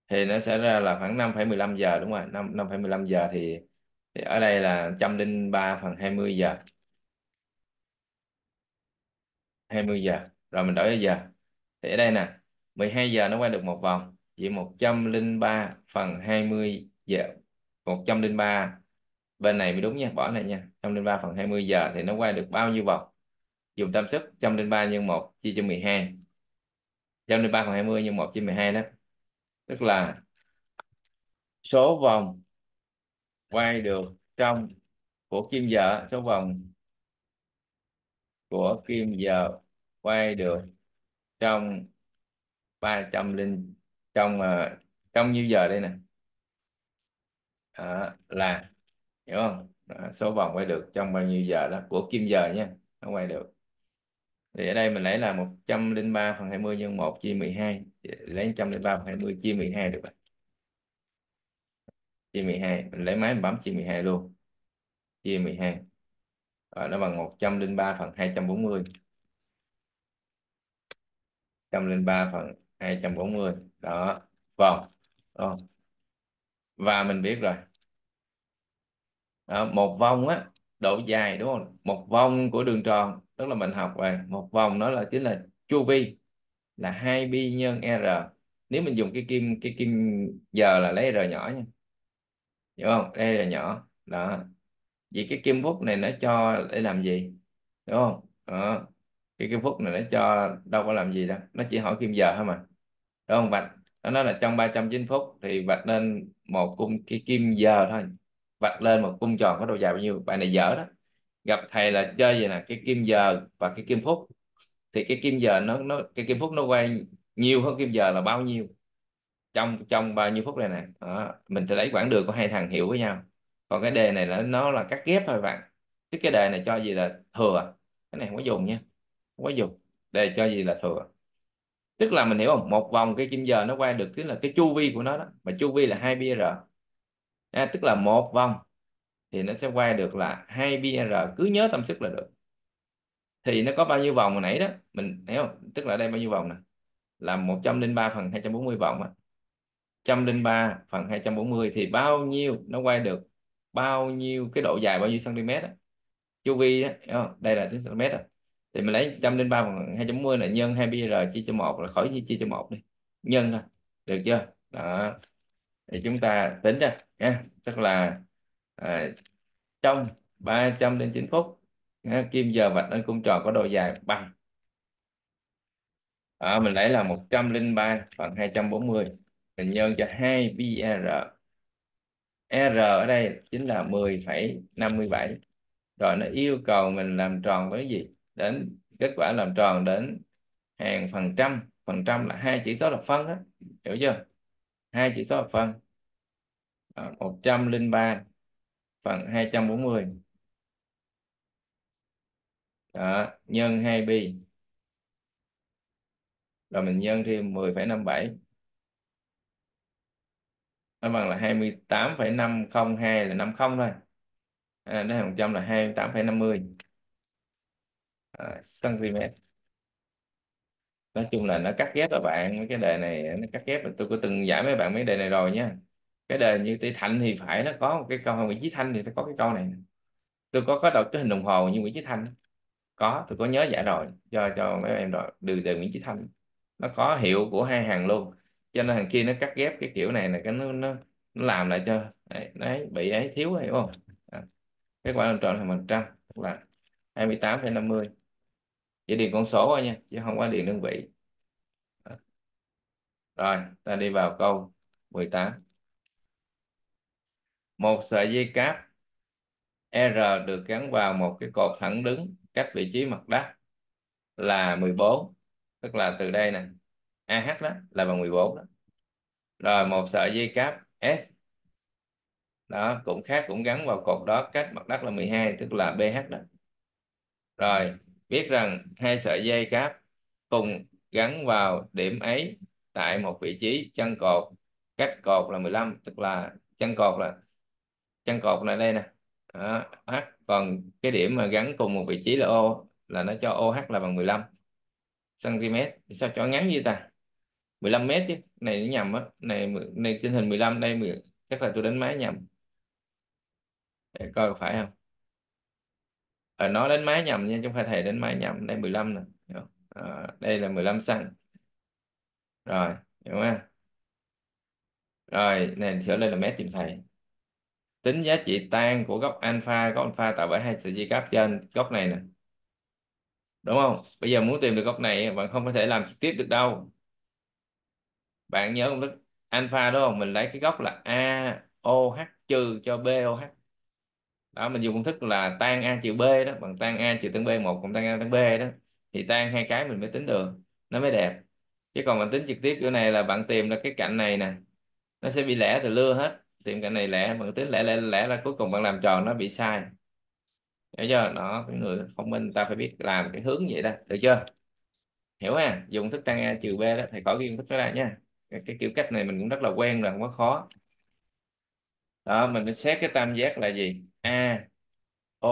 thì nó sẽ ra là khoảng 5,15 giờ đúng không 5 5,15 giờ thì thì ở đây là 103 phần 20 giờ. 20 giờ. Rồi mình đổi giờ. Thì ở đây nè 12 giờ nó quay được một vòng. Vậy 103 phần 20 giờ. 103 bên này mới đúng nha, bỏ này nha. 103 phần 20 giờ thì nó quay được bao nhiêu vòng? Dùng tam sức 103 nhân 1 chia cho 12 103 phần 20 nhân 1 chia 12 đó. Tức là số vòng quay được trong của kim giờ số vòng của kim giờ quay được trong 300 linh trong uh, trong nhiêu giờ đây nè. À, là hiểu không? Đó, số vòng quay được trong bao nhiêu giờ đó của kim giờ nha nó quay được. Thì ở đây mình lấy là 103 phần 20 nhân 1 chia 12 lấy 103 phần 20 chia 12 được rồi. Chia 12 mình lấy máy mình bấm chia 12 luôn. Chia 12 rồi nó bằng 103 phần 240 103 phần 240 đó vòng đó. và mình biết rồi. Đó, một vòng á độ dài đúng không? Một vòng của đường tròn tức là mình học về một vòng nó là chính là chu vi là 2 pi nhân r. Nếu mình dùng cái kim cái kim giờ là lấy r nhỏ nha. Hiểu không? Đây là nhỏ. Đó vì cái kim phút này nó cho để làm gì? Đúng không? À, cái kim phút này nó cho đâu có làm gì đâu nó chỉ hỏi kim giờ thôi mà. Đúng không vạch nó nói là trong 309 phút thì vạch lên một cung cái kim giờ thôi. Vạch lên một cung tròn có độ dài bao nhiêu? Bài này dở đó. Gặp thầy là chơi gì nè cái kim giờ và cái kim phút thì cái kim giờ nó nó cái kim phút nó quay nhiều hơn kim giờ là bao nhiêu? Trong trong bao nhiêu phút này nè. Đó. mình sẽ lấy quãng đường của hai thằng hiểu với nhau còn cái đề này là nó là cắt ghép thôi bạn. Chứ cái đề này cho gì là thừa. Cái này không có dùng nha. Không có dùng. Đề cho gì là thừa. Tức là mình hiểu không? Một vòng cái kim giờ nó quay được tức là cái chu vi của nó đó. Mà chu vi là hai pi r. À, tức là một vòng thì nó sẽ quay được là hai pi r. Cứ nhớ tâm sức là được. Thì nó có bao nhiêu vòng hồi nãy đó? Mình hiểu không? Tức là đây bao nhiêu vòng nè? Là 103 phần 240 vòng á. 103 phần 240 thì bao nhiêu nó quay được? Bao nhiêu cái độ dài bao nhiêu cm đó. chu vi đó, ờ, đây là tính cm đó. thì mình lấy 103 phần 240 là nhân 2 pi r chia cho 1 là khỏi chia cho 1 đi nhân thôi được chưa đó thì chúng ta tính ra nha tức là à, trong 309 phút kim giờ vạch lên cung tròn có độ dài bằng à, mình lấy là 103 phần 240 mình nhân cho 2 BR r r ở đây chính là 10,57 rồi nó yêu cầu mình làm tròn với gì? Đến kết quả làm tròn đến hàng phần trăm. Phần trăm là hai chỉ số lập phân á. Hiểu chưa? Hai chỉ số lập phân. À, 103 phần 240 đó, nhân 2 pi. Rồi mình nhân thêm 10,57 nó bằng là 28,502 là 50 thôi. À, nó hàng trăm là 28,50 à, cm nói chung là nó cắt ghép các bạn mấy cái đề này nó cắt ghép tôi có từng giải mấy bạn mấy đề này rồi nha. Cái đề như tỷ thạnh thì phải nó có một cái câu Nguyễn Chí Thanh thì phải có cái câu này. Tôi có có đọc cái hình đồng hồ như Nguyễn Chí Thanh. Có tôi có nhớ giải rồi cho cho mấy em rồi từ đề Nguyễn Chí Thanh. Nó có hiệu của hai hàng luôn cho nên thằng kia nó cắt ghép cái kiểu này là cái nó nó, nó làm lại cho đấy, đấy bị ấy thiếu hiểu không? À. kết quả làm tròn thành phần trăm là 28,50 chỉ điền con số thôi nha chứ không có điền đơn vị. Rồi ta đi vào câu 18 một sợi dây cáp R được gắn vào một cái cột thẳng đứng cách vị trí mặt đất là 14 tức là từ đây nè. AH đó là bằng 14 đó. Rồi một sợi dây cáp S. Đó cũng khác cũng gắn vào cột đó cách mặt đất là 12 tức là BH đó. Rồi biết rằng hai sợi dây cáp cùng gắn vào điểm ấy tại một vị trí chân cột cách cột là 15 tức là chân cột là chân cột là đây nè. Đó, H còn cái điểm mà gắn cùng một vị trí là O là nó cho OH là bằng 15 cm sao cho ngắn như ta? 15 mét chứ. Này nó nhầm á. Này này trên hình 15 đây chắc là tôi đánh máy nhầm. Để coi có phải không? Ở nó đánh máy nhầm nha chứ không phải thầy đánh máy nhầm. Đây 15 nè. À, đây là 15 xăng. Rồi hiểu không? Rồi này sửa lên là mét giùm thầy. Tính giá trị tan của góc alpha góc alpha tạo bởi hai sợi dây cáp trên góc này nè. Đúng không? Bây giờ muốn tìm được góc này bạn không có thể làm trực tiếp được đâu bạn nhớ công thức alpha đúng không? Mình lấy cái góc là AOH trừ cho BOH đó, mình dùng công thức là tan A trừ B đó, bằng tan A trừ tan B một cộng tan A tan B đó, thì tan hai cái mình mới tính được, nó mới đẹp. Chứ còn bạn tính trực tiếp chỗ này là bạn tìm ra cái cạnh này nè, nó sẽ bị lẻ từ lưa hết. Tìm cạnh này lẻ, bạn tính lẻ lẻ lẻ là cuối cùng bạn làm tròn nó bị sai. Hiểu chưa? Nó cái người thông minh ta phải biết làm cái hướng vậy đó, được chưa? Hiểu ha? Dùng thức tan a trừ b đó, thầy khỏi ghi công thức đó ra nha cái, cái kiểu cách này mình cũng rất là quen rồi không có khó. Đó mình phải xét cái tam giác là gì? A o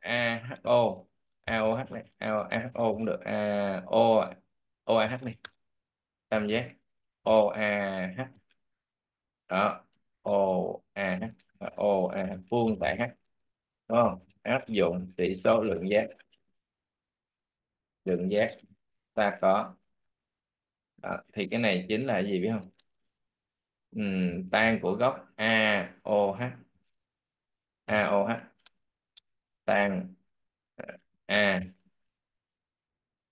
a h o. A o h này a o a h o cũng được. A o o a h này. Tam giác. O a h. Đó o a h. O a h. Vuông tại h. Đúng không? Áp dụng tỷ số lượng giác. Lượng giác ta có đó. thì cái này chính là gì biết không? Ừm, tan của góc AOH AOH ờ, tan A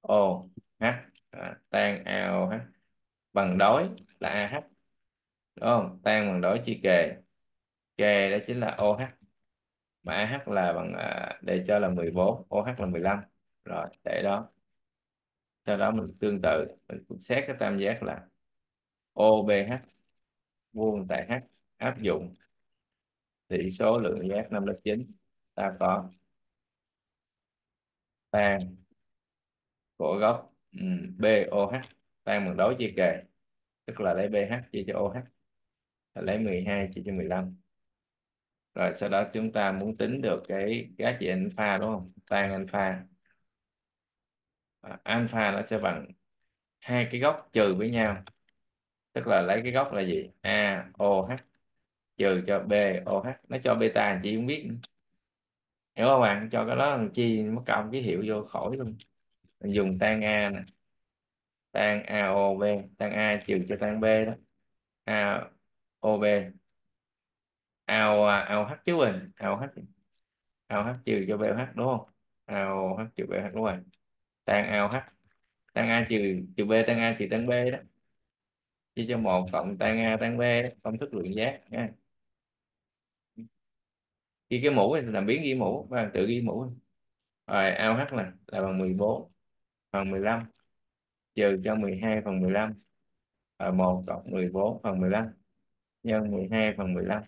O H. À, tan AOH bằng đối là AH đúng không? Tan bằng đối chia kề. Kề đó chính là OH mà AH là bằng à, để cho là 14 OH là 15 rồi để đó sau đó mình tương tự mình cũng xét cái tam giác là OBH vuông tại H áp dụng tỷ số lượng giác năm lớp 9 ta có tan của góc um, BOH tan bằng đối chia kề tức là lấy BH chia cho OH lấy 12 chia cho 15 rồi sau đó chúng ta muốn tính được cái giá trị alpha đúng không? Tan alpha. Ờ, alpha nó sẽ bằng hai cái góc trừ với nhau. Tức là lấy cái góc là gì? AOH trừ cho BOH nó cho beta anh chị không biết nữa. hiểu không bạn? Cho cái đó chi, mất cộng ký hiệu vô khỏi luôn. Mình dùng tan A nè. Tan AOB tan A trừ cho tan B đó. AOB o AOH chứ mình AOH AOH trừ cho BOH đúng không? AOH trừ BOH đúng rồi tan AOH tan A trừ trừ B tan A trừ tan B đó. Chia cho một cộng tan A tan B đó. công thức lượng giác, nha. Ghi cái mũ thì làm biến ghi mũ, và tự ghi mũ. Rồi AOH là là bằng 14 phần 15 trừ cho 12 phần 15 rồi 1 cộng 14 phần 15 nhân 12 phần 15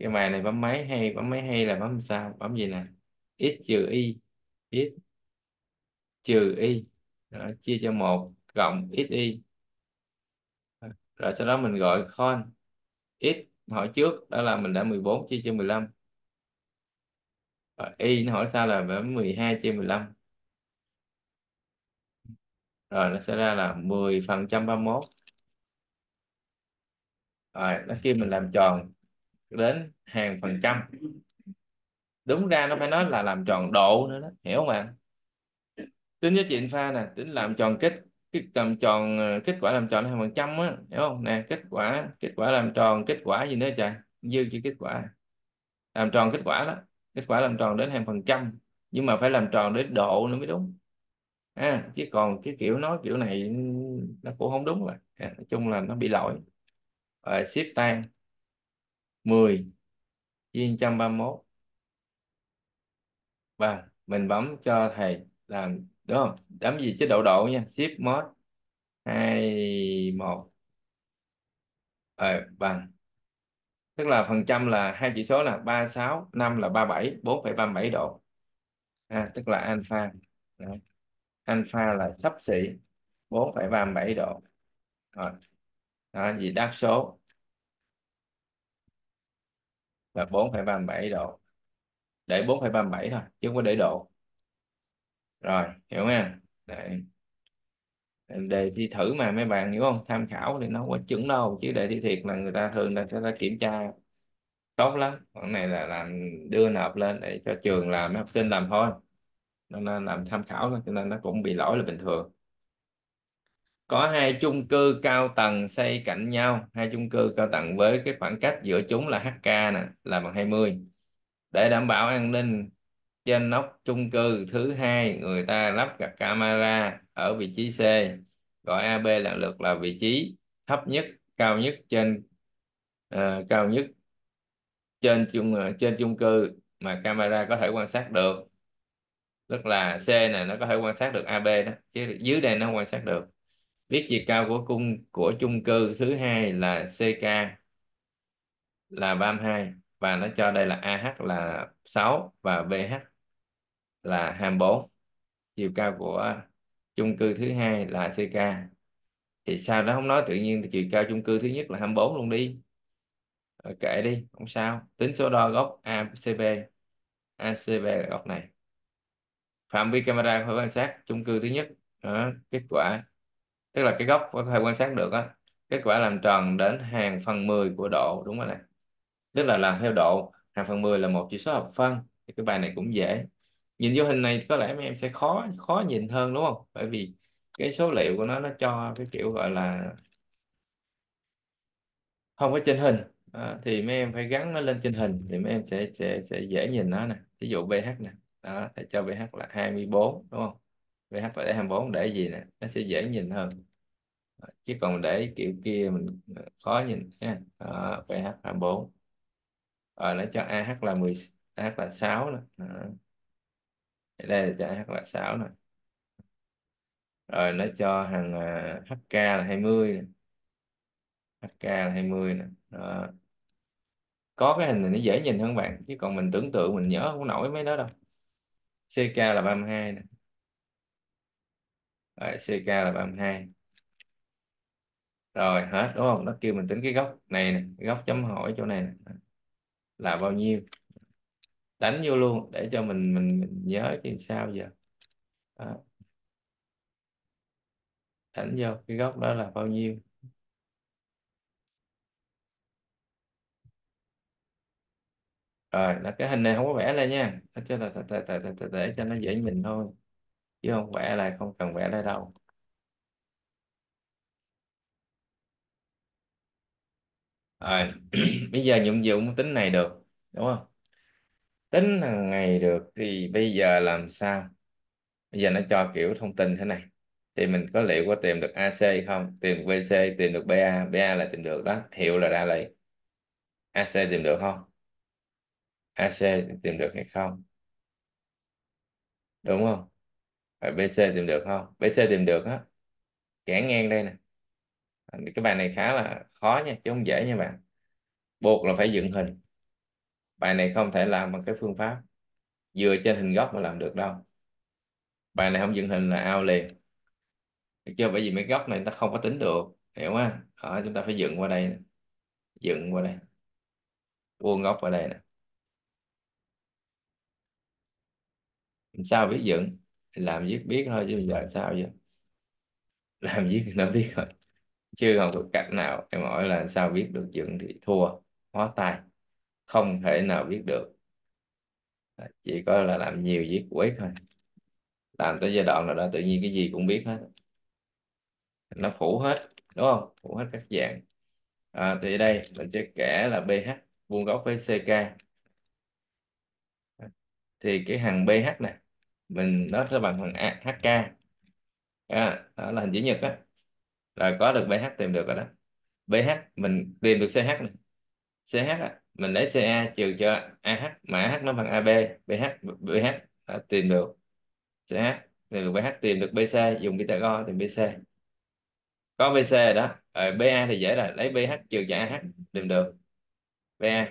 cái bài này bấm máy hay, bấm máy hay là bấm sao? Bấm gì nè? X trừ y, x trừ y. Đó, chia cho 1 cộng x y. Rồi sau đó mình gọi con. X hỏi trước đó là mình đã 14 chia cho 15 rồi y nó hỏi sao là bấm 12 chia 15 rồi nó sẽ ra là 10 phần trăm 31 rồi nó kia mình làm tròn đến hàng phần trăm. Đúng ra nó phải nói là làm tròn độ nữa đó hiểu không ạ? à? Tính giá trị alpha nè tính làm tròn kết kết làm tròn ờ, kết quả làm tròn hàng phần trăm á hiểu không? Nè kết quả kết quả làm tròn kết quả gì nữa trời? Dư chữ kết quả. Làm tròn kết quả đó kết quả làm tròn đến hàng phần trăm nhưng mà phải làm tròn đến độ nữa mới đúng. À, chứ còn cái kiểu nói kiểu này ừ, nó cũng không đúng rồi. À, nói chung là nó bị lỗi. À, ship tan. 10 chia 131 và mình bấm cho thầy làm đúng không? Đấm gì chế độ độ nha. Shift mod 21 rồi bằng. Tức là phần trăm là hai chỉ số là 36 5 là 37 4,37 độ. À, tức là alpha. Đấy. alpha là sắp xỉ 4,37 độ. Rồi. Đó, gì? Đáp số. Là 4,37 độ. Để 4,37 thôi chứ không có để độ rồi, hiểu nha Đấy. đề thi thử mà mấy bạn, hiểu không? Tham khảo thì nó không có chuẩn đâu, chứ đề thi thiệt là người ta thường là sẽ ta kiểm tra tốt lắm. Còn này là làm, đưa nộp lên để cho trường làm, mấy học sinh làm thôi. Nó nên làm tham khảo thôi, cho nên nó cũng bị lỗi là bình thường. Có hai chung cư cao tầng xây cạnh nhau. Hai chung cư cao tầng với cái khoảng cách giữa chúng là HK nè, là bằng 20 để đảm bảo an ninh trên nóc chung cư thứ hai người ta lắp đặt camera ở vị trí C. Gọi AB lần lượt là vị trí thấp nhất cao nhất trên uh, cao nhất trên chung ờ, trên chung cư mà camera có thể quan sát được. Tức là C này nó có thể quan sát được AB đó chứ dưới đây nó không quan sát được. Biết chiều cao của cung của chung cư thứ hai là CK là 32 và nó cho đây là AH là 6 và BH là 24 chiều cao của chung cư thứ hai là CK thì sao đó không nói tự nhiên chiều cao chung cư thứ nhất là 24 luôn đi. Rồi kệ đi không sao. Tính số đo góc ACB ACB là góc này. Phạm vi camera phải quan sát chung cư thứ nhất. Đó, kết quả. Tức là cái góc có thể quan sát được á. Kết quả làm tròn đến hàng phần 10 của độ đúng không này tức là làm theo độ hàng phần 10 là một chỉ số hợp phân. Thì cái bài này cũng dễ nhìn vô hình này có lẽ mấy em sẽ khó khó nhìn hơn đúng không? Bởi vì cái số liệu của nó nó cho cái kiểu gọi là không có trên hình. À, thì mấy em phải gắn nó lên trên hình thì mấy em sẽ sẽ sẽ dễ nhìn nó nè. Ví dụ BH nè. Đó thì cho BH là 24 đúng không? BH là để 24 để gì nè? Nó sẽ dễ nhìn hơn. Chứ còn để kiểu kia mình ờ, khó nhìn nha. Đó, BH 24 rồi nó cho AH là 10 AH là 6 nè đó. đây là cho h là 6 này rồi nó cho hàng à, HK là 20 này. HK là 20 này. đó. có cái hình này nó dễ nhìn hơn bạn, chứ còn mình tưởng tượng mình nhớ không nổi mấy đó đâu CK là 32 này. rồi CK là 32 rồi, hết, đúng không nó kêu mình tính cái góc này nè góc chấm hỏi chỗ này nè. là bao nhiêu đánh vô luôn để cho mình mình, mình nhớ thì sao giờ. Đó. đánh vô cái góc đó là bao nhiêu? Rồi là cái hình này không có vẽ lên nha. Cho là để cho nó dễ nhìn thôi. Chứ không vẽ lại không cần vẽ lại đâu. Rồi bây giờ nhiệm vụ tính này được đúng không? Tính hàng ngày được thì bây giờ làm sao? Bây giờ nó cho kiểu thông tin thế này. Thì mình có liệu có tìm được AC không? Tìm được BC tìm được BA BA là tìm được đó. Hiệu là ra lại AC tìm được không? AC tìm được hay không? Đúng không? Rồi BC tìm được không? BC tìm được á. Kẻ ngang đây nè. Cái bài này khá là khó nha, chứ không dễ nha bạn. Buộc là phải dựng hình bài này không thể làm bằng cái phương pháp vừa trên hình góc mà làm được đâu. Bài này không dựng hình là ao liền. Được chưa? Bởi vì mấy góc này ta không có tính được hiểu không đó, chúng ta phải dựng qua đây nè. dựng qua đây. Vuông góc qua đây nè. Sao biết dựng? Làm viết biết thôi chứ giờ sao vậy? Làm viết nó biết thôi chứ không có cách nào em hỏi là sao biết được dựng thì thua hóa tay không thể nào biết được. Chỉ có là làm nhiều viết quét thôi. Làm tới giai đoạn nào đó tự nhiên cái gì cũng biết hết. Nó phủ hết đúng không? Phủ hết các dạng. À, thì đây mình sẽ kể là pH vuông góc với CK thì cái hàng pH này mình nó sẽ bằng thằng HK à, đó là hình chữ nhật á. Rồi có được pH tìm được rồi đó. pH mình tìm được CH này. CH á, mình lấy CA trừ cho AH mà AH nó bằng AB BH BH đã tìm được. CH tìm được BH tìm được BC dùng Pythagore tìm BC có BC đó. Ờ, Ở BA thì dễ rồi lấy BH trừ cho AH tìm được. BA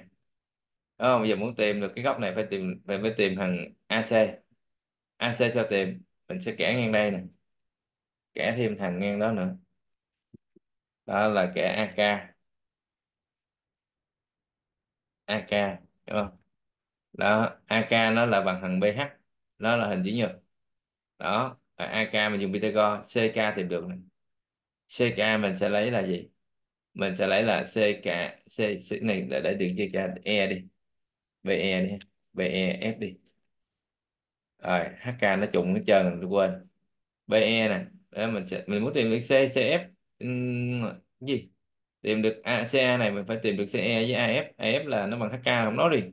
đó không? Bây giờ muốn tìm được cái góc này phải tìm phải, phải tìm thằng AC AC sao tìm. Mình sẽ kẻ ngang đây nè. Kẻ thêm thằng ngang đó nữa. Đó là kẻ AK AK đúng không? Đó AK nó là bằng thằng BH nó là hình chữ nhật. Đó AK mình dùng Pythagore CK tìm được này. CK mình sẽ lấy là gì? Mình sẽ lấy là CK C, C này để để đường CK E đi. BE đi BE F đi. Rồi HK nó trùng cái trơn mình quên. BE nè mình sẽ mình muốn tìm được C CF uhm, gì? Tìm được A, CA này mình phải tìm được CE với AF AF là nó bằng HK không nói đi.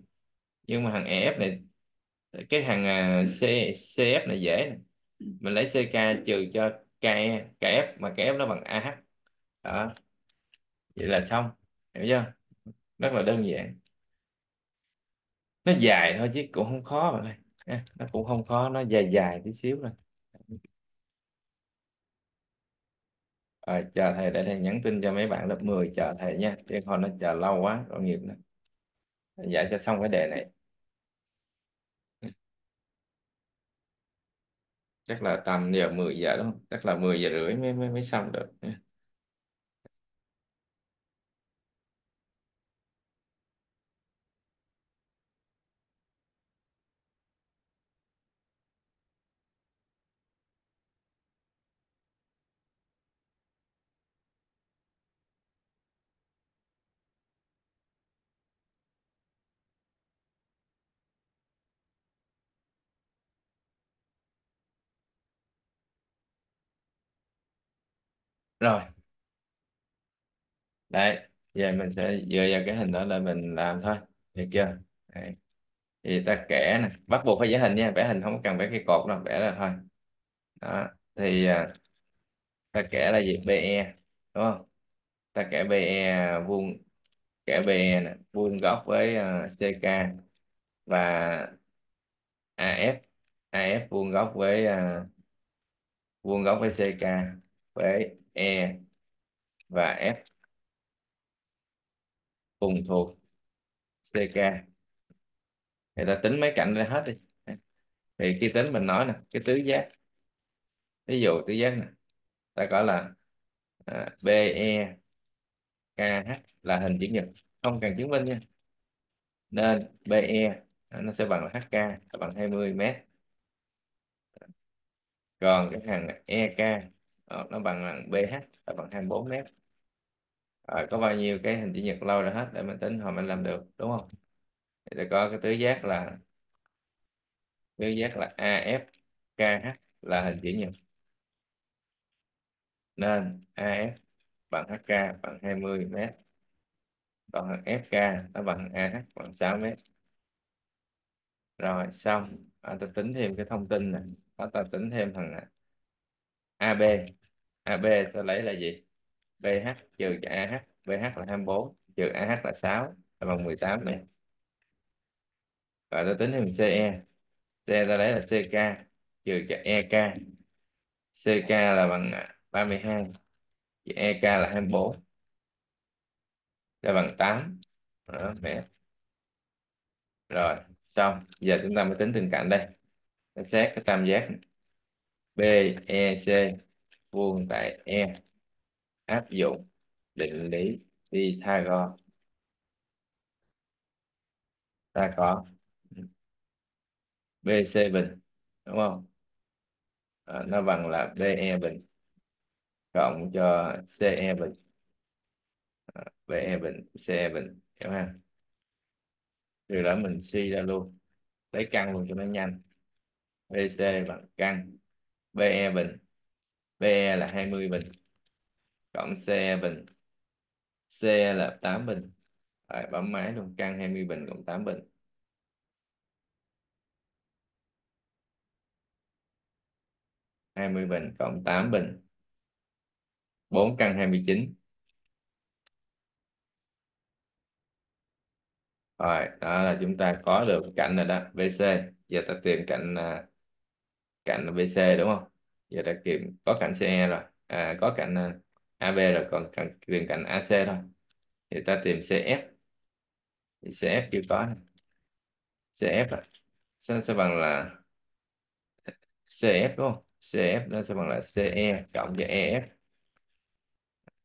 Nhưng mà thằng EF này cái thằng à, C, CF này dễ này. mình lấy CK trừ cho KE KF mà KF nó bằng AH đó. Vậy là xong. Hiểu chưa? Rất là đơn giản. Nó dài thôi chứ cũng không khó mà nó cũng không khó nó dài dài tí xíu thôi. À, chờ thầy để thầy nhắn tin cho mấy bạn lớp 10 chờ thầy nha chứ con nó chờ lâu quá tội nghiệp nữa. Giải cho xong cái đề này. Chắc là tầm giờ 10 giờ đúng không? Chắc là 10 giờ rưỡi mới mới, mới xong được. Rồi. Đấy giờ mình sẽ dựa vào cái hình đó là mình làm thôi. Được chưa? Đấy. thì ta kẻ nè bắt buộc phải vẽ hình nha vẽ hình không cần vẽ cái cột đâu vẽ là thôi. Đó thì à, ta kẻ là gì? BE đúng không? Ta kẻ BE vuông kẻ BE nè vuông góc với à, uh, CK và AF AF vuông góc với uh, vuông góc với CK với E và F cùng thuộc CK thì ta tính mấy cạnh ra hết đi. Thì khi tính mình nói nè cái tứ giác. Ví dụ tứ giác nè ta gọi là à, BE KH là hình chữ nhật không cần chứng minh nha. Nên BE à, nó sẽ bằng là HK là bằng 20 mét. Còn cái thằng EK nó bằng BH là bằng 24 mét. Rồi có bao nhiêu cái hình chữ nhật lâu ra hết để mình tính hồi mình làm được đúng không? Thì có cái tứ giác là tứ giác là AFKH là hình chữ nhật. Nên AF bằng HK bằng 20 mét còn FK nó bằng AH bằng 6 mét. Rồi xong à, ta tính thêm cái thông tin này ta tính thêm thằng à, AB À, AB ta lấy là gì? BH trừ cho AH BH là 24 trừ AH là 6 là bằng 18 này rồi ta tính thêm CE CE ta lấy là CK trừ cho EK CK là bằng 32 và EK là 24 là bằng 8 đó, mẹ. Rồi xong. Giờ chúng ta mới tính từng cạnh đây. Ta xét cái tam giác. BEC vuông tại E áp dụng định lý Pythagore. Ta có BC bình đúng không? À, nó bằng là BE bình cộng cho CE bình. À, BE bình CE bình hiểu không? Từ đó mình suy ra luôn. Lấy căn luôn cho nó nhanh. BC bằng căn. BE bình BE là 20 bình, cộng CE bình. C là 8 bình. Rồi, bấm máy luôn căn 20 bình cộng 8 bình. Hai mươi bình cộng tám bình. Bốn căn 29 rồi, đó là chúng ta có được cạnh rồi đó BC giờ ta tìm cạnh à, cạnh BC đúng không? Giờ ta tìm có cạnh CE rồi. À, có cạnh à, AB rồi còn cần tìm cạnh AC thôi. Thì ta tìm CF thì CF chưa có CF là sẽ, sẽ bằng là CF đúng không? CF nó sẽ bằng là CE cộng với EF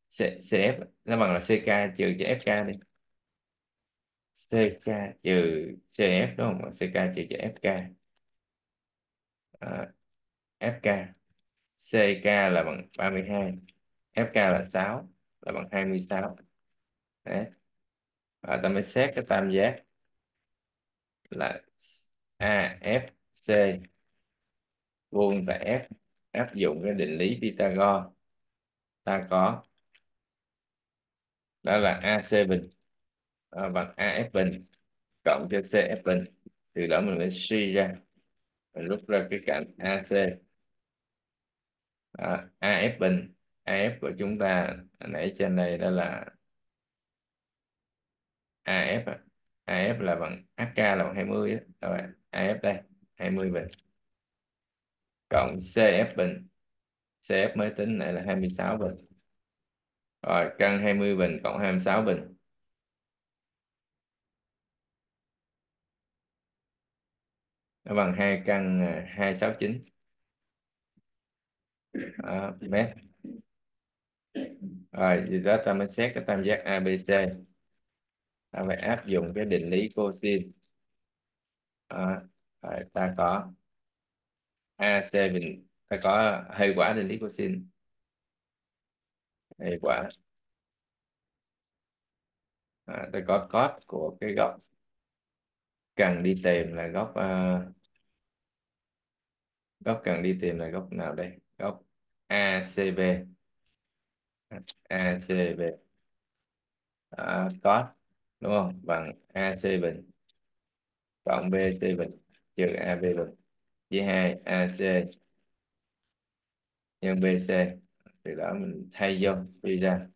C, CF nó bằng là CK trừ cho FK đi. CK trừ CF đúng không? CK trừ cho FK à, FK CK là bằng 32 FK là 6 là bằng 26 Đấy. và ta mới xét cái tam giác là AFC vuông và F áp dụng cái định lý Pythagore. Ta có đó là AC bình à, bằng AF bình cộng cho CF bình. Từ đó mình mới suy ra mình rút ra cái cạnh AC Ờ, à, AF bình. AF của chúng ta nãy trên đây đó là AF à. AF là bằng HK là bằng 20 đó. Rồi, AF đây 20 bình. Cộng CF bình. CF mới tính này là 26 bình. Rồi căn 20 bình cộng 26 bình. Nó bằng 2 căn 269 à, rồi vì đó ta mới xét cái tam giác ABC ta phải áp dụng cái định lý cosin. À, rồi ta có AC bình ta có hệ quả định lý cosin. Hệ quả. À, ta có cos của cái góc cần đi tìm là góc uh, góc cần đi tìm là góc nào đây? ACB ACB à, có đúng không? Bằng AC bình cộng BC bình trừ AB bình với 2 AC nhân BC từ đó mình thay vô đi ra.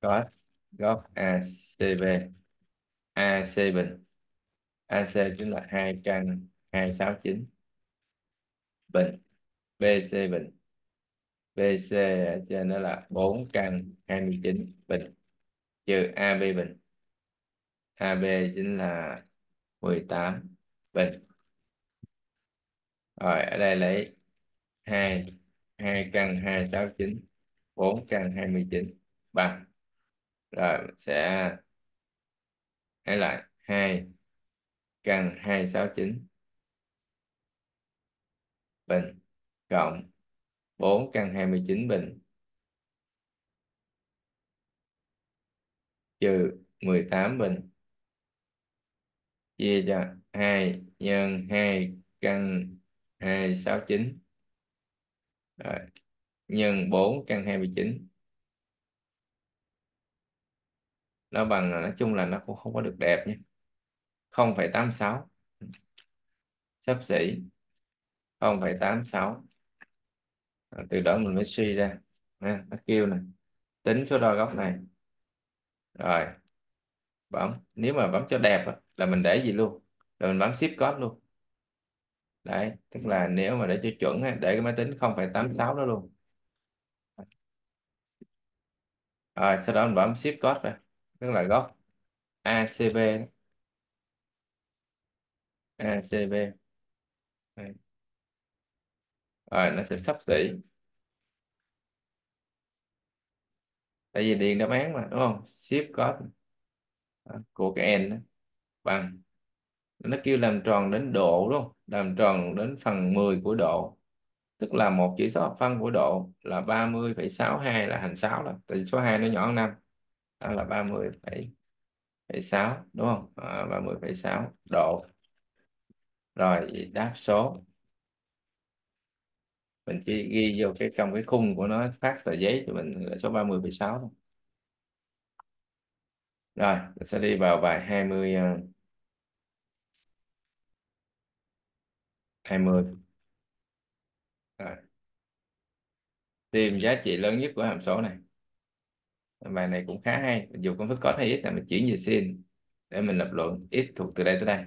Có góc ACB AC bình AC chính là 2 căn 269 bình BC bình. BC ở trên đó là 4 căn 29 bình. Trừ AB bình. AB chính là 18 bình. Rồi, ở đây lấy 2 2 căn 269 4 căn 29 bằng. Rồi mình sẽ lấy lại 2 căn 269 bình cộng 4 căn 29 bình. Trừ 18 bình. Chia cho 2 nhân 2 căn 269 rồi nhân 4 căn 29 nó bằng nói chung là nó cũng không có được đẹp nhé 0,86 sắp xỉ. 0,86 từ đó mình mới suy ra. Ha, nó kêu này tính số đo góc này. Rồi bấm. Nếu mà bấm cho đẹp là mình để gì luôn? Rồi mình bấm shift code luôn. Đấy tức là nếu mà để cho chuẩn để cái máy tính 0,86 đó luôn. Rồi sau đó mình bấm shift code ra tức là góc ACB ACB rồi nó sẽ sắp xỉ. Tại vì điền đáp án mà đúng không? Ship có của cái n đó. bằng. Nó kêu làm tròn đến độ đúng không? Làm tròn đến phần 10 của độ. Tức là một chỉ số hợp phân của độ là 30,62 là hành 6 là tại số 2 nó nhỏ hơn 5 đó là 30,6 đúng không? À, 30,6 độ. Rồi đáp số mình chỉ ghi vô cái trong cái khung của nó phát tờ giấy cho mình là số 30,6 thôi. Rồi mình sẽ đi vào bài 20 20 ờ, rồi. tìm giá trị lớn nhất của hàm số này. Bài này cũng khá hay mình dùng công thức có hay x là mình chuyển về sin để mình lập luận x thuộc từ đây tới đây.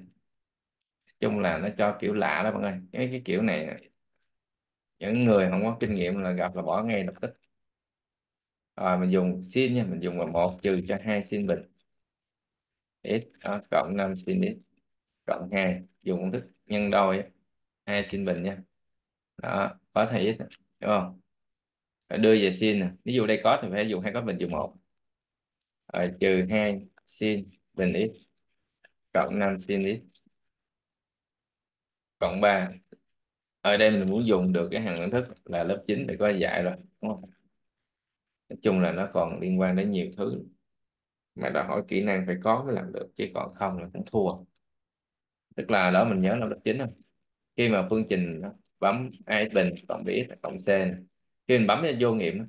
Chung là nó cho kiểu lạ đó mọi người cái, cái kiểu này những người không có kinh nghiệm là gặp là bỏ ngay lập tức. Rồi mình dùng sin nha mình dùng là một trừ cho hai sin bình. X đó, cộng 5 sin x cộng 2 dùng công thức nhân đôi hai sin bình nha. Đó có thầy x đúng không? Rồi đưa về sin nè ví dụ đây có thì phải dùng hai có bình dùng một. Rồi trừ hai sin bình x cộng 5 sin x cộng 3 ở đây mình muốn dùng được cái hằng thức là lớp 9 để có dạy rồi đúng không? Nói chung là nó còn liên quan đến nhiều thứ. Mà đòi hỏi kỹ năng phải có mới làm được chứ còn không là cũng thua. Tức là đó mình nhớ là lớp chín không khi mà phương trình nó bấm a bình cộng b cộng c này. khi mình bấm vô nghiệm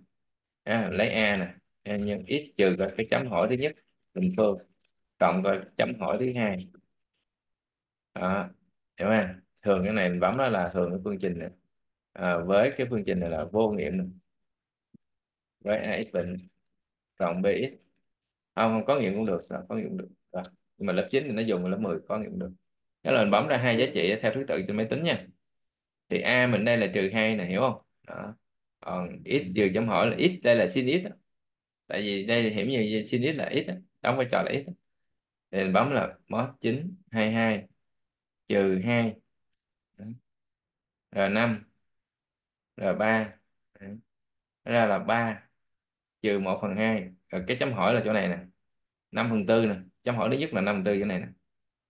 à, lấy a nè a nhân x trừ coi cái chấm hỏi thứ nhất bình phương cộng coi chấm hỏi thứ hai. Đó hiểu không? thường cái này mình bấm đó là thường cái phương trình này. À, với cái phương trình này là vô nghiệm này. với ax bình cộng bx không, không có nghiệm cũng được có nghiệm cũng được à, nhưng mà lớp 9 thì nó dùng lớp 10 có nghiệm được đó là mình bấm ra hai giá trị theo thứ tự trên máy tính nha thì a mình đây là trừ hai này hiểu không đó. còn x trừ chấm hỏi là x đây là sin x đó. tại vì đây hiểm như sin x là x đó. đóng vai trò là x đó. thì mình bấm là mod chín hai hai trừ hai R5 R3 Đấy. ra là 3 trừ 1 phần 2 Rồi cái chấm hỏi là chỗ này nè 5 phần 4 nè. Chấm hỏi thứ nhất là 5 phần 4 chỗ này nè.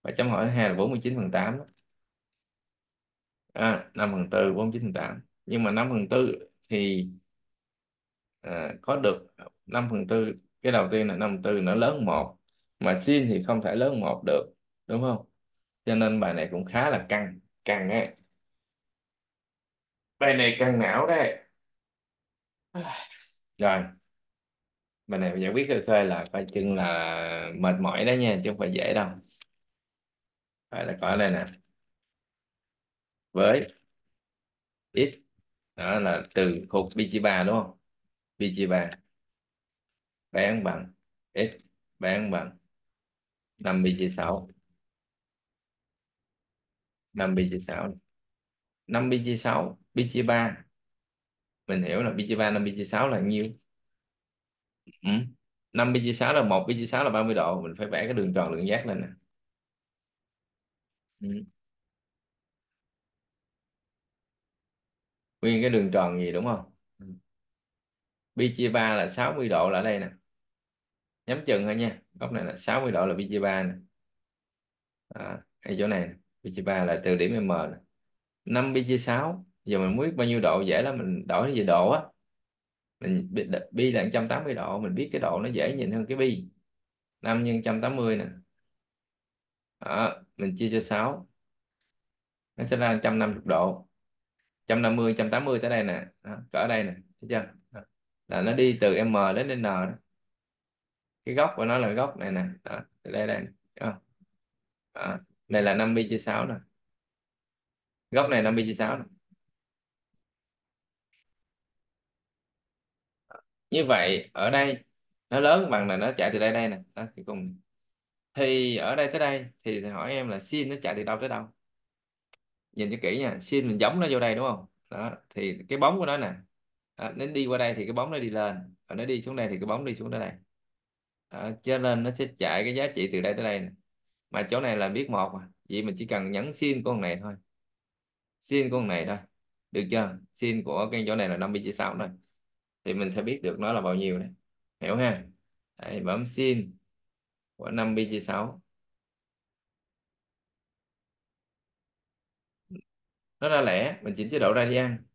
Và chấm hỏi thứ hai là 49 phần 8 đó. À, 5 phần 4 49 phần 8 nhưng mà 5 phần 4 thì à, có được 5 phần 4 cái đầu tiên là 5 phần 4 nó lớn 1 mà xin thì không thể lớn 1 được đúng không? Cho nên bài này cũng khá là căng căng ấy bài này căng não đấy. Rồi. Bài này giải quyết khơi khơi là coi chừng là mệt mỏi đó nha, chứ không phải dễ đâu. Phải là có đây nè. Với x, đó là từ khúc bi chia ba đúng không? Bi chia ba bán bằng x, bán bằng 5 bi chia 6 5 bi chia 6 5 bi chia 6 bi chia 3 mình hiểu là bi chia 3 5 bi chia 6 là nhiêu? Ừ. 5 bi chia 6 là 1 bi chia 6 là 30 độ. Mình phải vẽ cái đường tròn lượng giác lên nè. Ừ. nguyên cái đường tròn gì đúng không? Ừ. bi chia 3 là 60 độ là ở đây nè. Nhắm chừng thôi nha. Góc này là 60 độ là bi chia 3 nè. À, hay chỗ này bi chia 3 là từ điểm M nè. 5 bi chia 6 giờ mình muốn biết bao nhiêu độ dễ lắm mình đổi về độ á mình bi là 180 độ mình biết cái độ nó dễ nhìn hơn cái bi 5 nhân 180 nè đó, mình chia cho 6 nó sẽ ra 150 độ 150 180 tới đây nè đó, cỡ đây nè thấy chưa đó. là nó đi từ M đến N đó cái góc của nó là góc này nè đó, từ đây đây đó. Đó. đây là 5 pi chia 6 nè góc này 5 pi chia 6 nè. Như vậy ở đây nó lớn bằng là nó chạy từ đây đây nè. Đó, thì cùng thì ở đây tới đây thì, hỏi em là sin nó chạy từ đâu tới đâu? Nhìn cho kỹ nha sin mình giống nó vô đây đúng không? Đó thì cái bóng của nó nè. Đó, nó đi qua đây thì cái bóng nó đi lên và nó đi xuống đây thì cái bóng đi xuống tới đây. Đó, cho nên nó sẽ chạy cái giá trị từ đây tới đây nè. Mà chỗ này là biết một mà vậy mình chỉ cần nhấn sin con này thôi. Sin con này thôi được chưa? Sin của cái chỗ này là 50 chia 6 thôi thì mình sẽ biết được nó là bao nhiêu này. Hiểu ha? Đấy, bấm sin của 5 pi chia 6 nó ra lẻ mình chỉnh chế độ radian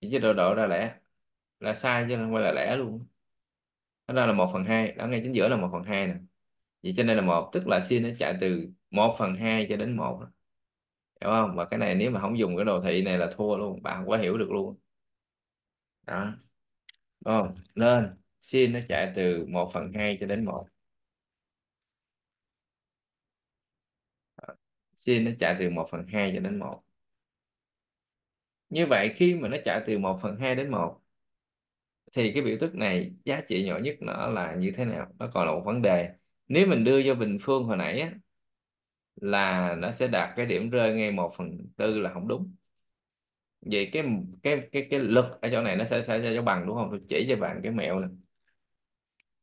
chỉnh chế độ độ ra lẻ. Là sai chứ không phải là lẻ luôn. Nó ra là 1 phần 2 đó ngay chính giữa là 1 phần 2 nè. Vậy trên đây là một tức là sin nó chạy từ 1 phần 2 cho đến 1 hiểu không? Và cái này nếu mà không dùng cái đồ thị này là thua luôn. Bạn không có hiểu được luôn. Đó. Ờ, không nên sin nó chạy từ 1 phần 2 cho đến 1 sin ờ, nó chạy từ 1 phần 2 cho đến 1 như vậy khi mà nó chạy từ 1 phần 2 đến 1 thì cái biểu thức này giá trị nhỏ nhất nó là như thế nào? Nó còn là một vấn đề. Nếu mình đưa vô bình phương hồi nãy á, là nó sẽ đạt cái điểm rơi ngay 1 phần tư là không đúng vậy cái cái cái cái lực ở chỗ này nó sẽ sẽ cho bằng đúng không? Tôi chỉ cho bạn cái mẹo này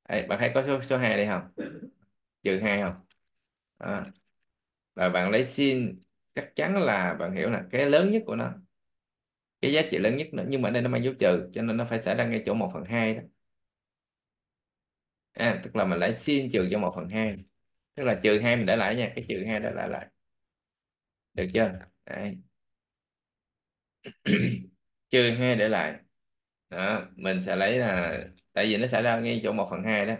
Đấy, bạn thấy có số số 2 đây không? Trừ 2 không? À. và bạn lấy sin chắc chắn là bạn hiểu là cái lớn nhất của nó cái giá trị lớn nhất nữa nhưng mà đây nó mang dấu trừ cho nên nó phải xảy ra ngay chỗ 1 phần 2 đó. À, tức là mình lấy sin trừ cho 1 phần 2 tức là trừ 2 mình để lại nha cái trừ 2 để lại lại. Được chưa? Đấy trừ 2 để lại. Đó mình sẽ lấy là tại vì nó xảy ra ngay chỗ một phần hai đó.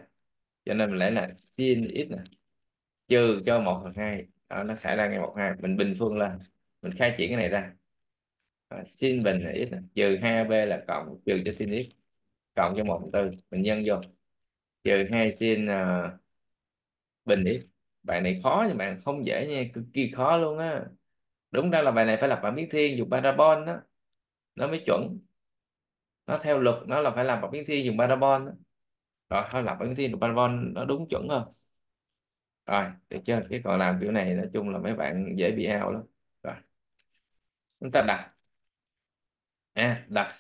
Cho nên mình lấy là sin x nè. Trừ cho một phần hai đó, nó xảy ra ngay một hai. Mình bình phương lên mình khai triển cái này ra. Đó, sin bình là x nè, trừ 2b là cộng trừ cho sin x. Cộng cho một phần tư mình nhân vô. Trừ hai sin uh, bình x. Bài này khó nhưng bạn không dễ nha cực kỳ khó luôn á đúng ra là bài này phải lập bảng biến thiên dùng parabol đó nó mới chuẩn. Nó theo luật nó là phải làm bảng biến thiên dùng parabol đó. rồi thôi lập bảng biến thiên dùng parabol nó đúng chuẩn hơn. Rồi được chưa? Cái còn làm kiểu này nói chung là mấy bạn dễ bị ao lắm. Rồi. Chúng ta đặt. À, đặt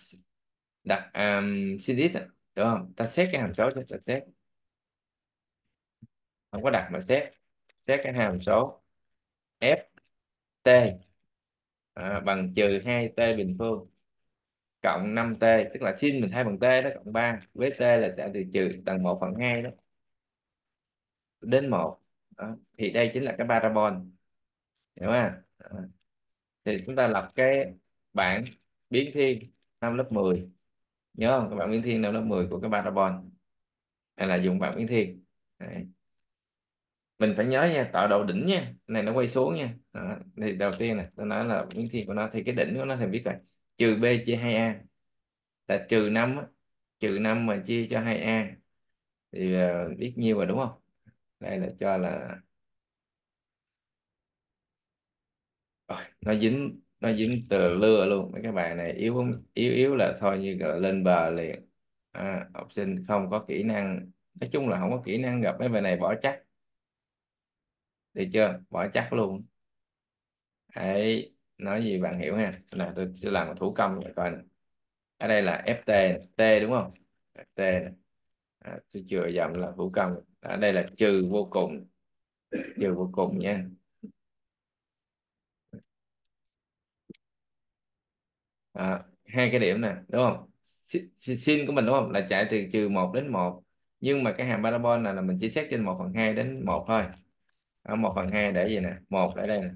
đặt um, sin x được không? Ta xét cái hàm số cho ta xét không có đặt mà xét xét cái hàm số f t. À, bằng trừ 2t bình phương. Cộng 5t tức là sin mình thay bằng t đó cộng 3 với t là chạy từ trừ tầng 1 phần 2 đó. Đến 1 đó. thì đây chính là cái parabol. Hiểu không? Đó. thì chúng ta lập cái bảng biến thiên năm lớp 10 nhớ không? Các bạn biến thiên năm lớp 10 của cái parabol. Hay là dùng bảng biến thiên. Đấy mình phải nhớ nha tạo độ đỉnh nha này nó quay xuống nha. Đó. thì đầu tiên này tôi nói là biến thiên của nó thì cái đỉnh của nó thì biết rồi trừ b chia 2a là trừ 5 trừ 5 mà chia cho 2a thì ờ, biết nhiêu rồi đúng không? Đây là cho là Rồi, nó dính nó dính từ lưa luôn. Mấy cái bài này yếu yếu yếu là thôi như là lên bờ liền. À, học sinh không có kỹ năng nói chung là không có kỹ năng gặp mấy bài này bỏ chắc được chưa? Bỏ chắc luôn. Ấy nói gì bạn hiểu ha. Là tôi sẽ làm một thủ công cho coi này. ở đây là ft t đúng không? T này. À, tôi chừa dòng là thủ công. Ở đây là trừ vô cùng. Trừ vô cùng nha. À, hai cái điểm nè đúng không? Sin sin của mình đúng không? Là chạy từ trừ 1 đến 1 nhưng mà cái hàm parabol này là mình chỉ xét trên 1 phần 2 đến 1 thôi đó, 1 phần 2 để gì nè? 1 để đây nè.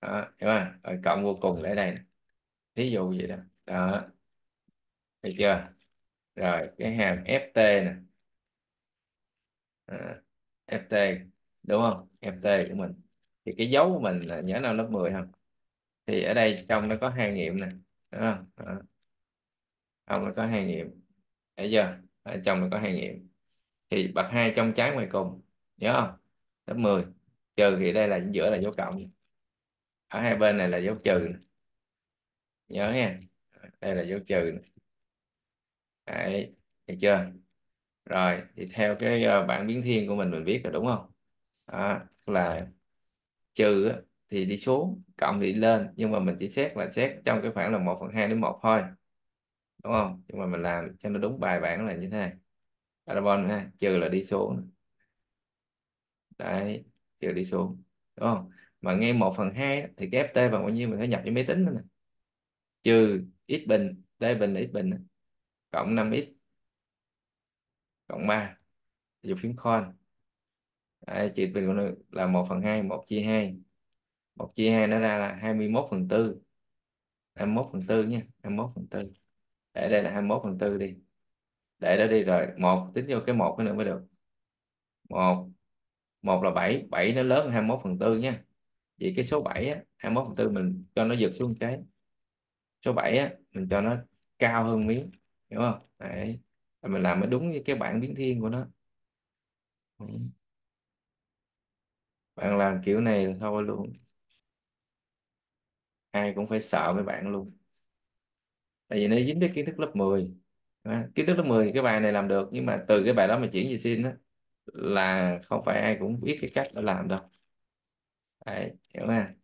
Đó, hiểu không? Rồi cộng vô cùng để đây nè. Thí dụ vậy đó. Đó. Được chưa? Rồi cái hàm ft nè. À, ft đúng không? Ft của mình. Thì cái dấu của mình là nhớ năm lớp 10 không? Thì ở đây trong nó có hai nghiệm nè đúng không? Đó. trong nó có hai nghiệm thấy chưa? Ở trong nó có hai nghiệm thì bậc hai trong trái ngoài cùng nhớ không? Lớp 10 trừ thì đây là giữa là dấu cộng. Ở hai bên này là dấu trừ. Nhớ nha đây là dấu trừ. Đấy thấy chưa? Rồi thì theo cái ờ, bảng biến thiên của mình mình viết rồi đúng không? Đó, là trừ thì đi xuống cộng thì đi lên nhưng mà mình chỉ xét là xét trong cái khoảng là 1 phần 2 đến 1 thôi đúng không? Nhưng mà mình làm cho nó đúng bài bản là như thế này. Carbon ha trừ là đi xuống. Đấy trừ đi xuống. Đúng không? Mà nghe 1 phần 2 thì cái ft bằng bao nhiêu mình phải nhập với máy tính nữa nè. Trừ x bình t bình là x bình cộng 5x cộng 3 dùng phím con. Đấy, trị bình là 1 phần 2 1 chia 2 1 chia 2 nó ra là 21 phần 4 21 phần 4 nha 21 phần 4 để đây là 21 phần 4 đi. Để đó đi rồi 1 tính vô cái 1 nữa mới được. 1 một là 7 7 nó lớn 21 phần 4 nha. Vậy cái số 7 á, 21 phần 4 mình cho nó giật xuống cái. Số 7 á, mình cho nó cao hơn miếng hiểu không? Đấy. Rồi mình làm mới đúng với cái bảng biến thiên của nó. Bạn làm kiểu này là thôi luôn. Ai cũng phải sợ với bạn luôn. Tại vì nó dính tới kiến thức lớp 10 à, kiến thức lớp 10 cái bài này làm được nhưng mà từ cái bài đó mà chuyển về xin á là không phải ai cũng biết cái cách để làm đâu. Đấy, hiểu không?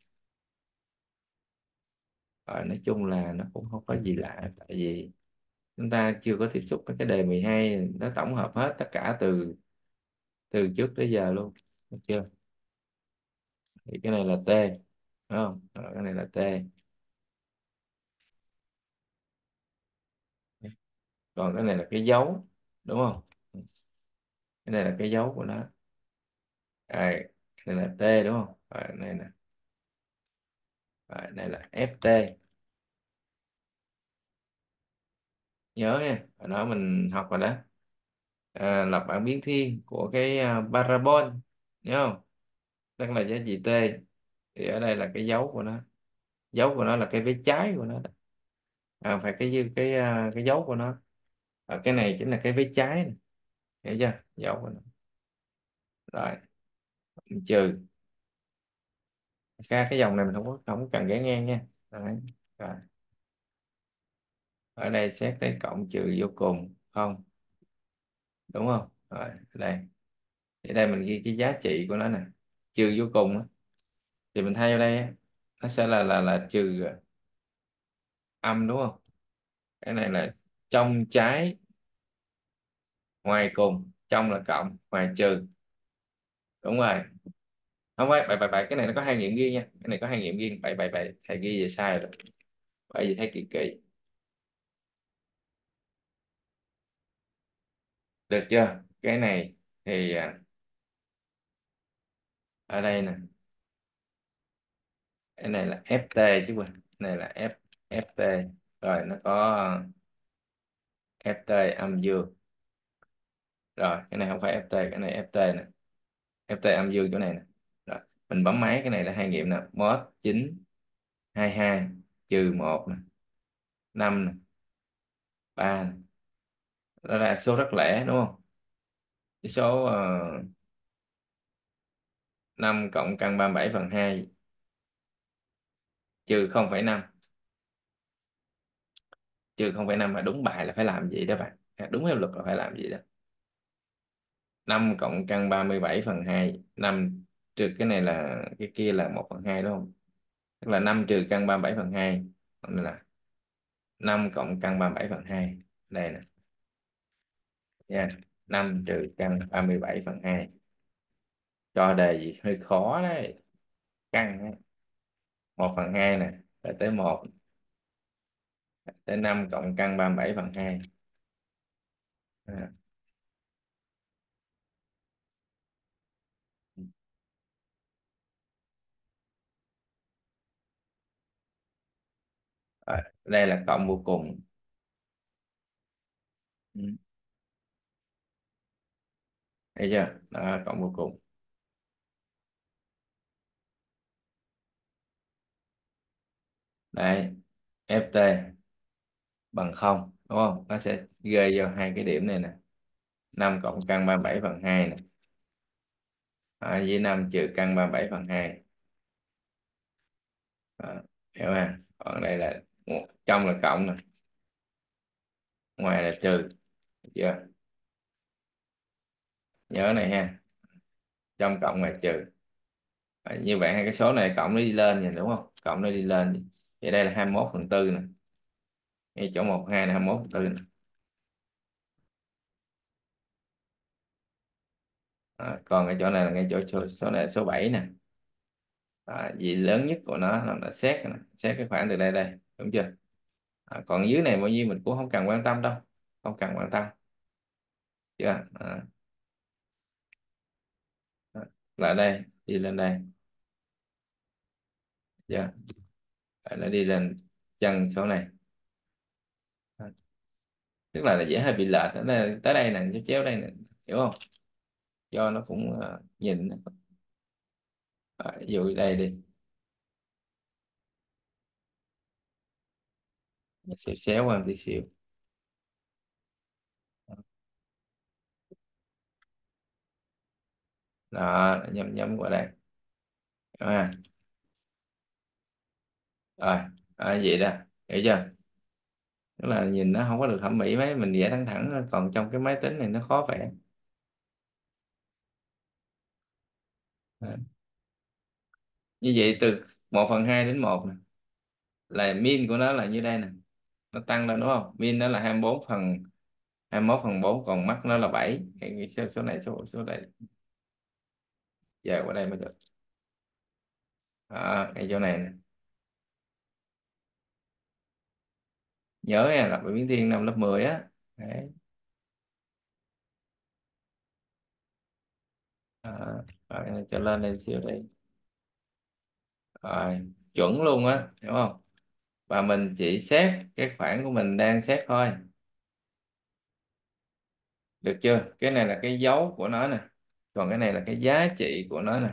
Rồi, nói chung là nó cũng không có gì lạ tại vì chúng ta chưa có tiếp xúc với cái đề 12 nó tổng hợp hết tất cả từ từ trước tới giờ luôn được chưa? Thì cái này là T đúng không? Rồi, cái này là T. Còn cái này là cái dấu đúng không? Cái này là cái dấu của nó. À, này là T đúng không? Rồi, này là Rồi, này là FT nhớ nha hồi đó mình học rồi đó. À, lập bảng biến thiên của cái à, parabol nhớ không? Tức là giá trị t. Thì ở đây là cái dấu của nó. Dấu của nó là cái vế trái của nó à, phải cái cái à, cái dấu của nó. À, cái này chính là cái vế trái này hiểu chưa dấu của nó rồi trừ. Ra cái dòng này mình không có, không cần ghé ngang nha. Đấy. Rồi. ở đây xét đến cộng trừ vô cùng, không? Đúng không? Rồi, đây. Thì đây mình ghi cái giá trị của nó nè. Trừ vô cùng đó. thì mình thay vào đây nó sẽ là là là trừ âm, đúng không? Cái này là trong trái ngoài cùng, trong là cộng, ngoài trừ. Đúng rồi. Không phải, bảy bảy bảy, cái này nó có hai nghiệm riêng nha. Cái này có hai nghiệm riêng bảy bảy bảy, thầy ghi về sai rồi. Bởi vì thấy kỳ kỳ được chưa? Cái này thì à, ở đây nè. Cái này là ft chứ quên. Cái này là f ft rồi, nó có ft âm dương rồi cái này không phải ft cái này ft nè. Ft âm dương chỗ này nè. Rồi mình bấm máy cái này là hai nghiệm nè. Mod 9 22 trừ 1 nè. 5 nè. 3 nè. Đó là số rất lẻ đúng không? Cái số ờ, uh, 5 cộng căn 37 phần 2 trừ 0,5 trừ 0,5 mà đúng bài là phải làm gì đó bạn? Đúng theo luật là phải làm gì đó. 5 cộng căn 37 phần 2 5 trừ cái này là, cái kia là 1 phần 2 đúng không tức là 5 trừ căn 37 phần 2 còn là 5 cộng căn 37 phần 2 đây nè yeah. 5 trừ căn 37 phần 2 cho đề gì hơi khó đấy căn đấy. 1 phần 2 nè rồi tới 1 tới 5 cộng căn 37 phần 2 à. Rồi, đây là cộng vô cùng. Ừ. Thấy chưa? Đó, cộng vô cùng. Đấy ft bằng không đúng không? Nó sẽ gây vào hai cái điểm này nè. 5 cộng căn 37 phần 2 nè. À, với 5 trừ căn 37 phần 2 à, hiểu không? Còn đây là trong là cộng này ngoài là trừ. Chưa? Yeah. nhớ này ha. Trong cộng ngoài trừ. À, như vậy hai cái số này cộng nó đi lên nha đúng không? Cộng nó đi lên. Vậy đây là 21 phần tư nè. Ngay chỗ 1 2 là 21 phần tư nè. À, còn cái chỗ này là ngay chỗ số, số này số 7 nè. À, gì lớn nhất của nó là, là xét nè. xét cái khoảng từ đây đây đúng chưa? À, còn dưới này bao nhiêu mình cũng không cần quan tâm đâu không cần quan tâm. Chưa? À. à lại đây đi lên đây. Dạ. Chưa nó đi lên chân số này. À. Tức là, là dễ hơi bị lệch tới đây, tới đây nè chéo chéo đây nè hiểu không? Do nó cũng uh, nhìn. À, dụ đây đi. Xéo xéo qua tí xíu. Đó nhấm nhấm qua đây. À. rồi à, vậy đó hiểu chưa? Tức là nhìn nó không có được thẩm mỹ mấy mình vẽ thẳng thẳng còn trong cái máy tính này nó khó vẽ. À. như vậy từ 1 phần 2 đến 1 nè. Là min của nó là như đây nè nó tăng lên đúng không? Min nó là 24 phần 21 phần 4 còn mắc nó là 7 cái số, số này số số này? Giờ qua đây mới được. À, cái chỗ này nè. Nhớ nha là bài biến thiên năm lớp 10 á. Đấy. À, rồi, cho lên đây xíu đi. Rồi chuẩn luôn á hiểu không? Và mình chỉ xét cái khoản của mình đang xét thôi. Được chưa? Cái này là cái dấu của nó nè. Còn cái này là cái giá trị của nó nè.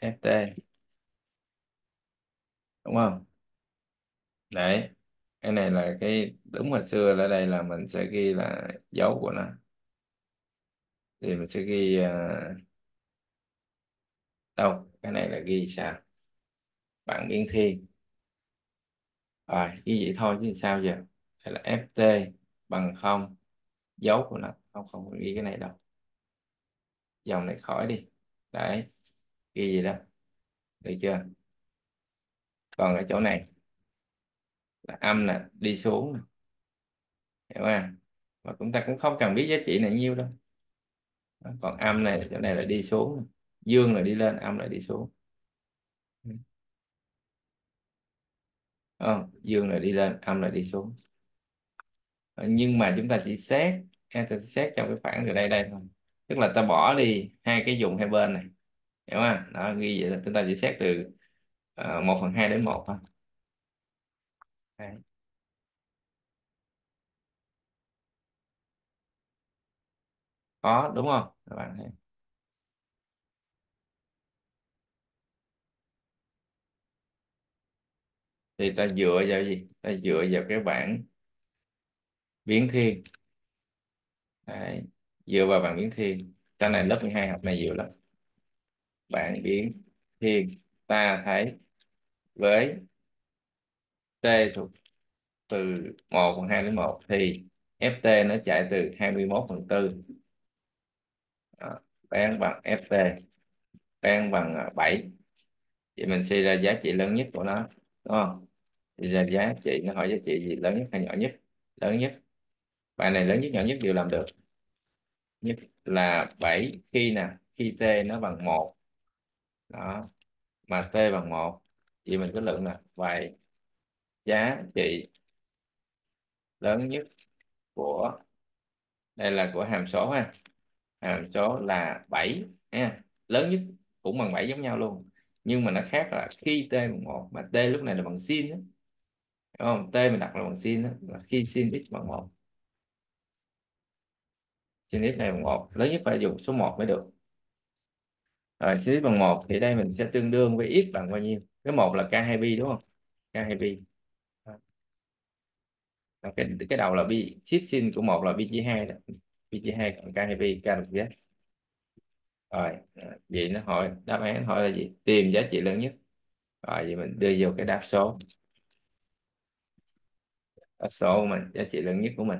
Ft đúng không? Đấy. Cái này là cái đúng hồi xưa ở đây là mình sẽ ghi là dấu của nó. Thì mình sẽ ghi uh, đâu? Cái này là ghi sao? Bảng biến thiên rồi ghi vậy thôi chứ sao giờ? Hay là ft bằng không? Dấu của nó, không không ghi cái này đâu. Dòng này khỏi đi. Đấy, ghi gì đó. Được chưa? Còn ở chỗ này là âm nè, đi xuống nè. Hiểu không? Mà chúng ta cũng không cần biết giá trị này nhiêu đâu. Còn âm này, chỗ này là đi xuống dương là đi lên, âm là đi xuống. Không dương là đi lên âm là đi xuống. Nhưng mà chúng ta chỉ xét ta chỉ xét trong cái phản từ đây đây thôi. Tức là ta bỏ đi hai cái dùng hai bên này hiểu không? Đó ghi vậy là chúng ta chỉ xét từ uh, 1 phần 2 đến một thôi. Đấy. có đúng không? Các bạn thấy thì ta dựa vào gì? Ta dựa vào cái bảng biến thiên Đấy. dựa vào bảng biến thiên cái này lớp 12 học này nhiều lắm. Bảng biến thiên ta thấy với t thuộc từ 1 phần 2 đến 1 thì ft nó chạy từ 21 phần 4 đó. bán bằng ft bán bằng à, 7 vậy mình suy ra giá trị lớn nhất của nó, đúng không? Thì giá trị nó hỏi giá trị gì, lớn nhất hay nhỏ nhất? Lớn nhất. Bài này lớn nhất, nhỏ nhất đều làm được. Nhất là 7 khi nè, khi t nó bằng một. Đó, mà t bằng một. Thì mình có lượng là vậy giá trị lớn nhất của, đây là của hàm số ha. Hàm số là 7 ha. lớn nhất cũng bằng 7 giống nhau luôn. Nhưng mà nó khác là khi t bằng một, mà t lúc này là bằng sin đó. Đúng không? T mình đặt là bằng sin là khi sin x bằng 1 sin x này bằng 1 lớn nhất phải dùng số 1 mới được. Rồi, sin x bằng 1 thì đây mình sẽ tương đương với x bằng bao nhiêu? Cái một là k2 pi đúng không? K2 pi cái cái đầu là pi ship sin của một là pi chia hai đó. Pi chia 2 còn k2 pi k được z rồi, vậy nó hỏi, đáp án hỏi là gì? Tìm giá trị lớn nhất. Rồi, vậy mình đưa vô cái đáp số số của mình giá trị lớn nhất của mình.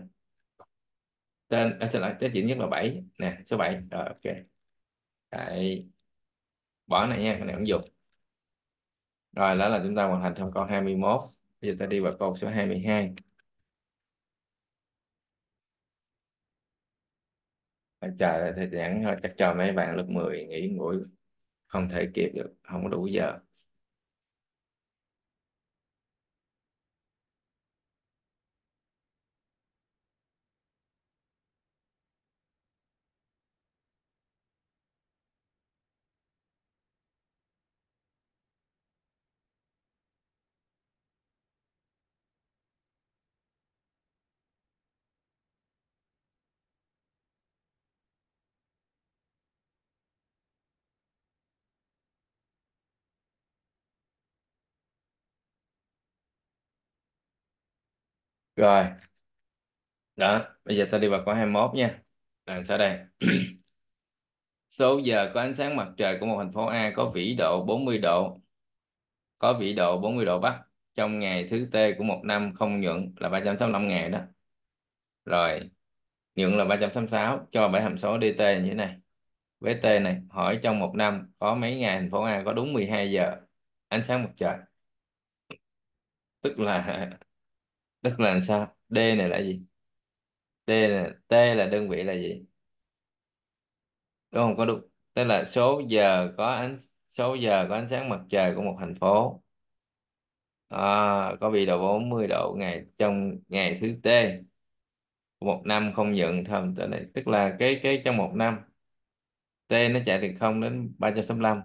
Tên à, xin lỗi giá trị nhất là 7 nè số 7 rồi ok. Đấy. bỏ này nha cái này ứng dụng. Rồi đó là chúng ta hoàn thành xong câu 21 bây giờ ta đi vào câu số 22 trời ơi thời gian thôi chắc cho mấy bạn lớp 10 nghỉ ngủ không thể kịp được không có đủ giờ. Rồi. Đó, bây giờ ta đi vào câu 21 nha. Làm sao đây? Số giờ có ánh sáng mặt trời của một thành phố A có vĩ độ 40 độ, có vĩ độ 40 độ Bắc trong ngày thứ T của một năm không nhuận là 365 ngày đó. Rồi, nhuận là 366 cho bảy hàm số dt như thế này. Với T này, hỏi trong một năm có mấy ngày thành phố A có đúng 12 giờ ánh sáng mặt trời? Tức là tức là sao? D này là gì? D là T là đơn vị là gì? Đúng không? Có đúng. Tức là số giờ có ánh số giờ có ánh sáng mặt trời của một thành phố. À, có vĩ độ 40 độ ngày trong ngày thứ T của một năm không dựng thầm. Tức là cái cái trong một năm T nó chạy từ 0 đến 365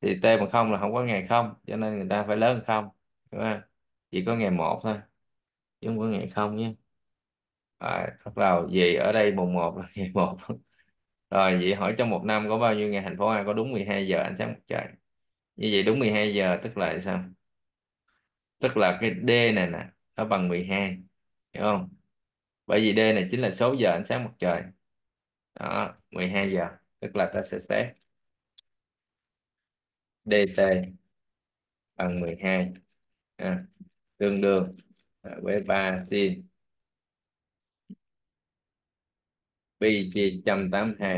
thì T bằng không là không có ngày không cho nên người ta phải lớn hơn không? Đúng không? chỉ có ngày một thôi chứ không có ngày không nhé. À, bắt đầu gì ở đây mùng 1 là ngày 1 rồi vậy hỏi trong một năm có bao nhiêu ngày thành phố A có đúng 12 giờ ánh sáng mặt trời. Như vậy đúng 12 giờ tức là sao? Tức là cái D này nè nó bằng 12 hiểu không? Bởi vì D này chính là số giờ ánh sáng mặt trời. Đó 12 giờ tức là ta sẽ xét. DT bằng 12 à, tương đương. Ờ, với ba sin pi chia 182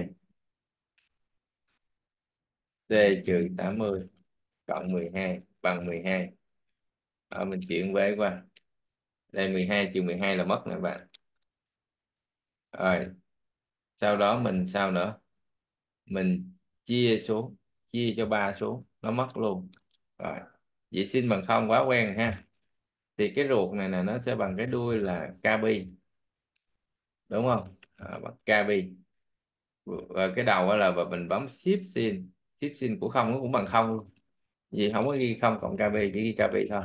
c trừ 80 cộng 12 bằng 12 ở ờ, mình chuyển vế qua. Đây 12 trừ 12 là mất nè bạn. Rồi, sau đó mình sao nữa? Mình chia số, chia cho ba số, nó mất luôn. Rồi, vậy xin bằng không, quá quen ha thì cái ruột này nè nó sẽ bằng cái đuôi là kb đúng không? À, bằng kb và cái đầu là và mình bấm shift sin shift sin của không nó cũng bằng không luôn. Vì không có ghi không cộng kb chỉ ghi kb thôi.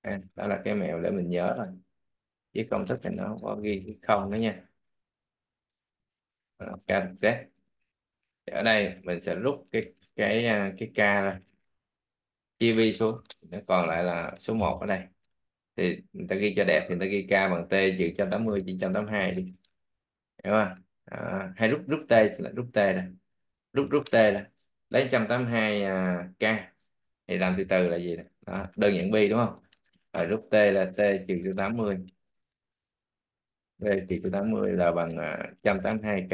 À, đó là cái mẹo để mình nhớ thôi. Chứ công thức thì nó không có ghi không nữa nha. K z ở đây mình sẽ rút cái cái à, cái k ra. Chia vi xuống. Nó còn lại là số 1 ở đây thì người ta ghi cho đẹp thì người ta ghi k bằng t trừ 180 trên 182 đi. Hiểu không? À, hay rút rút t là rút t này rút rút t là lấy 182 à, k. Thì làm từ từ là gì đó, đó đơn giản bi đúng không? Rồi rút t là t trừ cho 80 t trừ cho 80 là bằng à, 182 k.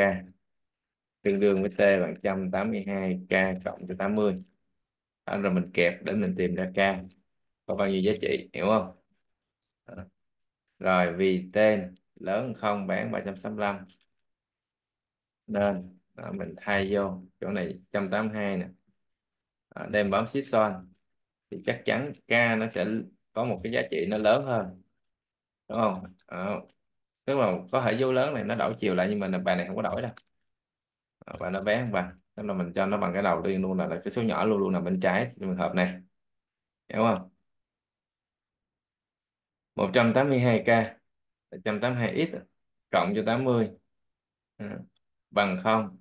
Tương đương với t bằng 182 k cộng cho 80 đó, rồi mình kẹp để mình tìm ra k. Có bao nhiêu giá trị hiểu không rồi vì tên lớn hơn không bán 365 nên đó, mình thay vô chỗ này 182 nè. Đó, đem bấm shift son. Thì chắc chắn k nó sẽ có một cái giá trị nó lớn hơn đúng không? Đó. tức là có thể vô lớn này nó đổi chiều lại nhưng mà bài này không có đổi đâu. Ờ, Và nó bé bằng tức là mình cho nó bằng cái đầu tiên luôn là, là cái số nhỏ luôn luôn là bên trái trường hợp này hiểu không? 182k 182x cộng cho 80 à, ừ, bằng 0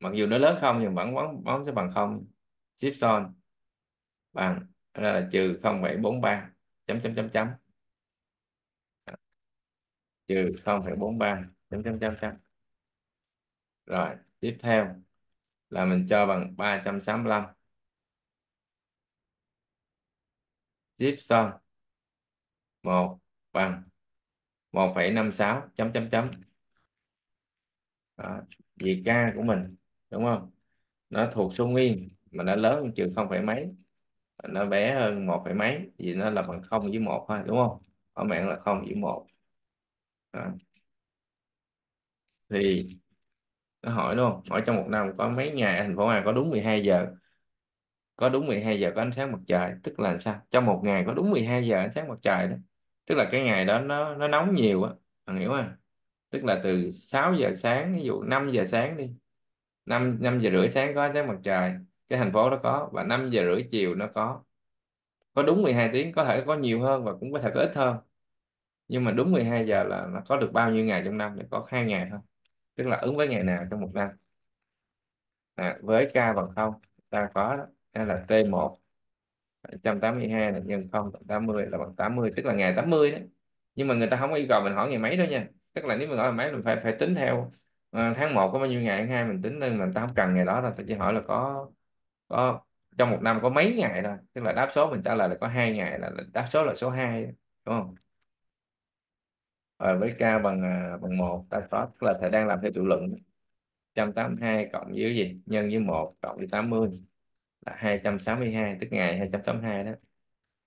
mặc dù nó lớn không nhưng vẫn bóng bóng sẽ bằng không. Shift son. Bằng ra là trừ 0,43 chấm chấm chấm chấm. Trừ 0,43 chấm chấm chấm chấm. Rồi tiếp theo là mình cho bằng 365 shift son. 1 bằng 1,56 chấm chấm chấm. Đó. vì k của mình đúng không? Nó thuộc số nguyên mà nó lớn hơn trừ không phải mấy. Nó bé hơn một phải mấy vì nó là bằng không với một thôi đúng không? Ở mạng là không với một. Đó. thì nó hỏi đúng không? Hỏi trong một năm có mấy ngày thành phố A có đúng 12 giờ? Có đúng 12 giờ có ánh sáng mặt trời tức là sao? Trong một ngày có đúng 12 giờ ánh sáng mặt trời đó tức là cái ngày đó nó nó nóng nhiều á bạn hiểu không? Tức là từ 6 giờ sáng ví dụ 5 giờ sáng đi 5 5 giờ rưỡi sáng có ánh sáng mặt trời cái thành phố đó có và 5 giờ rưỡi chiều nó có. Có đúng 12 tiếng có thể có nhiều hơn và cũng có thể có ít hơn. Nhưng mà đúng 12 giờ là nó có được bao nhiêu ngày trong năm? Thì có hai ngày thôi. Tức là ứng với ngày nào trong một năm? À, với k bằng không ta có đó đây là T1 182 là nhân 0 cộng 80 là bằng 80 tức là ngày 80 đấy. nhưng mà người ta không có yêu cầu mình hỏi ngày mấy đâu nha. Tức là nếu mình hỏi ngày mấy mình phải phải tính theo à, tháng 1 có bao nhiêu ngày tháng 2 mình tính nên mình ta không cần ngày đó đâu. Ta chỉ hỏi là có có trong một năm có mấy ngày thôi. Tức là đáp số mình trả lời là có hai ngày là, đáp số là số 2 đúng không? Rồi với k bằng à, bằng một ta có tức là thầy đang làm theo tự luận. 182 cộng với gì? Nhân với 1 cộng với 80 là 262 tức ngày 262 đó.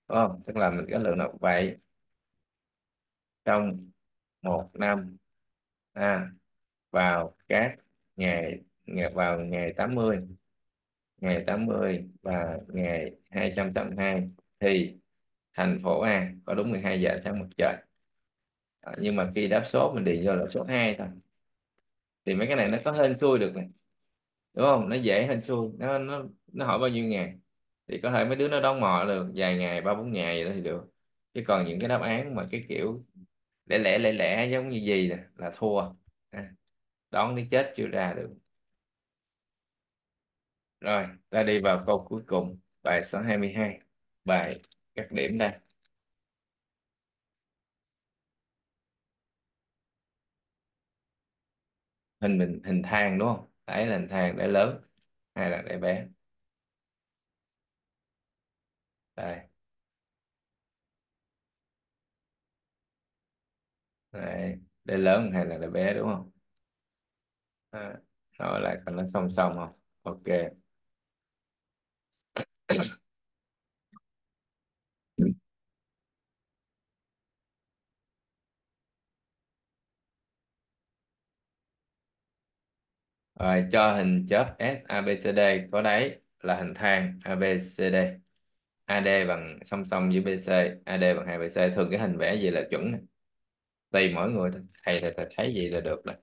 Đúng không? Tức là mình có lượng là vậy. Trong một năm à, vào các ngày, ngày vào ngày 80 ngày 80 và ngày 282 thì thành phố A có đúng 12 giờ sáng mặt trời. À, nhưng mà khi đáp số mình điền vô là số 2 thôi. Thì mấy cái này nó có hên xui được này đúng không? Nó dễ hên xui nó nó nó hỏi bao nhiêu ngày? Thì có thể mấy đứa nó đón mò được vài ngày ba bốn ngày vậy đó thì được. Chứ còn những cái đáp án mà cái kiểu lẻ lẻ lẻ lẻ giống như gì nè là thua. À, đón đến chết chưa ra được. Rồi ta đi vào câu cuối cùng bài số 22 bài các điểm đây. Hình mình hình thang đúng không? Đấy là hình thang để lớn hay là để bé đây. Đây để lớn hay là để bé đúng không? À, nó lại còn nó song song không? Ok. Rồi cho hình chớp S có đáy là hình thang ABCD AD bằng song song với BC AD bằng 2BC thường cái hình vẽ gì là chuẩn này. tùy mỗi người thôi. Thầy thầy, thầy thấy gì là được này.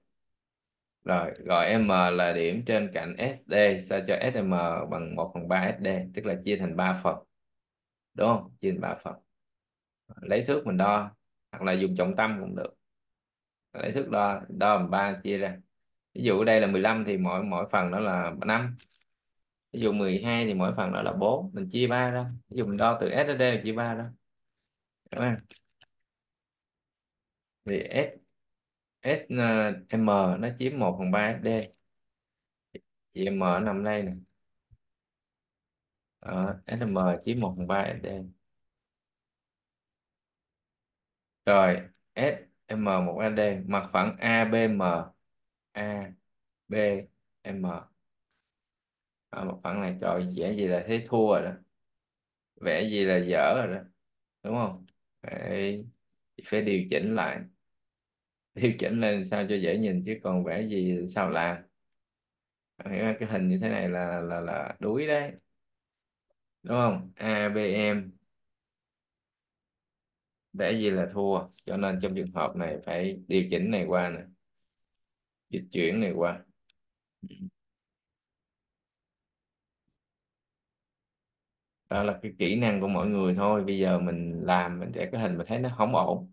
rồi gọi M là điểm trên cạnh SD sao cho SM bằng 1 phần 3 SD tức là chia thành 3 phần. Đúng không? Chia thành 3 phần. Lấy thước mình đo hoặc là dùng trọng tâm cũng được. Lấy thước đo đo bằng 3 chia ra. Ví dụ ở đây là 15 thì mỗi mỗi phần đó là 5 ví dụ 12 thì mỗi phần đó là 4 mình chia 3 ra. Ví dụ mình đo từ S đến D mình chia 3 ra. Đúng không? Thì S S ờ, M nó chiếm 1 phần 3 SD thì M nằm đây nè. Đó, SM chiếm 1 phần 3 SD rồi SM 1 AD mặt phẳng ABM ABM à, một phẳng này trời vẽ gì là thấy thua rồi đó. Vẽ gì là dở rồi đó đúng không? Phải phải điều chỉnh lại. Điều chỉnh lên sao cho dễ nhìn chứ còn vẽ gì sao làm? Cái hình như thế này là là là đuối đấy. Đúng không? ABM vẽ gì là thua? Cho nên trong trường hợp này phải điều chỉnh này qua nè. Dịch chuyển này qua. Đó là cái kỹ năng của mỗi người thôi. Bây giờ mình làm mình vẽ cái hình mình thấy nó không ổn.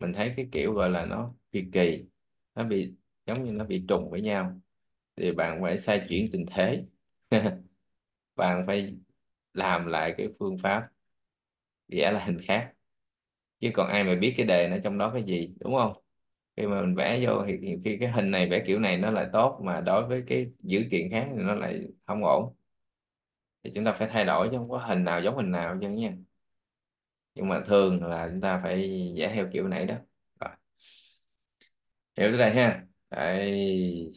Mình thấy cái kiểu gọi là nó kỳ kỳ, nó bị, giống như nó bị trùng với nhau. Thì bạn phải xoay chuyển tình thế. Bạn phải làm lại cái phương pháp vẽ là hình khác. Chứ còn ai mà biết cái đề nó trong đó cái gì, đúng không? Khi mà mình vẽ vô thì khi cái hình này, vẽ kiểu này nó lại tốt, mà đối với cái dữ kiện khác thì nó lại không ổn thì chúng ta phải thay đổi chứ, không có hình nào giống hình nào chứ nha. Nhưng mà thường là chúng ta phải vẽ theo kiểu này đó. Rồi. hiểu tới đây ha. Đấy.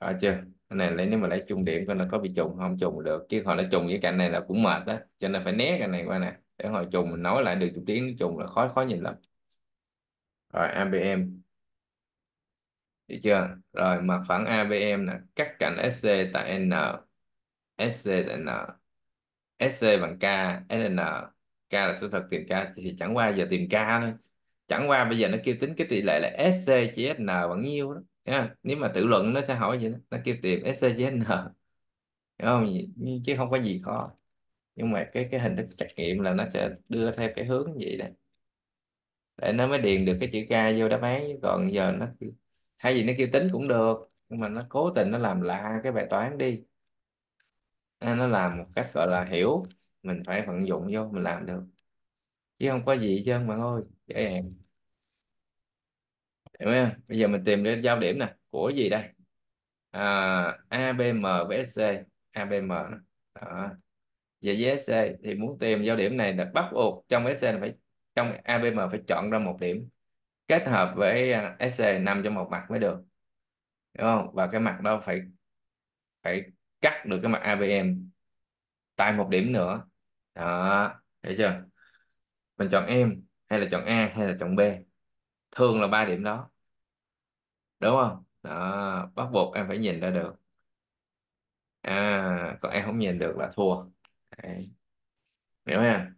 Rồi chưa? Cái này lấy, nếu mà lấy chung điểm coi nó có bị trùng không, trùng được. Chứ họ nó trùng với cạnh này là cũng mệt đó cho nên phải né cái này qua nè. Để hồi trùng mình nói lại được chút tiếng nó trùng là khó khó nhìn lắm. Rồi ABM được chưa? Rồi, mặt phẳng ABM nè. Cắt cạnh SC tại N. Scn, SC bằng K SN K là số thật tìm K thì chẳng qua giờ tìm K thôi. Chẳng qua bây giờ nó kêu tính cái tỷ lệ là SC chia SN bằng nhiêu đó nha. nếu mà tự luận nó sẽ hỏi vậy đó nó kêu tìm SC chia SN Đúng không? Chứ không có gì khó. Nhưng mà cái cái hình thức trắc nghiệm là nó sẽ đưa theo cái hướng vậy đó. Để nó mới điền được cái chữ K vô đáp án còn giờ nó thay vì nó kêu tính cũng được nhưng mà nó cố tình nó làm lạ cái bài toán đi à, nó làm một cách gọi là hiểu mình phải vận dụng vô mình làm được. Chứ không có gì chứ bạn ơi dễ dàng. Hiểu không? Bây giờ mình tìm đến giao điểm nè của gì đây? À, ABM với SC ABM đó. Về với SC thì muốn tìm giao điểm này là bắt buộc trong SC là phải trong ABM phải chọn ra một điểm kết hợp với à, SC nằm trong một mặt mới được. Đúng không? Và cái mặt đó phải phải cắt được cái mặt ABM tại một điểm nữa. Đó, thấy chưa? Mình chọn em hay là chọn A hay là chọn B? Thường là ba điểm đó. Đúng không? Đó, bắt buộc em phải nhìn ra được. À còn em không nhìn được là thua. Đấy. hiểu ha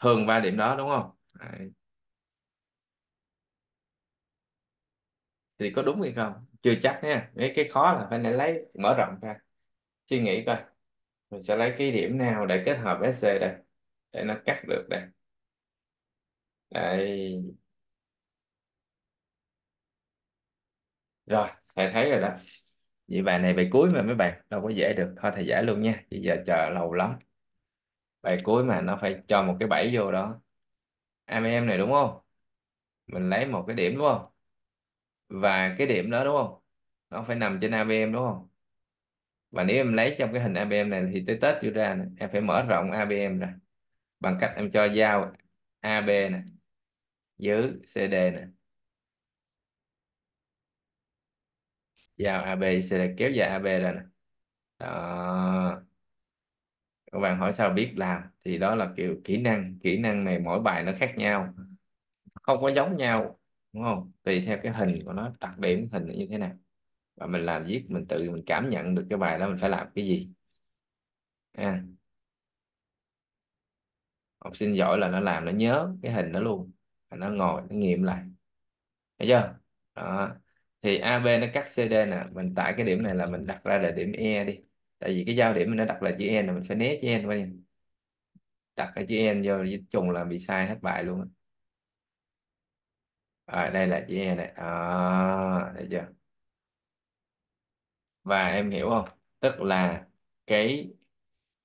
thường ba điểm đó, đúng không? Đấy. thì có đúng hay không? Chưa chắc nha. Cái cái khó là phải lấy, mở rộng ra suy nghĩ coi. Mình sẽ lấy cái điểm nào để kết hợp SC đây, để nó cắt được đây. Đây. Rồi, thầy thấy rồi đó. Vậy bài này, bài cuối mà mấy bạn, đâu có dễ được. Thôi thầy giải luôn nha bây giờ chờ lâu lắm. Bài cuối mà nó phải cho một cái bẫy vô đó. ABM này đúng không? Mình lấy một cái điểm đúng không? Và cái điểm đó đúng không? Nó phải nằm trên ABM đúng không? Và nếu em lấy trong cái hình ABM này thì tới Tết chưa ra này, em phải mở rộng ABM ra. Bằng cách em cho giao AB này giữ CD này giao AB CD kéo dài AB ra này đó. Các bạn hỏi sao biết làm thì đó là kiểu kỹ năng kỹ năng này mỗi bài nó khác nhau không có giống nhau đúng không? Tùy theo cái hình của nó đặc điểm hình nó như thế nào và mình làm viết mình tự mình cảm nhận được cái bài đó mình phải làm cái gì. À, học sinh giỏi là nó làm nó nhớ cái hình đó luôn và nó ngồi nó nghiệm lại. Thấy chưa? Đó. Thì AB nó cắt CD nè mình tại cái điểm này là mình đặt ra là điểm E đi. Tại vì cái giao điểm mình nó đặt là chữ N là mình phải né chữ N qua đặt cái chữ N vô trùng là bị sai hết bài luôn à, đây là chữ E này. À, thấy chưa? Và em hiểu không? Tức là cái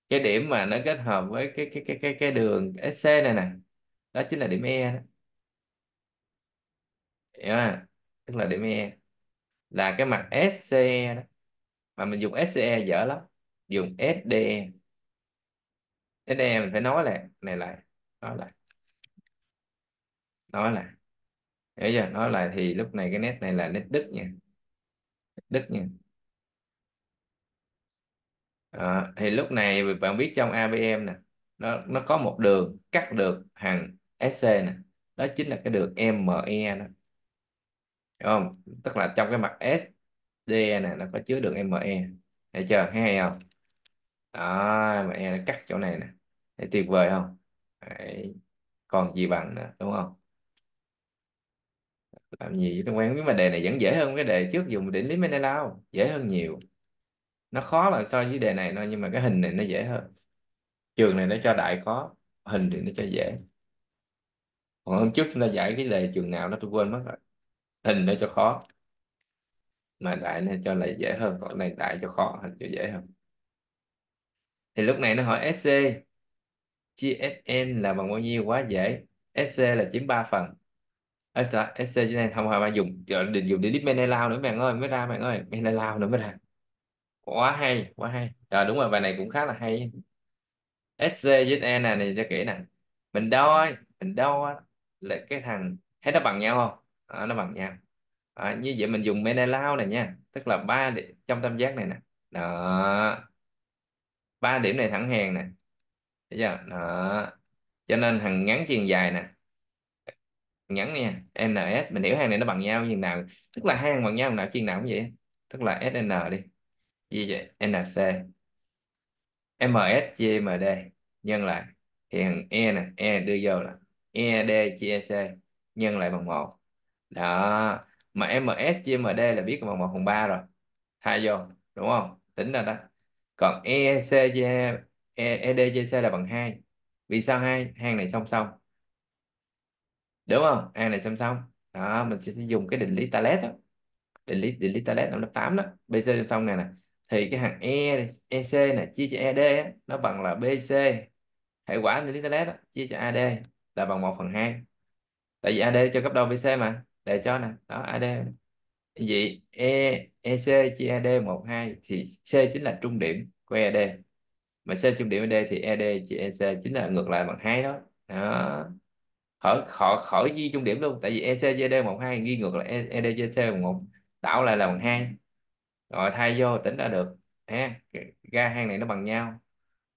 cái điểm mà nó kết hợp với cái cái cái cái cái đường SC này nè, đó chính là điểm E đó. Hiểu không? Tức là điểm E. Là cái mặt SCE đó. Mà mình dùng SCE dở lắm. Dùng SDE SDE mình phải nói lại. Này lại, nói lại. Nói lại. Hiểu chưa? Nói lại thì lúc này cái nét này là nét đứt nha. Đứt nha à, thì lúc này bạn biết trong ABM nè nó nó có một đường cắt được hàng SC nè đó chính là cái đường ME đó đúng không? Tức là trong cái mặt SD này nó có chứa đường ME thấy chưa? Thấy hay không? Đó ME nó cắt chỗ này nè. Thấy tuyệt vời không? Đấy. còn gì bằng nữa đúng không? Làm gì tôi quen biết mà đề này vẫn dễ hơn cái đề trước dùng định lý Menelao dễ hơn nhiều nó khó là so với đề này thôi, nhưng mà cái hình này nó dễ hơn. Trường này nó cho đại khó, hình thì nó cho dễ. Còn hôm trước chúng ta giải cái đề trường nào đó tôi quên mất rồi. Hình nó cho khó, mà đại nó cho lại dễ hơn. Còn này đại cho khó, hình cho dễ hơn. Thì lúc này nó hỏi SC chia SN là bằng bao nhiêu? Quá dễ. SC là chiếm 3 phần. SC cho nên không phải mà dùng định dùng để Menelao nữa bạn ơi, mới ra bạn ơi. Menelao nữa mới ra quá hay quá hay. Rồi đúng rồi bài này cũng khá là hay. SC với E này này cho kỹ nè. Mình đo mình đo là cái thằng thấy nó bằng nhau không? À, nó bằng nhau. À, như vậy mình dùng menelau này nha. Tức là ba điểm trong tam giác này nè. Đó. Ba điểm này thẳng hàng nè. Thấy chưa? Đó. Cho nên thằng ngắn chiều dài nè. Ngắn nha. NS mình hiểu hàng này nó bằng nhau như nào. Tức là hai hàng bằng nhau nào chiên nào cũng vậy. Tức là SN đi như vậy NC MS chia MD nhân lại. Thì thằng E nè E đưa vô là ED chia EC nhân lại bằng một. Đó, mà MS chia MD là biết bằng một phần ba rồi. Thay vô, đúng không? Tính ra đó. Còn EC chia ED chia C là bằng hai. Vì sao hai? Hàng này song song. Đúng không? Hàng này song song. Đó, mình sẽ dùng cái định lý Talet đó. Định lý định lý Talet năm lớp 8 đó. BC song song này nè thì cái hàng E EC này chia cho ED ấy, nó bằng là BC hệ quả trên internet đó, chia cho AD là bằng 1 phần hai. Tại vì AD cho gấp đôi BC mà để cho nè. Đó AD vậy E EC chia AD 1 2 thì C chính là trung điểm của ED mà C trung điểm ED thì ED chia EC chính là ngược lại bằng hai đó. Đó. Khỏi khỏi khỏi ghi trung điểm luôn. Tại vì EC chia ED 1 2 ghi ngược lại ED chia C một đảo lại là bằng hai rồi thay vô tính ra được. Ha ga hang này nó bằng nhau,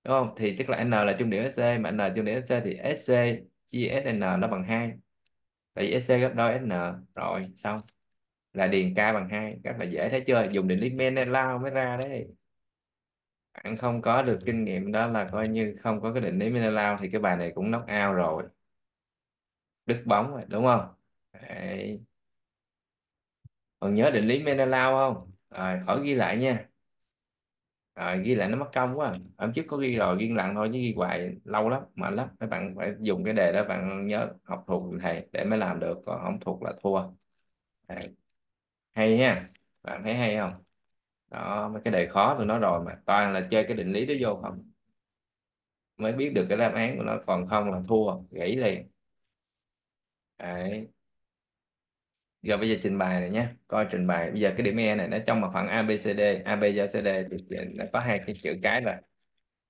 đúng không? Thì tức là n là trung điểm SC mà n trung điểm SC thì SC chia SN nó bằng 2 tại vì SC gấp đôi SN rồi, xong. Là điền k bằng 2 rất là dễ thấy chưa? Dùng định lý Menelao mới ra đấy. Bạn không có được kinh nghiệm đó là coi như không có cái định lý Menelao thì cái bài này cũng knock out rồi. Đứt bóng rồi, đúng không? Đấy. còn nhớ định lý Menelao không? Rồi, khỏi ghi lại nha. Rồi, ghi lại nó mất công quá. Hôm trước có ghi rồi, ghi lặng thôi, chứ ghi hoài lâu lắm mà lắm. Các bạn phải dùng cái đề đó, bạn nhớ học thuộc thầy để mới làm được, còn không thuộc là thua. Đấy. hay ha. Bạn thấy hay không? Đó, mấy cái đề khó tôi nói rồi mà. Toàn là chơi cái định lý đó vô không. Mới biết được cái đáp án của nó, còn không là thua, gãy liền. Đấy rồi bây giờ trình bày này nhé, coi trình bày. Bây giờ cái điểm E này nó trong mặt phẳng ABCD AB giao CD thì nó có hai cái chữ cái rồi.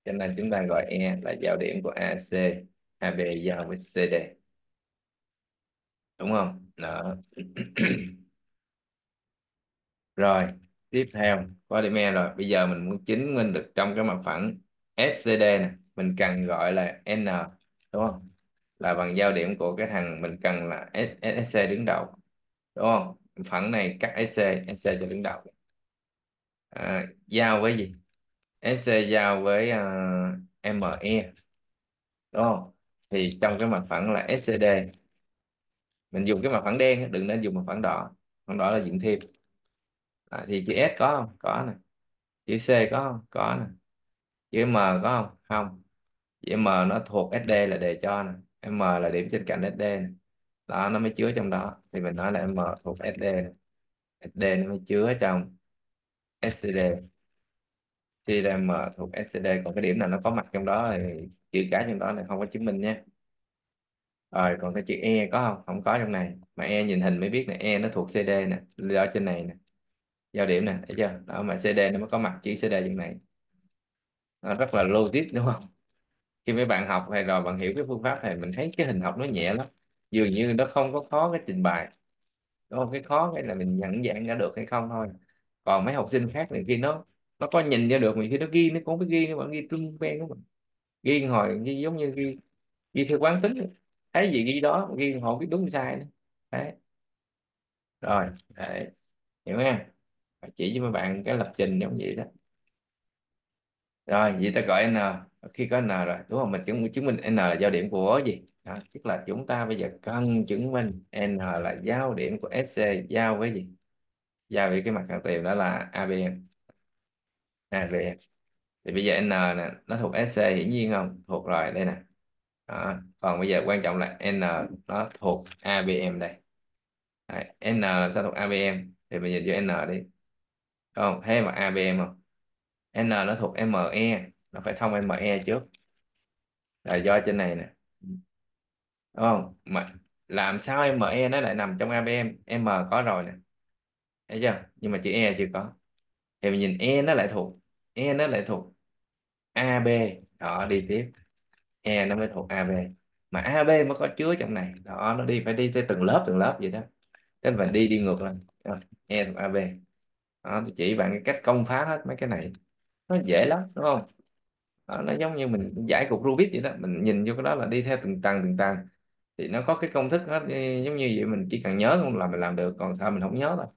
Cho nên chúng ta gọi E là giao điểm của AC AB giao với CD đúng không? Đó. Rồi, tiếp theo. Có điểm E rồi. Bây giờ mình muốn chứng minh được trong cái mặt phẳng SCD này mình cần gọi là N, đúng không? Là bằng giao điểm của cái thằng mình cần là SSC đứng đầu đúng không? Phẳng này cắt SC SC cho đứng đầu. À, giao với gì? SC giao với à, uh, ME đúng không? Thì trong cái mặt phẳng là SCD mình dùng cái mặt phẳng đen đừng nên dùng mặt phẳng đỏ. Phẳng đỏ là diện thêm. À, thì chữ S có không? Có nè. Chữ C có không? Có nè. Chữ M có không? Không. Chữ M nó thuộc SD là đề cho nè. M là điểm trên cạnh SD nè đó, nó mới chứa trong đó. Thì mình nói là M thuộc SD. SD nó mới chứa trong SCD thì là M thuộc SCD còn cái điểm nào nó có mặt trong đó thì chữ cái trong đó này không có chứng minh nhé. Rồi, còn cái chữ E có không? Không có trong này. Mà E nhìn hình mới biết nè E nó thuộc CD nè, do trên này nè giao điểm nè, thấy chưa? Đó, mà CD nó mới có mặt, chữ CD trong này. Nó rất là logic, đúng không? Khi mấy bạn học hay rồi, bạn hiểu cái phương pháp này mình thấy cái hình học nó nhẹ lắm dường như nó không có khó cái trình bày. Đúng không? Cái khó cái là mình nhận dạng ra được hay không thôi. Còn mấy học sinh khác thì khi nó nó có nhìn ra được mình khi nó ghi, nó cũng phải ghi, nó vẫn ghi tung ven của mình. Ghi hồi, ghi giống như ghi ghi theo quán tính. Thấy gì ghi đó, ghi họ biết đúng sai nữa. Đấy. Rồi, đấy. Hiểu ha chỉ cho mấy bạn cái lập trình giống vậy đó. Rồi, vậy ta gọi n. Khi có n rồi, đúng không? Mình chứng chứng minh n là giao điểm của gì? Đó, tức là chúng ta bây giờ cần chứng minh n là giao điểm của SC giao với gì? Giao với cái mặt hàng tiền đó là ABM ABM thì bây giờ n nè nó thuộc SC hiển nhiên không? Thuộc rồi đây nè. Đó. còn bây giờ quan trọng là n nó thuộc ABM đây. Đấy, n làm sao thuộc ABM thì mình nhìn cho n đi. Không? Thấy mà ABM không? N nó thuộc ME nó phải thông ME trước. Là do trên này nè đúng không mà làm sao ME nó lại nằm trong ABM M? Có rồi nè. Thấy chưa? Nhưng mà chữ E chưa có. Thì mình nhìn E nó lại thuộc. E nó lại thuộc AB đó đi tiếp. E nó mới thuộc AB mà AB mới có chứa trong này. Đó nó đi phải đi theo từng lớp từng lớp vậy đó. Nên mình đi đi ngược lên. E thuộc AB đó tôi chỉ bạn cái cách công phá hết mấy cái này. Nó dễ lắm đúng không? Đó, nó giống như mình giải cục Rubik vậy đó. Mình nhìn vô cái đó là đi theo từng tầng từng tầng thì nó có cái công thức hết giống như vậy mình chỉ cần nhớ không là mình làm được còn sao mình không nhớ đâu.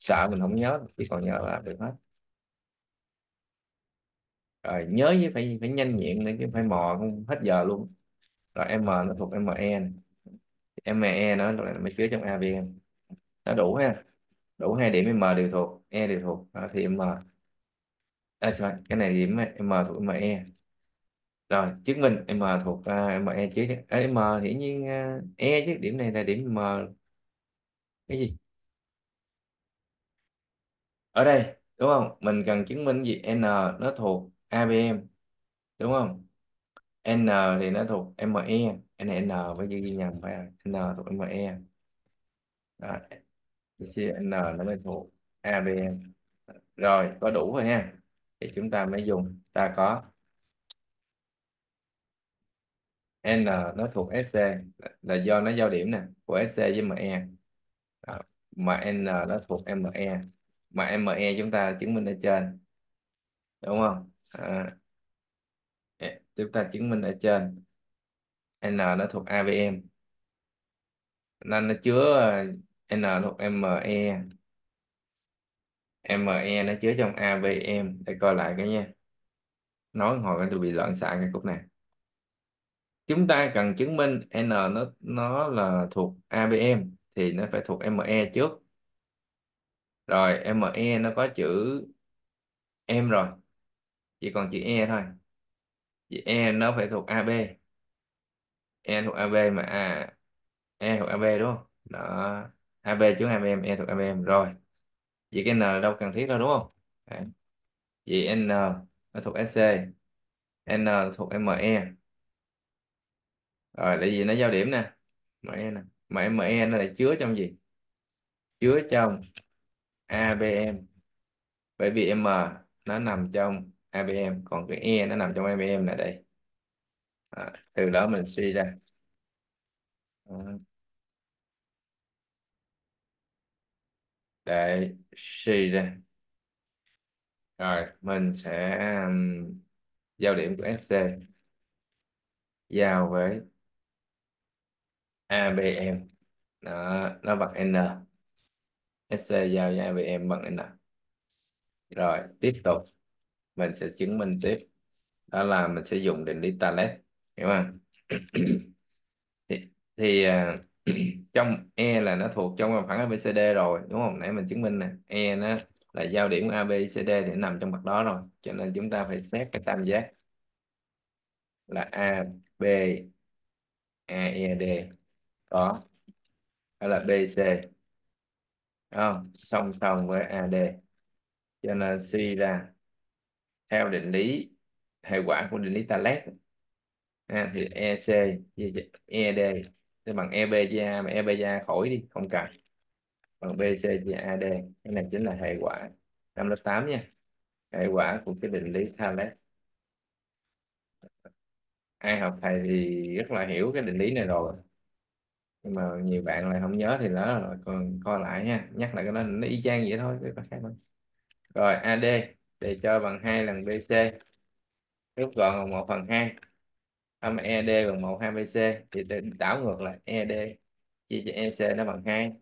Sợ mình không nhớ chỉ còn nhớ là làm được hết. Rồi nhớ với phải phải nhanh nhẹn nữa chứ phải mò không hết giờ luôn. Rồi M nó thuộc ME này. ME nó là mấy phía trong AVM nó đủ ha đủ hai điểm M đều thuộc E đều thuộc. Đó, thì M. À, sorry, cái này điểm M thuộc ME rồi chứng minh M à, thuộc uh, e chứ à, M hiển nhiên uh, E chứ điểm này là điểm M. Cái gì? Ở đây đúng không? Mình cần chứng minh gì? N nó thuộc ABM đúng không? N thì nó thuộc ME N N với ghi nhầm phải N thuộc ME đó. N nó mới thuộc ABM rồi có đủ rồi ha. Thì chúng ta mới dùng. Ta có N nó thuộc SC là do nó giao điểm nè của SC với ME Đó. mà N nó thuộc ME mà ME chúng ta chứng minh ở trên đúng không? À, e, chúng ta chứng minh ở trên. N nó thuộc ABM nên nó chứa N thuộc ME ME nó chứa trong ABM để coi lại cái nha nói hồi tôi bị loạn xạ cái cục này chúng ta cần chứng minh N nó nó là thuộc ABM thì nó phải thuộc ME trước. Rồi ME nó có chữ M rồi, chỉ còn chữ E thôi. Chữ E nó phải thuộc AB E thuộc AB mà à E thuộc AB đúng không? Đó AB chúng ABM E thuộc ABM rồi, vậy cái N là đâu cần thiết đâu đúng không? Đấy. vậy N nó thuộc SC N thuộc ME rồi để gì nó giao điểm nè. ME nè. Mà e, ME nó lại chứa trong gì? Chứa trong ABM bởi vì M nó nằm trong ABM còn cái E nó nằm trong ABM là đây. À, từ đó mình suy ra. À, để suy ra. Rồi mình sẽ um, giao điểm của SC giao với ABM đó, nó bằng N. SC giao với ABM bằng N. Rồi tiếp tục. Mình sẽ chứng minh tiếp. Đó là mình sẽ dùng định lý Thales hiểu không? Thì, thì à, trong E là nó thuộc trong bằng phẳng ABCD rồi đúng không? Nãy mình chứng minh nè. E nó là giao điểm của ABCD thì nó nằm trong mặt đó rồi cho nên chúng ta phải xét cái tam giác là A B A E D đó. Là BC không song song với AD cho nên suy ra theo định lý hệ quả của định lý Thales. À, thì EC ED sẽ bằng EB chia A mà EB chia A khỏi đi không cần. Bằng BC chia AD cái này chính là hệ quả. Năm lớp 8 nha. Hệ quả của cái định lý Thales. Ai học thầy thì rất là hiểu cái định lý này rồi nhưng mà nhiều bạn lại không nhớ thì đó là còn coi lại nha, nhắc lại cái đó nó y chang vậy thôi cái khác thôi rồi AD để cho bằng 2 lần BC rút gọn bằng 1 phần 2 âm ED bằng 1 2 BC thì để đảo ngược lại ED chia cho EC nó bằng 2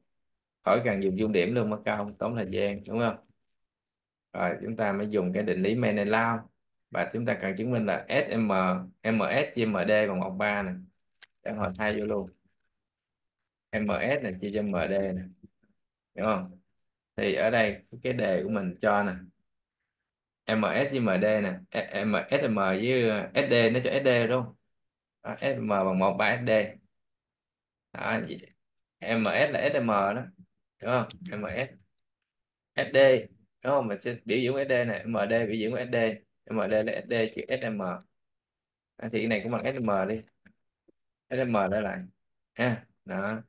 khỏi cần dùng dung điểm luôn, mất công tốn thời gian, đúng không? Rồi, chúng ta mới dùng cái định lý Menelau và chúng ta cần chứng minh là SM MS chia MD bằng 13 nè. Để hồi thay vô luôn. MS này chia cho MD nè đúng không? Thì ở đây cái đề của mình cho nè. MS với MD nè. E, M, với uh, SD nó cho SD đúng không? Đó, SM bằng 13 SD đó, MS là SM đó. Đúng không? MS SD đúng không? Mình sẽ biểu diễn SD này MD biểu diễn SD MD là SD chữ SM à, thì cái này cũng bằng SM đi. SM đó lại. Ha đó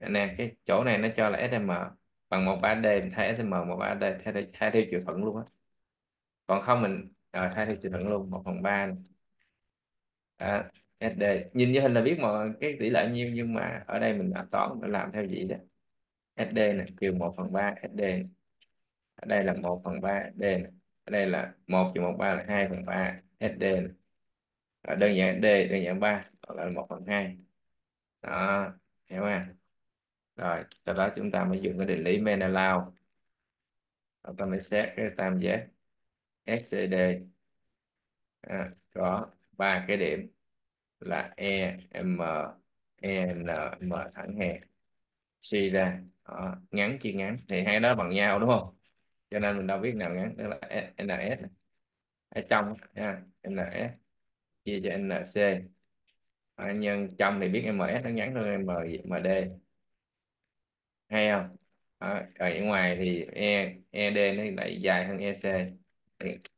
nè cái chỗ này nó cho là SM bằng một ba d mình thay SM một ba d thay, thay, thay theo chiều thuận luôn á. Còn không mình à, thay theo chiều thuận luôn một phần ba à, SD nhìn như hình là biết mà cái tỷ lệ nhiêu nhưng mà ở đây mình làm toán mình làm theo gì đó. SD này trừ một phần ba SD ở đây là một phần ba D này. ở đây là một trừ một ba là hai phần ba SD này. Ở đơn giản D đơn giản ba là một phần hai. Đó hiểu không rồi sau đó chúng ta mới dùng cái định lý Menelao. Chúng ta mới xét cái tam giác SCD à, có ba cái điểm là E M E N M thẳng hàng suy ra đó, ngắn chia ngắn. Thì hai đó bằng nhau đúng không? Cho nên mình đâu biết nào ngắn đó là e, NS ở trong nha NS chia cho NC à, nhân trong thì biết MS nó ngắn hơn MD hay không? Ờ, ở, ở ngoài thì E ED nó lại dài hơn EC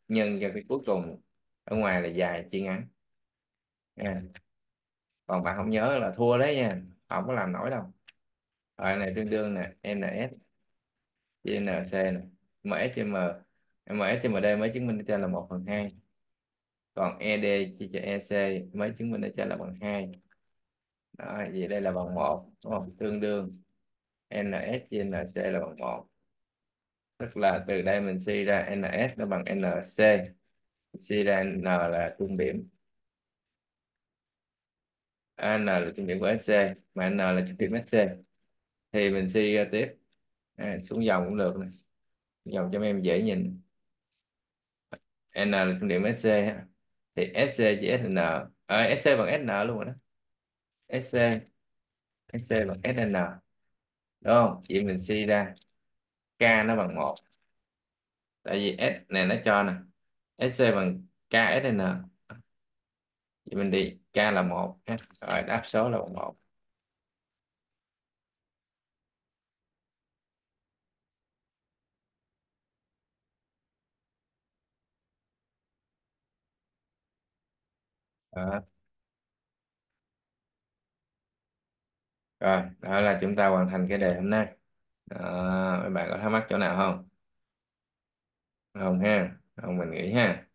nhân cho cái cuối cùng ở ngoài là dài chia ngắn. À. còn bạn không nhớ là thua đấy nha không có làm nổi đâu. Ở này tương đương nè NS chia NC nè. MS chia M MS chia MD mới chứng minh cho là 1 phần 2 còn ED chia cho EC mới chứng minh cho là bằng 2 đó, vậy đây là bằng 1 đúng không? tương đương. NS chia NC là bằng 1 tức là từ đây mình suy ra NS nó bằng NC suy ra N là trung điểm. A, N là trung điểm của SC mà N là trung điểm SC thì mình suy ra tiếp. À, xuống dòng cũng được này. Dòng cho em dễ nhìn. N là trung điểm SC thì SC chỉ SN à, SC bằng SN luôn rồi đó. SC SC bằng SN đúng không? Vậy mình suy ra. K nó bằng một. Tại vì s này nó cho nè. Sc bằng k sn chị mình đi. K là một rồi, đáp số là bằng một. À. rồi đó là chúng ta hoàn thành cái đề hôm nay. Đó, mấy bạn có thắc mắc chỗ nào không? Không ha không mình nghĩ ha.